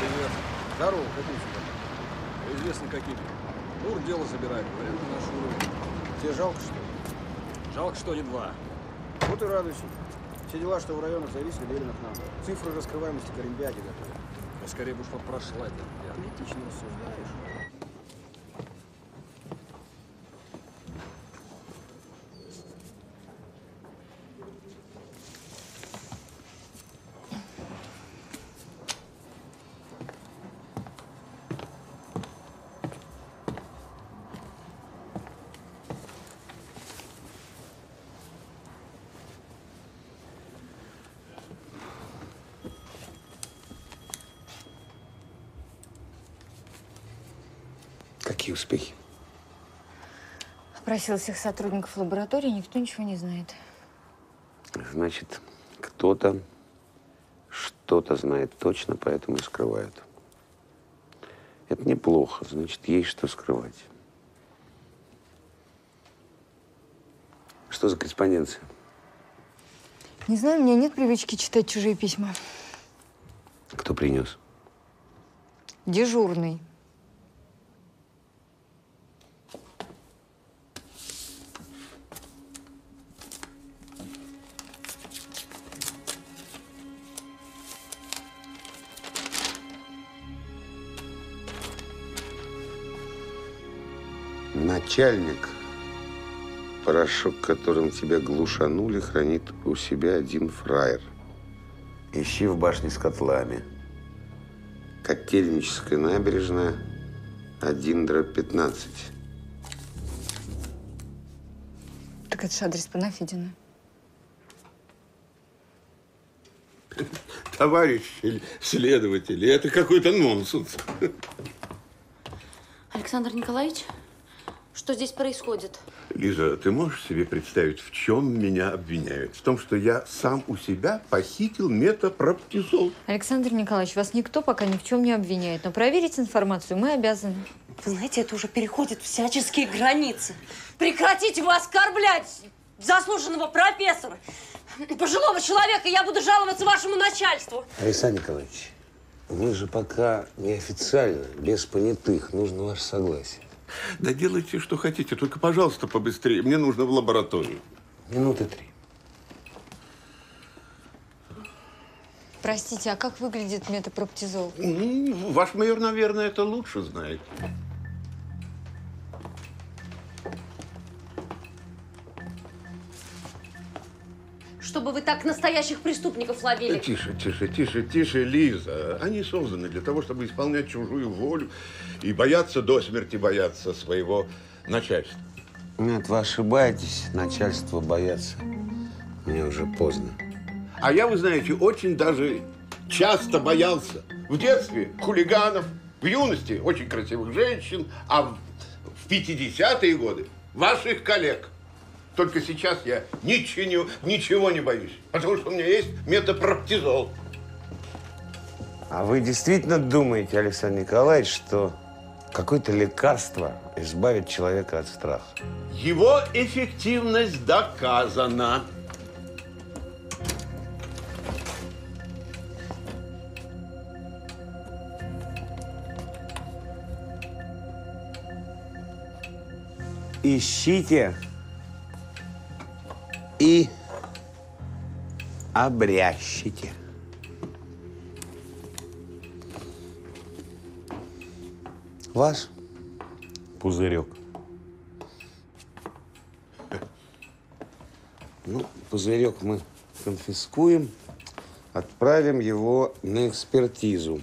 Привет. Здорово, сюда? Известно каким. Ур дело забирает, говорят, на наш уровень. Тебе жалко, что ли? Жалко, что не два. Вот и радуйся. Все дела, что в районах зависли, верено к нам. Цифры раскрываемости к Олимпиаде готовы. Да скорее бы уж прошла Олимпиада. Критично рассуждаешь. Какие успехи? Опросил всех сотрудников лаборатории, никто ничего не знает. Значит, кто-то что-то знает точно, поэтому и скрывают. Это неплохо, значит, есть что скрывать. Что за корреспонденция? Не знаю, у меня нет привычки читать чужие письма. Кто принес? Дежурный. Начальник, порошок, которым тебя глушанули, хранит у себя один фраер. Ищи в башне с котлами. Котельническая набережная, 1 дробь 15. Так это же адрес Панафидина. *laughs* Товарищ следователь, это какой-то нонсенс. Александр Николаевич, что здесь происходит? Лиза, ты можешь себе представить, в чем меня обвиняют? В том, что я сам у себя похитил метапроптизол. Александр Николаевич, вас никто пока ни в чем не обвиняет, но проверить информацию мы обязаны. Вы знаете, это уже переходит всяческие границы. Прекратите вы оскорблять заслуженного профессора, пожилого человека. Я буду жаловаться вашему начальству. Александр Николаевич, мы же пока неофициально, без понятых. Нужно ваше согласие. Да делайте, что хотите, только, пожалуйста, побыстрее. Мне нужно в лабораторию. Минуты три. Простите, а как выглядит метапроптизол? Ну, Ваш майор, наверное, это лучше знает. Чтобы вы так настоящих преступников ловили. Тише, тише, тише, тише, Лиза. Они созданы для того, чтобы исполнять чужую волю и бояться до смерти бояться своего начальства. Нет, вы ошибаетесь. Начальство боятся. Мне уже поздно. А я, вы знаете, очень даже часто боялся. В детстве хулиганов, в юности очень красивых женщин, а в в 50-е годы ваших коллег. Только сейчас я ничего, ничего не боюсь, потому что у меня есть метапроптизол. А вы действительно думаете, Александр Николаевич, что какое-то лекарство избавит человека от страха? Его эффективность доказана. Ищите и обрящите. Ваш пузырек. Ну, пузырек мы конфискуем, отправим его на экспертизу.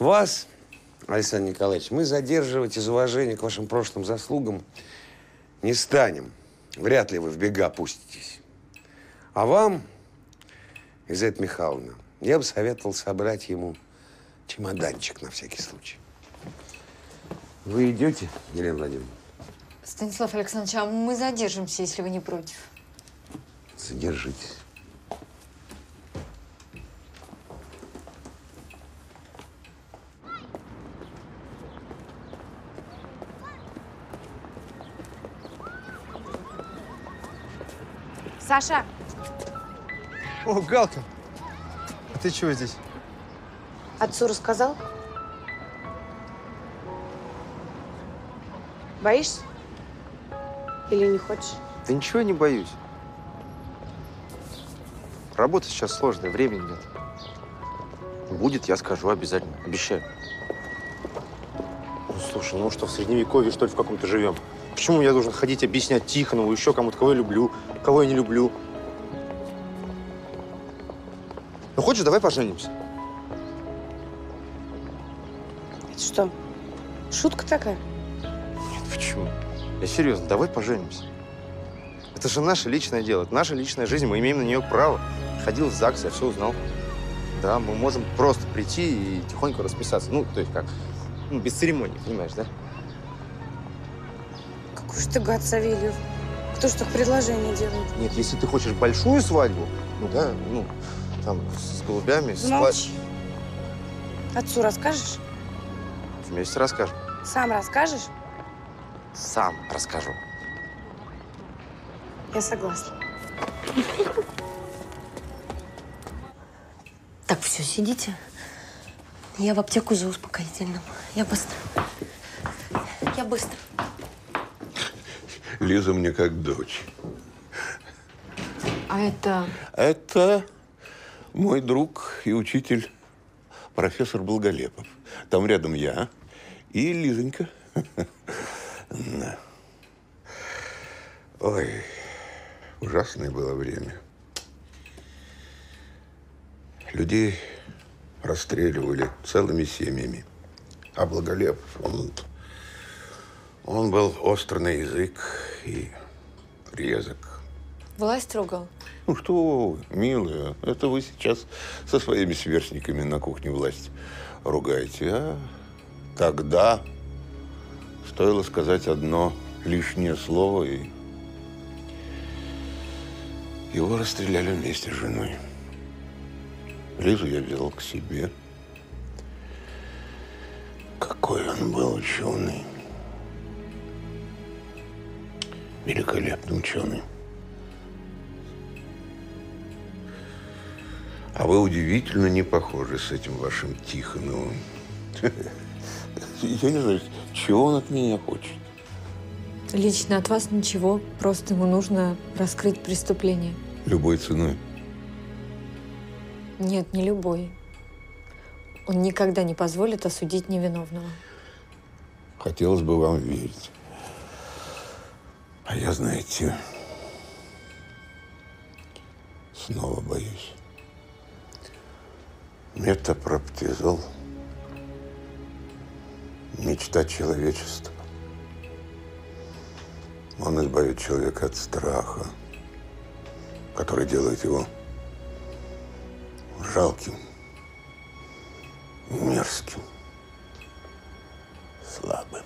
Вас, Александр Николаевич, мы задерживать из уважения к вашим прошлым заслугам не станем. Вряд ли вы в бега пуститесь. А вам, Изет Михайловна, я бы советовал собрать ему чемоданчик на всякий случай. Вы идете, Елена Владимировна? Станислав Александрович, а мы задержимся, если вы не против. Задержитесь. Саша, О, Галка! А ты чего здесь? Отцу рассказал? Боишься? Или не хочешь? Да ничего не боюсь. Работа сейчас сложная, времени нет. Будет, я скажу обязательно, обещаю. Ну, слушай, ну что, в средневековье, что ли, в каком-то живем? Почему я должен ходить объяснять Тихонову, еще кому-то, кого я люблю, кого я не люблю? Ну, хочешь, давай поженимся? Что, шутка такая? Нет, почему? Я серьезно, давай поженимся. Это же наше личное дело, это наша личная жизнь, мы имеем на нее право. Ходил в ЗАГС, я все узнал. Да, мы можем просто прийти и тихонько расписаться. Ну, то есть как, ну, без церемонии, понимаешь, да? Какой же ты гад, Савельев. Кто ж так предложение делает? Нет, если ты хочешь большую свадьбу, ну да, ну, там, с голубями, с Замолчи. Отцу расскажешь? Вместе расскажем. Сам расскажешь? Сам расскажу. Я согласна. Так, все, сидите. Я в аптеку за успокоительным. Я быстро. Я быстро. Лиза мне как дочь. А это... Это мой друг и учитель, профессор Благолепов. Там рядом я и Лизонька. Да. Ой, ужасное было время. Людей расстреливали целыми семьями. А Благолепов, он, он был остр на язык и резок. Власть ругал? Ну что вы, милая, это вы сейчас со своими сверстниками на кухне власть ругаете, а тогда стоило сказать одно лишнее слово, и его расстреляли вместе с женой. Лизу я взял к себе. Какой он был ученый. Великолепный ученый. А вы удивительно не похожи с этим вашим Тихоновым. *laughs* Я не знаю, чего он от меня хочет. Лично от вас ничего, просто ему нужно раскрыть преступление. Любой ценой. Нет, не любой. Он никогда не позволит осудить невиновного. Хотелось бы вам верить. А я, знаете, снова боюсь. Метапроптизол. Мечта человечества. Он избавит человека от страха, который делает его жалким, мерзким, слабым.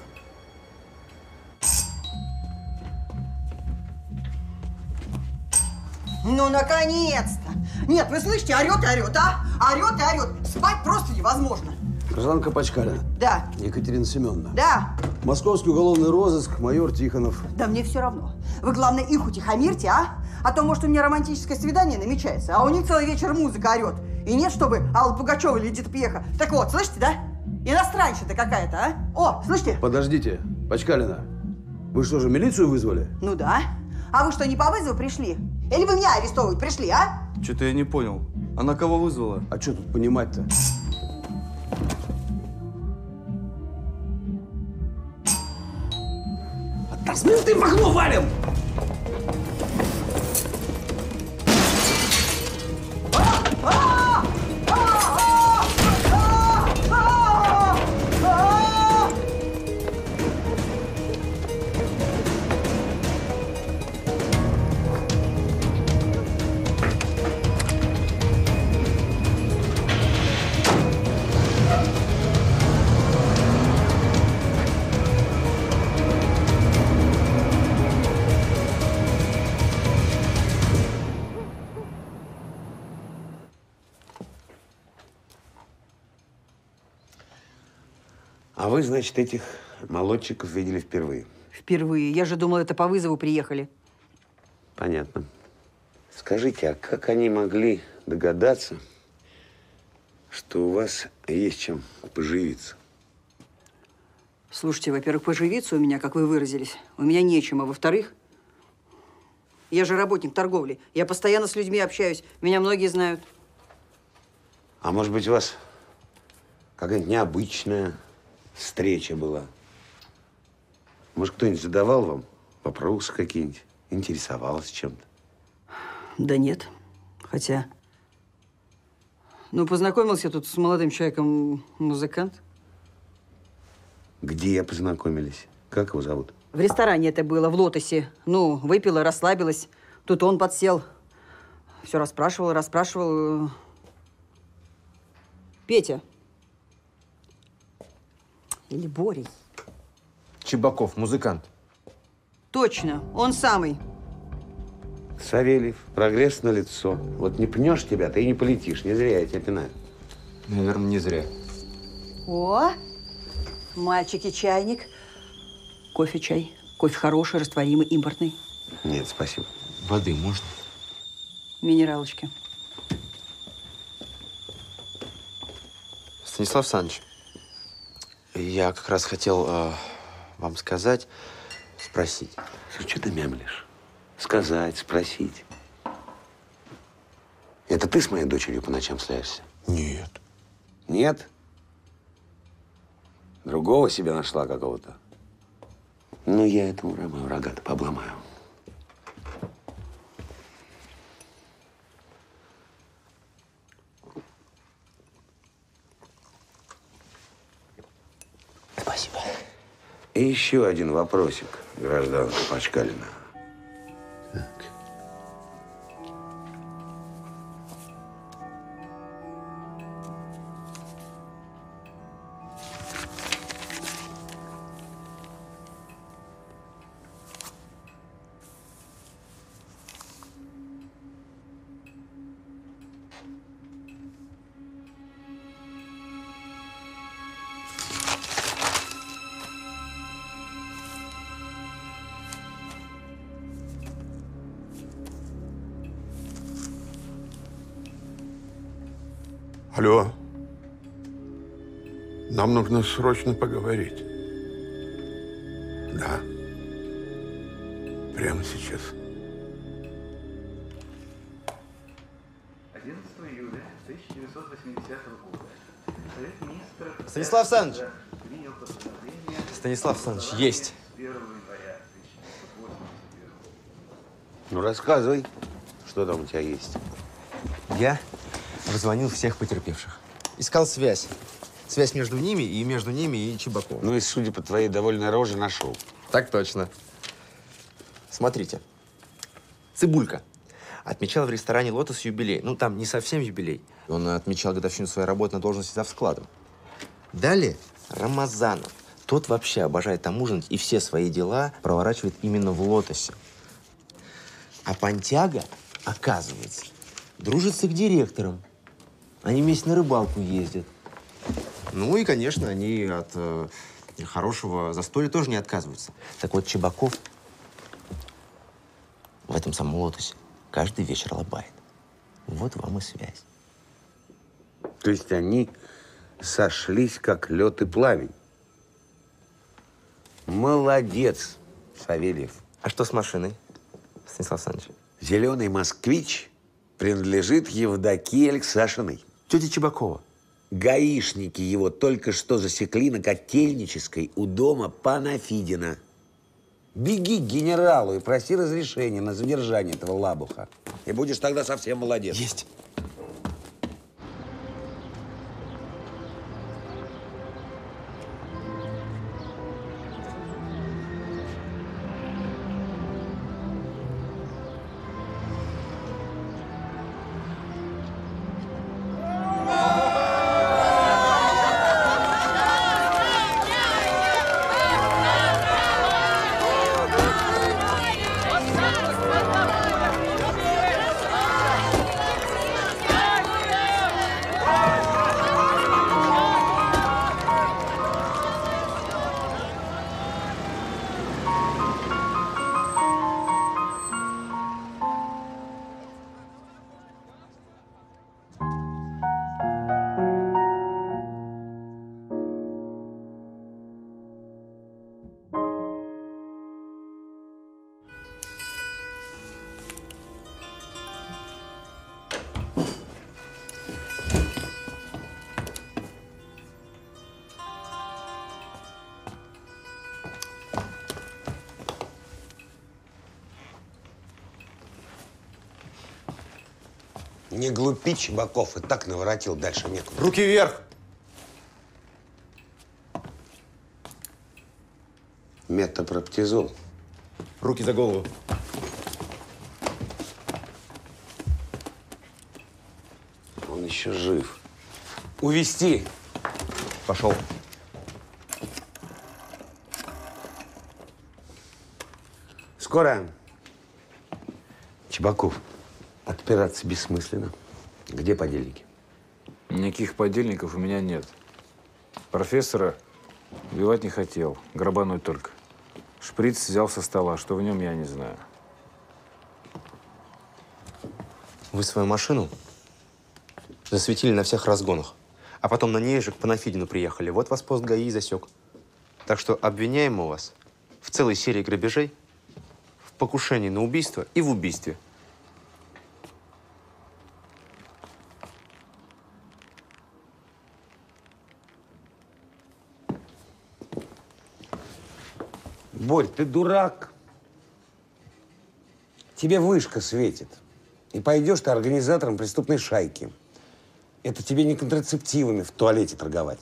Ну, наконец-то! Нет, вы слышите, орет и орет, а? Орет и орет. Спать просто невозможно. Гражданка Пачкарина. Да, Екатерина Семеновна. да. Московский уголовный розыск, майор Тихонов. Да мне все равно. Вы, главное, их утихомирьте, а? А то, может, у меня романтическое свидание намечается, а у них целый вечер музыка орет. И нет, чтобы Алла Пугачева или Эдита Пьеха. Так вот, слышите, да? Иностранщина какая-то, а? О, слышите? Подождите, Пачкалина, вы что же, милицию вызвали? Ну да. А вы что, не по вызову пришли? Или вы меня арестовывать пришли, а? Что-то я не понял. Она кого вызвала? А что тут понимать-то? Да ты в окно валим! А вы, значит, этих молодчиков видели впервые? Впервые. Я же думала, это по вызову приехали. Понятно. Скажите, а как они могли догадаться, что у вас есть чем поживиться? Слушайте, во-первых, поживиться у меня, как вы выразились, у меня нечем. А во-вторых, я же работник торговли. Я постоянно с людьми общаюсь. Меня многие знают. А может быть, у вас какая-нибудь необычная встреча была? Может, кто-нибудь задавал вам вопросы какие-нибудь? Интересовался чем-то? Да нет. Хотя... Ну, познакомился тут с молодым человеком музыкант. Где познакомились? Как его зовут? В ресторане это было, в Лотосе. Ну, выпила, расслабилась. Тут он подсел. Все расспрашивал, расспрашивал. Петя. Или Борей. Чебаков, музыкант. Точно, он самый. Савельев, прогресс на лицо. Вот не пнешь тебя, ты и не полетишь. Не зря я тебя пинаю. Наверное, не зря. О, мальчики, чайник. Кофе, чай. Кофе хороший, растворимый, импортный. Нет, спасибо. Воды можно? Минералочки. Станислав Саныч, я как раз хотел э, вам сказать, спросить. Что ты мямлишь? Сказать, спросить. Это ты с моей дочерью по ночам сляешься? Нет. Нет? Другого себе нашла какого-то? Ну, я этому Ромео рога-то пообломаю. Спасибо. И еще один вопросик, гражданка Пачкалина. Нам нужно срочно поговорить. Да. Прямо сейчас. 11 июля 1980 года Совет министров Станислав Александрович! Станислав Александрович, есть. 1 января 1981 Ну, рассказывай, что там у тебя есть. Я обзвонил всех потерпевших. Искал связь. Связь между ними и между ними и Чебаковым. Ну и, судя по твоей довольной роже, нашел. Так точно. Смотрите. Цибулька. Отмечал в ресторане «Лотос» юбилей. Ну, там не совсем юбилей. Он отмечал годовщину своей работы на должности за вскладом. Далее Рамазанов. Тот вообще обожает там ужинать и все свои дела проворачивает именно в «Лотосе». А Пантяга, оказывается, дружит с их директором. Они вместе на рыбалку ездят. Ну и, конечно, они от э, хорошего застолья тоже не отказываются. Так вот, Чебаков в этом самом лотосе каждый вечер лобает. Вот вам и связь. То есть они сошлись, как лед и пламень. Молодец, Савельев. А что с машиной, Станислав Александрович? Зеленый москвич принадлежит Евдокии Алексашиной. Тетя Чебакова. Гаишники его только что засекли на Котельнической у дома пана Фидина. Беги к генералу и проси разрешения на задержание этого лабуха. И будешь тогда совсем молодец. Есть. Глупи, Чебаков, и так наворотил, дальше некуда. Руки вверх! Метапроптизол. Руки за голову. Он еще жив. Увести. Пошел. Скоро. Чебаков, отпираться бессмысленно. Где подельники? Никаких подельников у меня нет. Профессора убивать не хотел, грабануть только. Шприц взял со стола, что в нем, я не знаю. Вы свою машину засветили на всех разгонах, а потом на ней же к Панафидину приехали. Вот вас пост ГАИ засек. Так что обвиняем мы вас в целой серии грабежей, в покушении на убийство и в убийстве. Борь, ты дурак. Тебе вышка светит. И пойдешь ты организатором преступной шайки. Это тебе не контрацептивами в туалете торговать.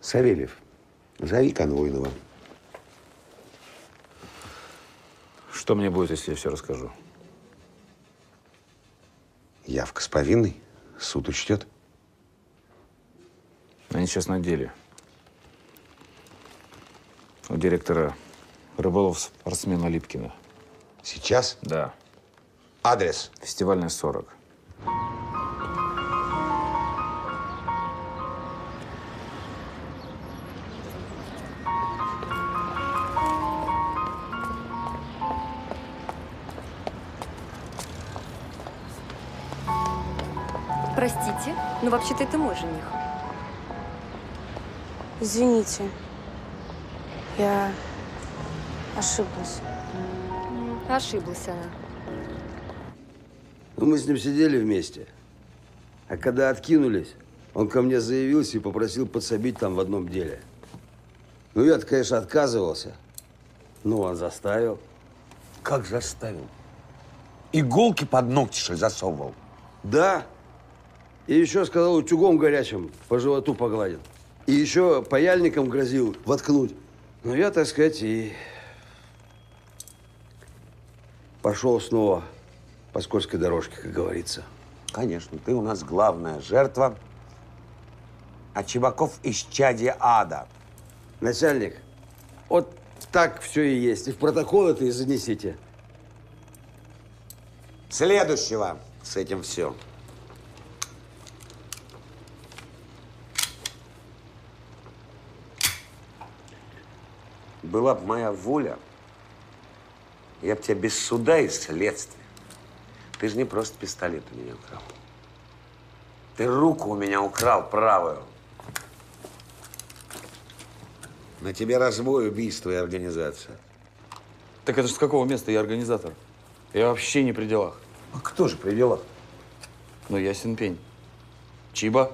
Савельев, зови конвойного. Что мне будет, если я все расскажу? Явка с повинной. Суд учтет. Они сейчас на деле. У директора рыболов спортсмена Липкина. Сейчас? Да. Адрес? Фестивальная 40. Но вообще-то это мой жених. Извините. Я ошиблась. Ошиблась она. Ну, мы с ним сидели вместе. А когда откинулись, он ко мне заявился и попросил подсобить там в одном деле. Ну, я конечно, отказывался. Ну, он заставил. Как заставил? Иголки под ногти, что ли, засовывал? Да. И еще сказал, утюгом горячим по животу погладит. И еще паяльником грозил воткнуть. Ну, я, так сказать, и пошел снова по скользкой дорожке, как говорится. Конечно, ты у нас главная жертва, а Чебаков из чади ада. Начальник, вот так все и есть. И в протокол это и занесите. Следующего. С этим все. Была бы моя воля, я бы тебя без суда и следствия. Ты же не просто пистолет у меня украл. Ты руку у меня украл правую. На тебе разбой, убийство и организация. Так это ж с какого места я организатор? Я вообще не при делах. А кто же при делах? Ну, ясен пень. Чиба?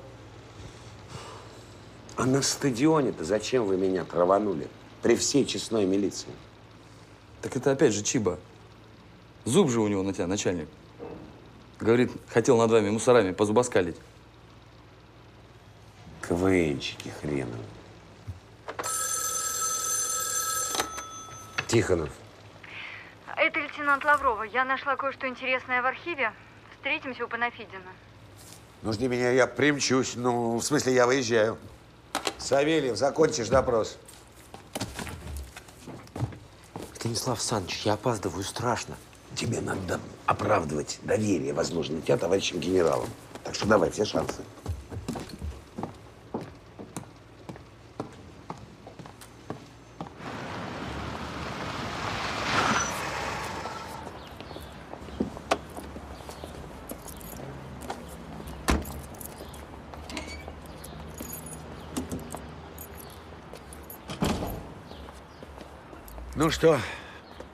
А на стадионе-то зачем вы меня траванули? При всей честной милиции. Так это опять же Чиба. Зуб же у него на тебя, начальник. Говорит, хотел над вами мусорами позубоскалить. КВНчики хреновые. Тихонов. Это лейтенант Лаврова. Я нашла кое-что интересное в архиве. Встретимся у Панафидина. Ну, жди меня, я примчусь. Ну, в смысле, я выезжаю. Савельев, закончишь допрос. Станислав Саныч, я опаздываю страшно. Тебе надо оправдывать доверие, возможно, тебя товарищем генералом. Так что давай, все шансы. Ну что,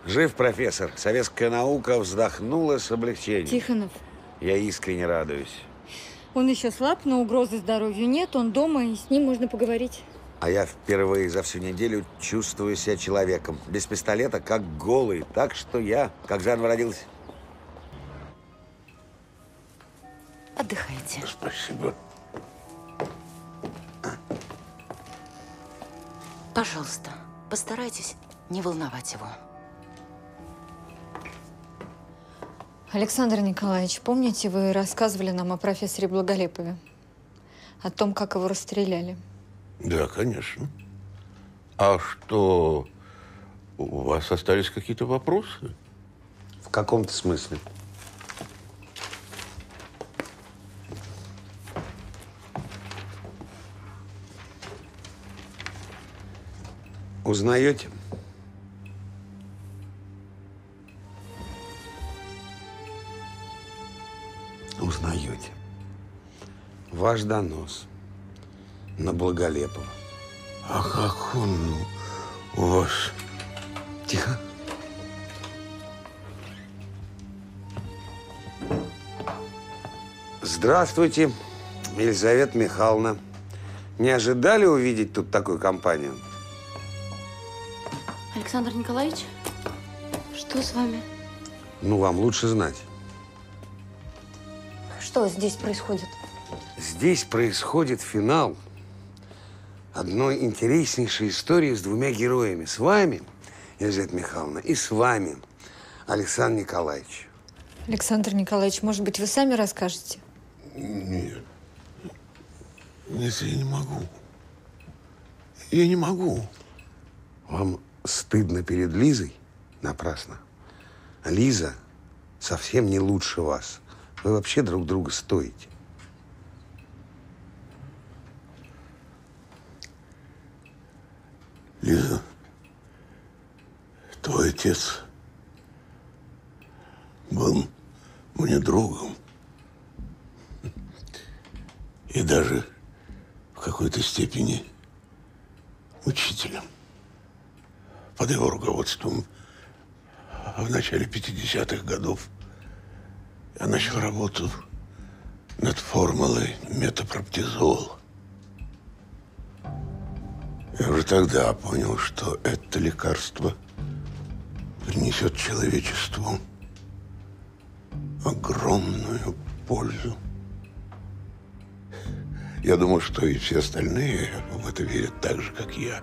жив профессор? Советская наука вздохнула с облегчением. Тихонов, Я искренне радуюсь. он еще слаб, но угрозы здоровью нет. Он дома, и с ним можно поговорить. А я впервые за всю неделю чувствую себя человеком. Без пистолета, как голый. Так что я, как заново родился. Отдыхайте. Спасибо. Пожалуйста, постарайтесь не волновать его. Александр Николаевич, помните, вы рассказывали нам о профессоре Благолепове? О том, как его расстреляли. Да, конечно. А что, у вас остались какие-то вопросы? В каком-то смысле. Узнаете? Ваш донос на Благолепова. А как он у вас? Тихо. Здравствуйте, Елизавета Михайловна. Не ожидали увидеть тут такую компанию? Александр Николаевич, что с вами? Ну, вам лучше знать. Что здесь происходит? Здесь происходит финал одной интереснейшей истории с двумя героями. С вами, Елизавета Михайловна, и с вами, Александр Николаевич. Александр Николаевич, может быть, вы сами расскажете? Нет. Нет, я не могу. Я не могу. Вам стыдно перед Лизой? Напрасно. Лиза совсем не лучше вас. Вы вообще друг друга стоите. Лиза, твой отец был мне другом. и даже в какой-то степени учителем. Под его руководством в начале 50-х годов я начал работу над формулой метапроптизол. Я уже тогда понял, что это лекарство принесет человечеству огромную пользу. Я думал, что и все остальные в это верят так же, как я.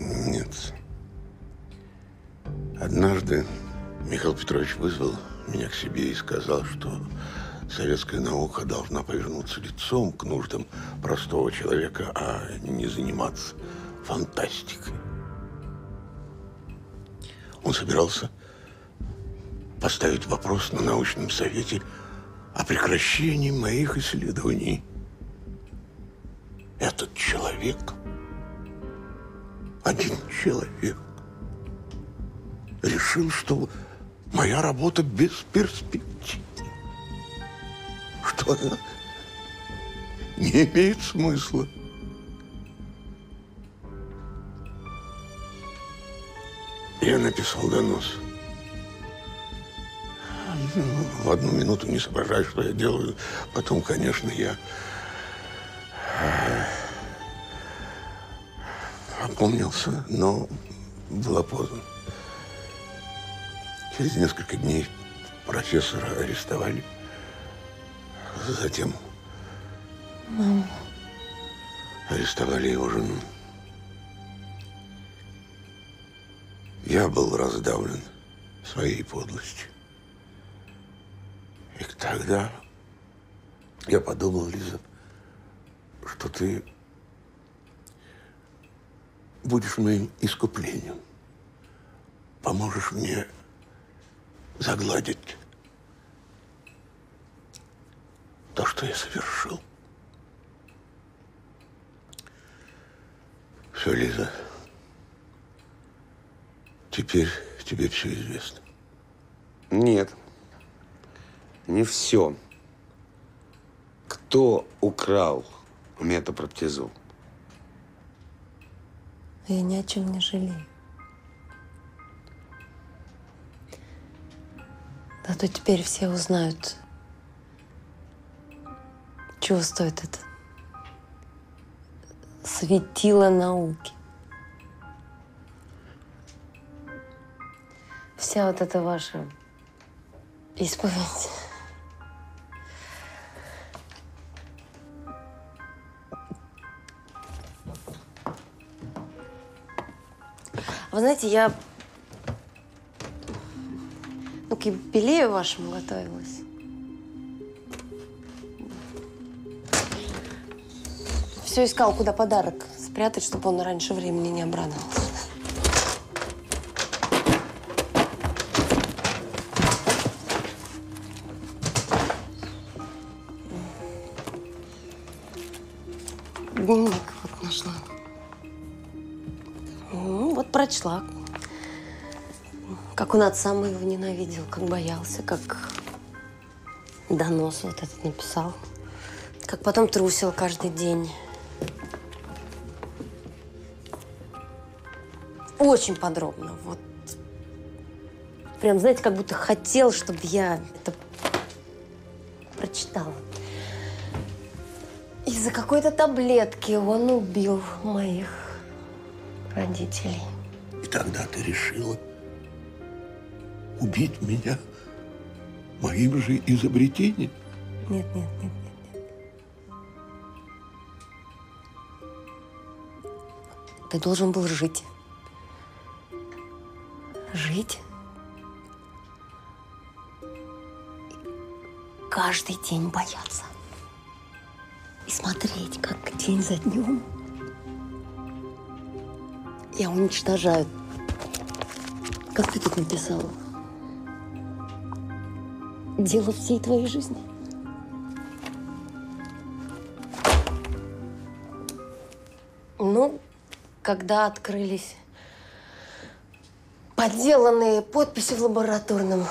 Нет. Однажды Михаил Петрович вызвал меня к себе и сказал, что советская наука должна повернуться лицом к нуждам простого человека, а не заниматься фантастикой. Он собирался поставить вопрос на научном совете о прекращении моих исследований. Этот человек, один человек, решил, что моя работа бесперспективна, что не имеет смысла. Я написал донос. В одну минуту не соображаю, что я делаю. Потом, конечно, я опомнился, но было поздно. Через несколько дней профессора арестовали. Затем Мама. арестовали его жену. Я был раздавлен своей подлостью. И тогда я подумал, Лиза, что ты будешь моим искуплением. Поможешь мне загладить то, что я совершил. Все, Лиза. Теперь тебе все известно. Нет. Не все. Кто украл метапроптизол? Я ни о чем не жалею. Зато теперь все узнают, чего стоит это светило науки. Вся вот эта ваша исповедь. Вы знаете, я ну, к юбилею вашему готовилась. Все искал, куда подарок спрятать, чтобы он раньше времени не обрадовался. Дневник вот нашла. Ну, вот прочла. Как он отца моего ненавидел, как боялся, как донос вот этот написал. Как потом трусил каждый день. Очень подробно. Вот. Прям, знаете, как будто хотел, чтобы я это прочитала. Из-за какой-то таблетки он убил моих родителей. И тогда ты решила убить меня моим же изобретением. Нет, нет, нет, нет, нет. Ты должен был жить. Жить. Каждый день бояться. И смотреть, как день за днем я уничтожаю. Как ты тут написала? Дело всей твоей жизни. Ну, когда открылись подделанные подписи в лабораторном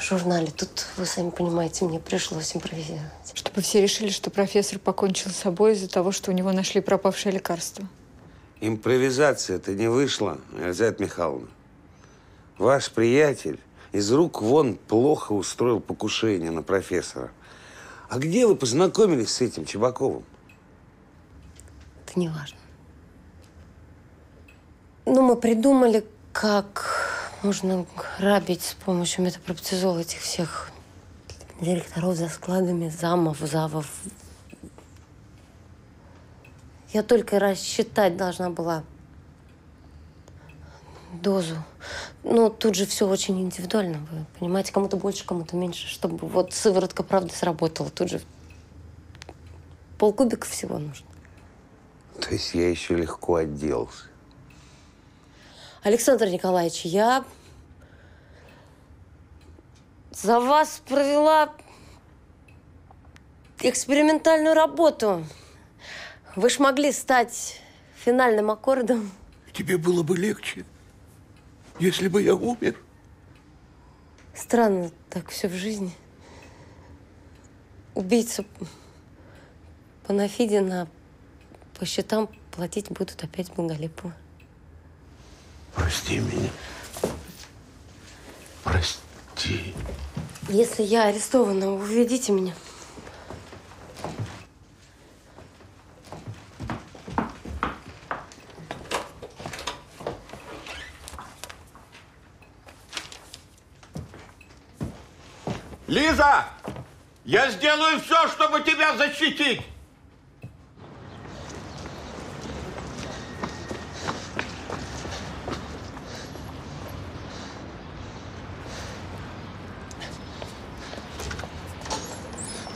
журнале. Тут, вы сами понимаете, мне пришлось импровизировать. Чтобы все решили, что профессор покончил с собой из-за того, что у него нашли пропавшее лекарство. Импровизация-то не вышла, Елизавета Михайловна. Ваш приятель из рук вон плохо устроил покушение на профессора. А где вы познакомились с этим Чебаковым? Это не важно. Ну, мы придумали, как можно грабить с помощью метапроптизола этих всех директоров за складами, замов, завов. Я только рассчитать должна была дозу. Но тут же все очень индивидуально. Вы понимаете, кому-то больше, кому-то меньше. Чтобы вот сыворотка правды сработала. Тут же полкубика всего нужно. То есть я еще легко отделался. Александр Николаевич, я за вас провела экспериментальную работу. Вы ж могли стать финальным аккордом. Тебе было бы легче, если бы я умер. Странно так все в жизни. Убийца Панафидина по счетам платить будут опять Боголепова. Прости меня. Прости. Если я арестована, уведите меня. Лиза! Я сделаю все, чтобы тебя защитить!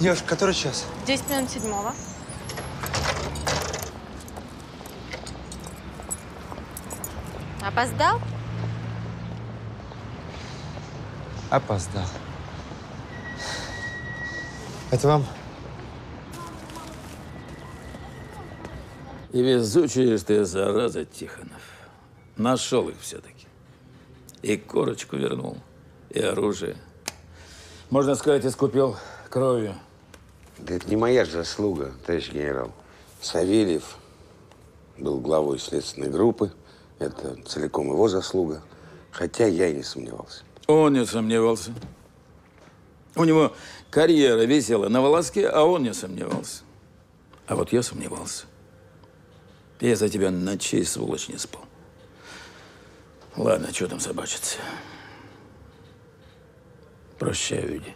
Девушка, который час? 10 минут седьмого. Опоздал? Опоздал. Это вам? И везучая ты, зараза, Тихонов. Нашел их все-таки. И корочку вернул, и оружие. Можно сказать, искупил кровью. Да это не моя же заслуга, товарищ генерал. Савельев был главой следственной группы. Это целиком его заслуга. Хотя я и не сомневался. Он не сомневался. У него карьера висела на волоске, а он не сомневался. А вот я сомневался. Я за тебя ночей, сволочь, не спал. Ладно, что там собачиться. Прощай, Види.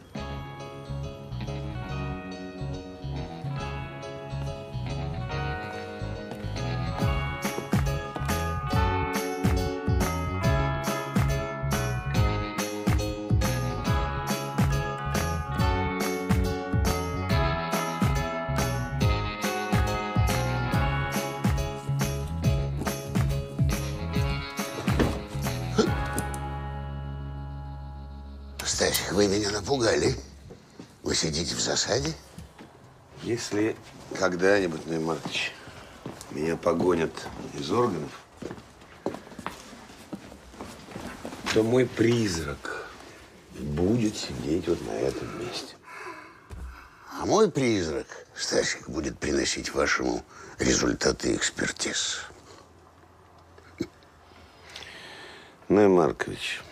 Сидите в засаде? Если когда-нибудь, Ной Маркович, меня погонят из органов, то мой призрак будет сидеть вот на этом месте. А мой призрак, Стасик, будет приносить вашему результаты экспертиз. Ной Маркович,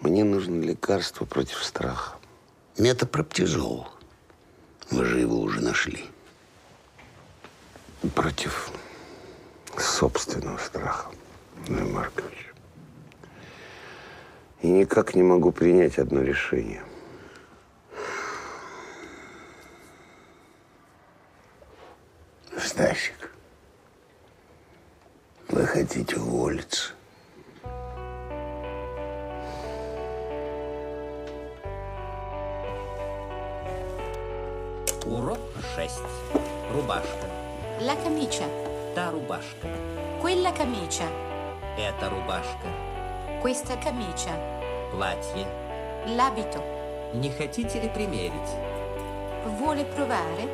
мне нужно лекарство против страха. Метапроптизол. Вы же его уже нашли. Против собственного страха, Ной Маркович. И никак не могу принять одно решение. Стасик, вы хотите уволиться? Урок 6. Рубашка. La camicia. Та рубашка. Quella camicia. Эта рубашка. Questa camicia. Платье. L'abito. Не хотите ли примерить? Vuole provare?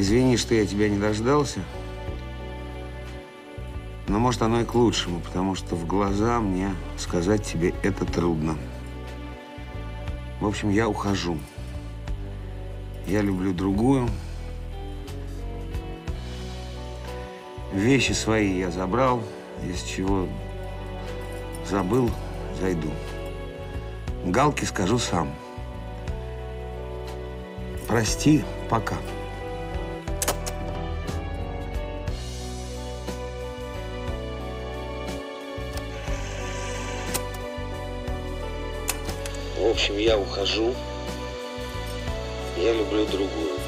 Извини, что я тебя не дождался. Но может оно и к лучшему, потому что в глаза мне сказать тебе это трудно. В общем, я ухожу. Я люблю другую. Вещи свои я забрал. Если чего забыл, зайду. Галке скажу сам. Прости, пока. Общем, я ухожу. Я люблю другую.